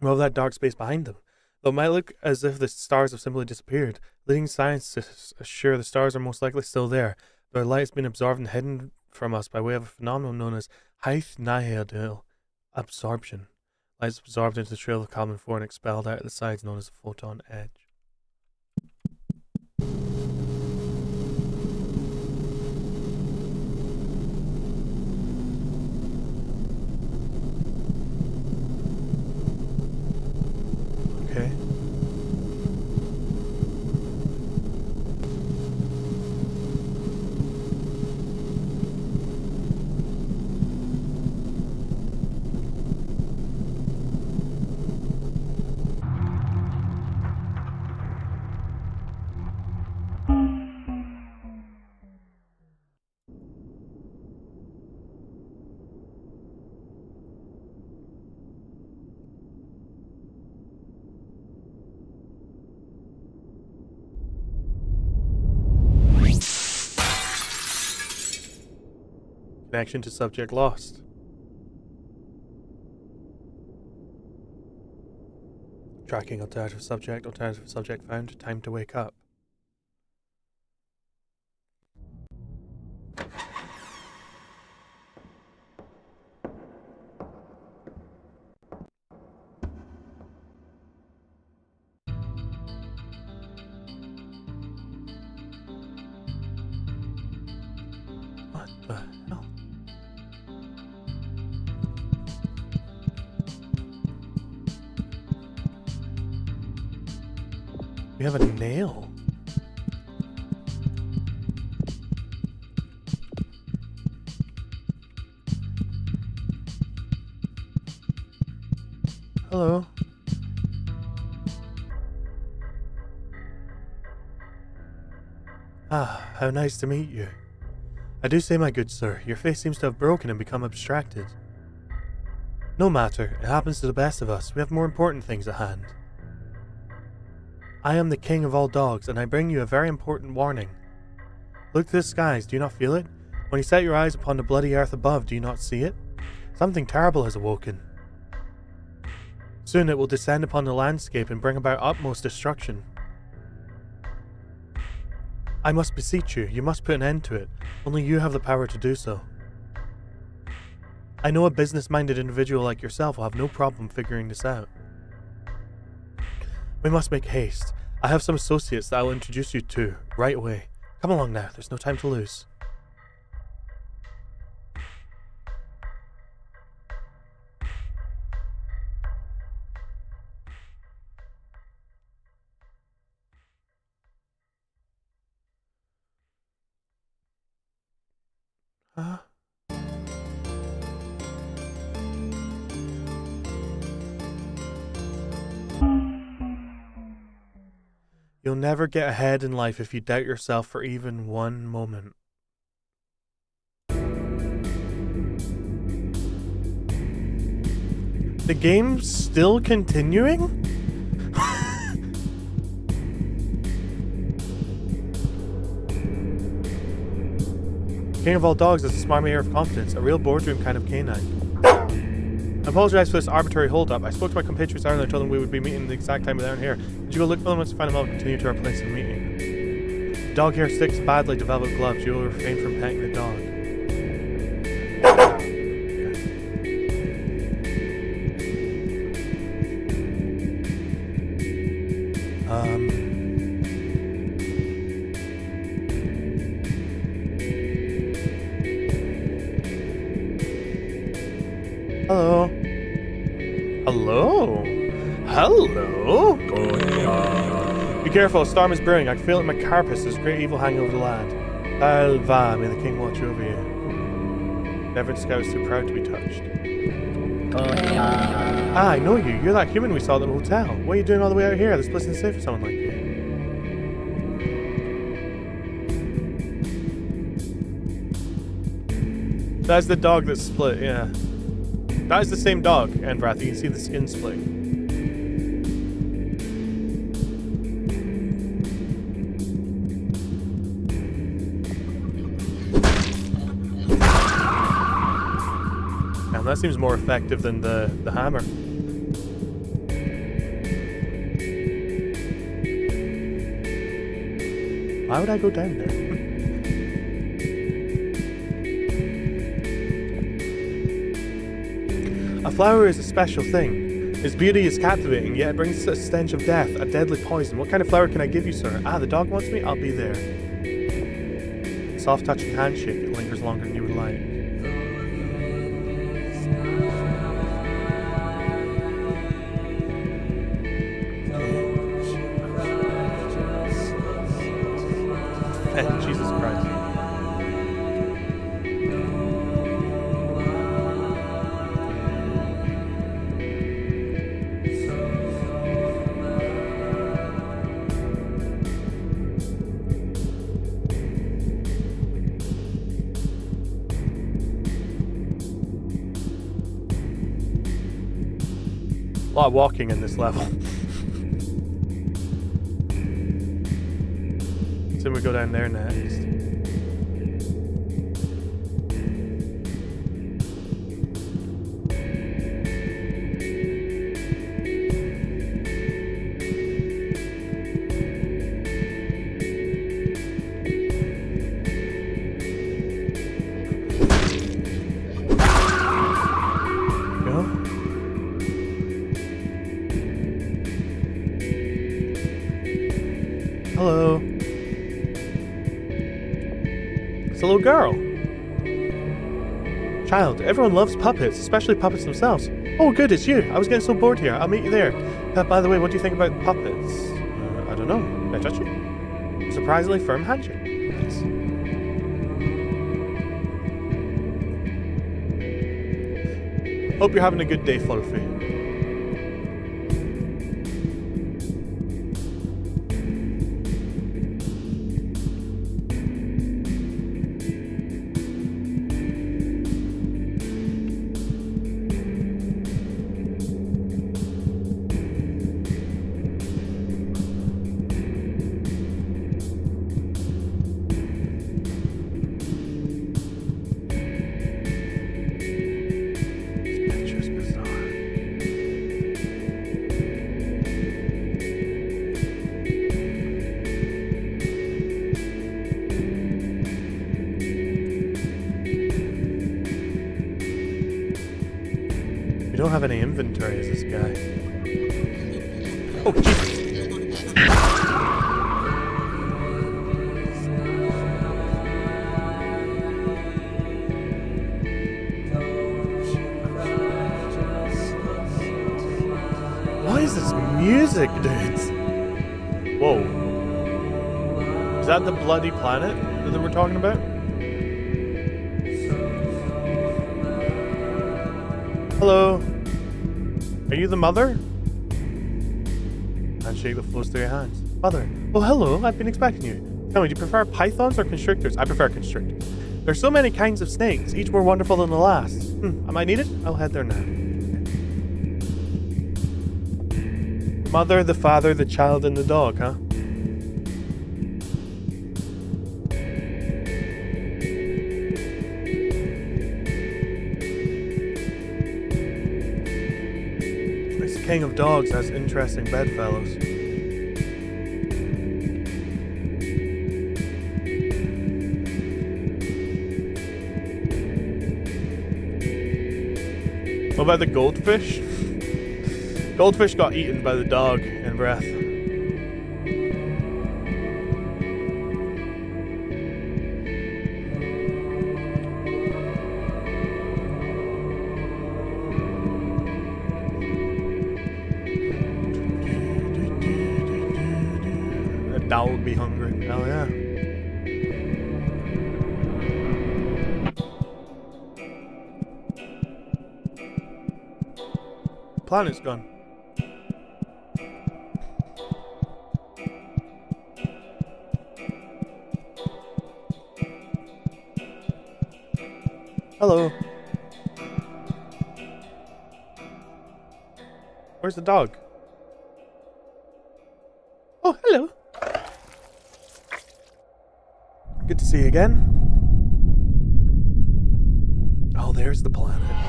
Well, that dark space behind them. Though it might look as if the stars have simply disappeared, leading scientists assure the stars are most likely still there. Their light has been absorbed and hidden from us by way of a phenomenon known as Hythe nihil absorption. Light is absorbed into the trail of Calvin 4 and expelled out at the sides known as the photon edge. Okay. Connection to subject lost. Tracking alternative subject, alternative subject found, time to wake up. How nice to meet you. I do say, my good sir, your face seems to have broken and become abstracted. No matter, it happens to the best of us. We have more important things at hand. I am the king of all dogs, and I bring you a very important warning. Look to the skies, do you not feel it? When you set your eyes upon the bloody earth above, do you not see it? Something terrible has awoken. Soon it will descend upon the landscape and bring about utmost destruction. I must beseech you, you must put an end to it. Only you have the power to do so. I know a business minded individual like yourself will have no problem figuring this out. We must make haste. I have some associates that I will introduce you to right away. Come along now, there's no time to lose. Never get ahead in life if you doubt yourself for even one moment. The game's still continuing? King of all dogs is a smart mayor of confidence, a real boardroom kind of canine. I apologize for this arbitrary holdup. I spoke to my compatriots earlier and told them we would be meeting the exact time down here. Did you go look for them once you find them out and continue to our place of meeting? Dog hair sticks badly developed gloves. You will refrain from petting the dog. Careful, a storm is brewing. I can feel it in my carapace. There's great evil hanging over the land. Alva, may the king watch over you. Never scout is too proud to be touched. Ah, I know you. You're that human we saw at the hotel. What are you doing all the way out here? This place isn't safe for someone like you. That's the dog that split, yeah. That is the same dog, Envrath. You can see the skin split. Seems more effective than the, the hammer. Why would I go down there? A flower is a special thing. Its beauty is captivating, yet it brings a stench of death, a deadly poison. What kind of flower can I give you, sir? Ah, the dog wants me? I'll be there. Soft touching handshake. It lingers longer than you would like. Jesus Christ. A lot of walking in this level. go down there next. Child, everyone loves puppets, especially puppets themselves. Oh, good, it's you. I was getting so bored here. I'll meet you there. Uh, by the way, what do you think about puppets? Uh, I don't know. I touch you? Surprisingly firm handshake. Nice. Hope you're having a good day, Fluffy. Mother? Handshake that flows through your hands. Mother. Oh, hello. I've been expecting you. Tell me, do you prefer pythons or constrictors? I prefer constrictors. There's so many kinds of snakes, each more wonderful than the last. Hmm, am I needed? I'll head there now. Mother, the father, the child, and the dog, huh? King of dogs has interesting bedfellows. What about the goldfish? Goldfish got eaten by the dog in breath. Planet's gone. Hello. Where's the dog? Oh, hello. Good to see you again. Oh, there's the planet.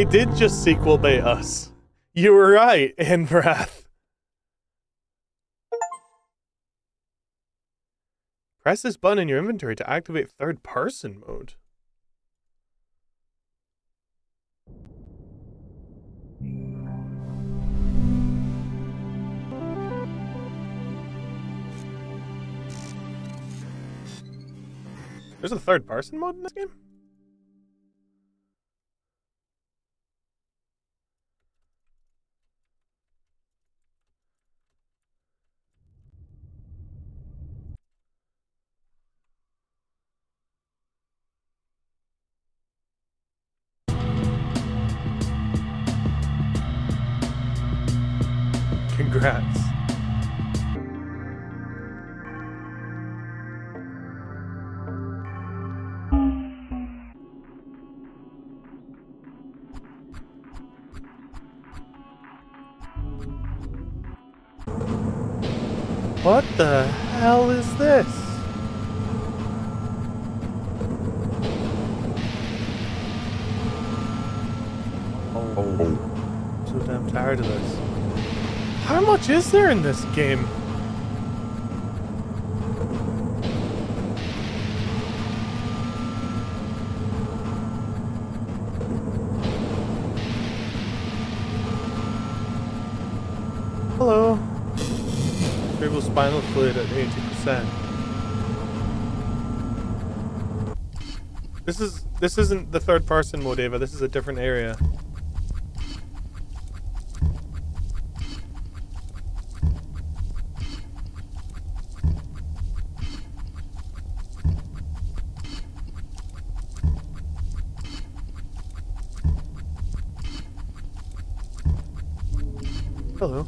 They did just sequel bait us. You were right, Inwrath. Press this button in your inventory to activate third person mode. There's a third person mode in this game? What the hell is this? Oh. oh. Too damn tired of this. How much is there in this game? At 80%. This is this isn't the third person mode, Ava. This is a different area. Hello.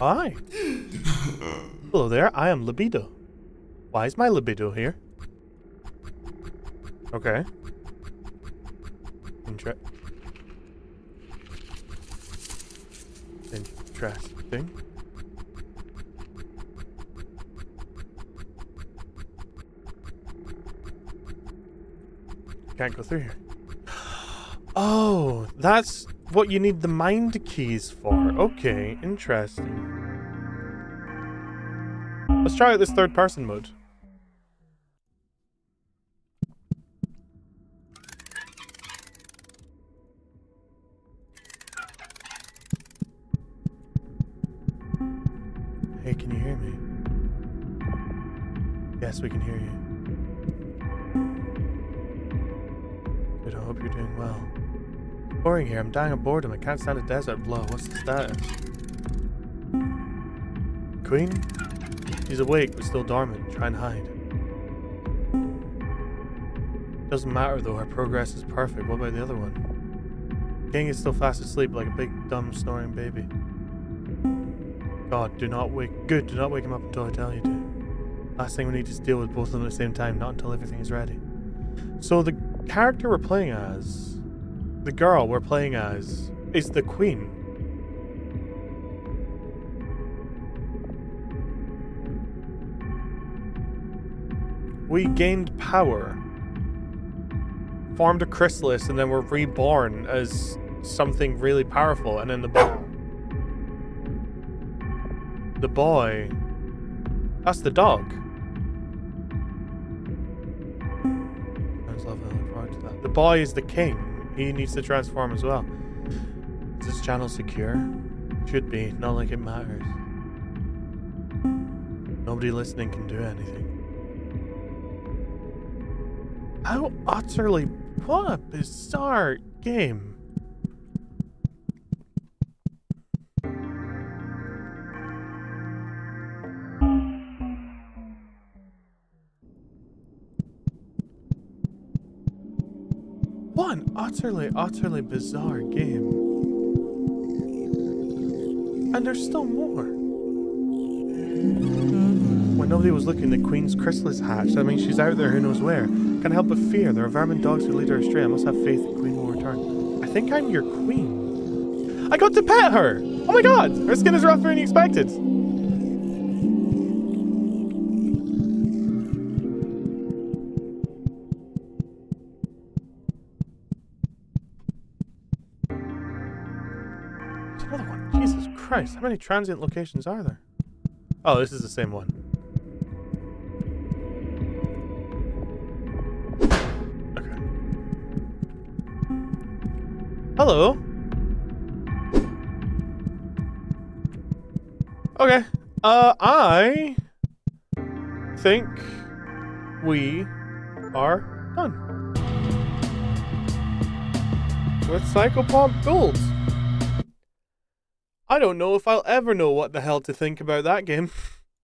Hi. Hello there, I am Libido. Why is my libido here? Okay. Inter Interesting. Can't go through here. Oh, that's what you need the mind keys for. Okay, interesting. Let's try out this third person mode. Hey, can you hear me? Yes, we can hear you. Good, I hope you're doing well. Boring here, I'm dying of boredom. I can't stand a desert blow. What's the status? Queen? She's awake, but still dormant. Try and hide. Doesn't matter though, her progress is perfect. What about the other one? King is still fast asleep like a big, dumb, snoring baby. God, do not wake. Good, do not wake him up until I tell you to. Last thing we need is to deal with both of them at the same time, not until everything is ready. So the character we're playing as, the girl we're playing as, is the queen. We gained power, formed a chrysalis, and then were reborn as something really powerful, and then the boy. The boy. That's the dog. The boy is the king. He needs to transform as well. Is this channel secure? Should be. Not like it matters. Nobody listening can do anything. How utterly. What a bizarre game. What an utterly, utterly bizarre game. And there's still more. Nobody was looking, the Queen's chrysalis hatched. I mean, she's out there who knows where. Can't help but fear. There are vermin dogs who lead her astray. I must have faith the Queen will return. I think I'm your Queen. I got to pet her! Oh my god! Her skin is rougher than you expected. There's another one. Jesus Christ, how many transient locations are there? Oh, this is the same one. Hello. Okay. Uh, I think we are done with Psychopomp Gold. I don't know if I'll ever know what the hell to think about that game.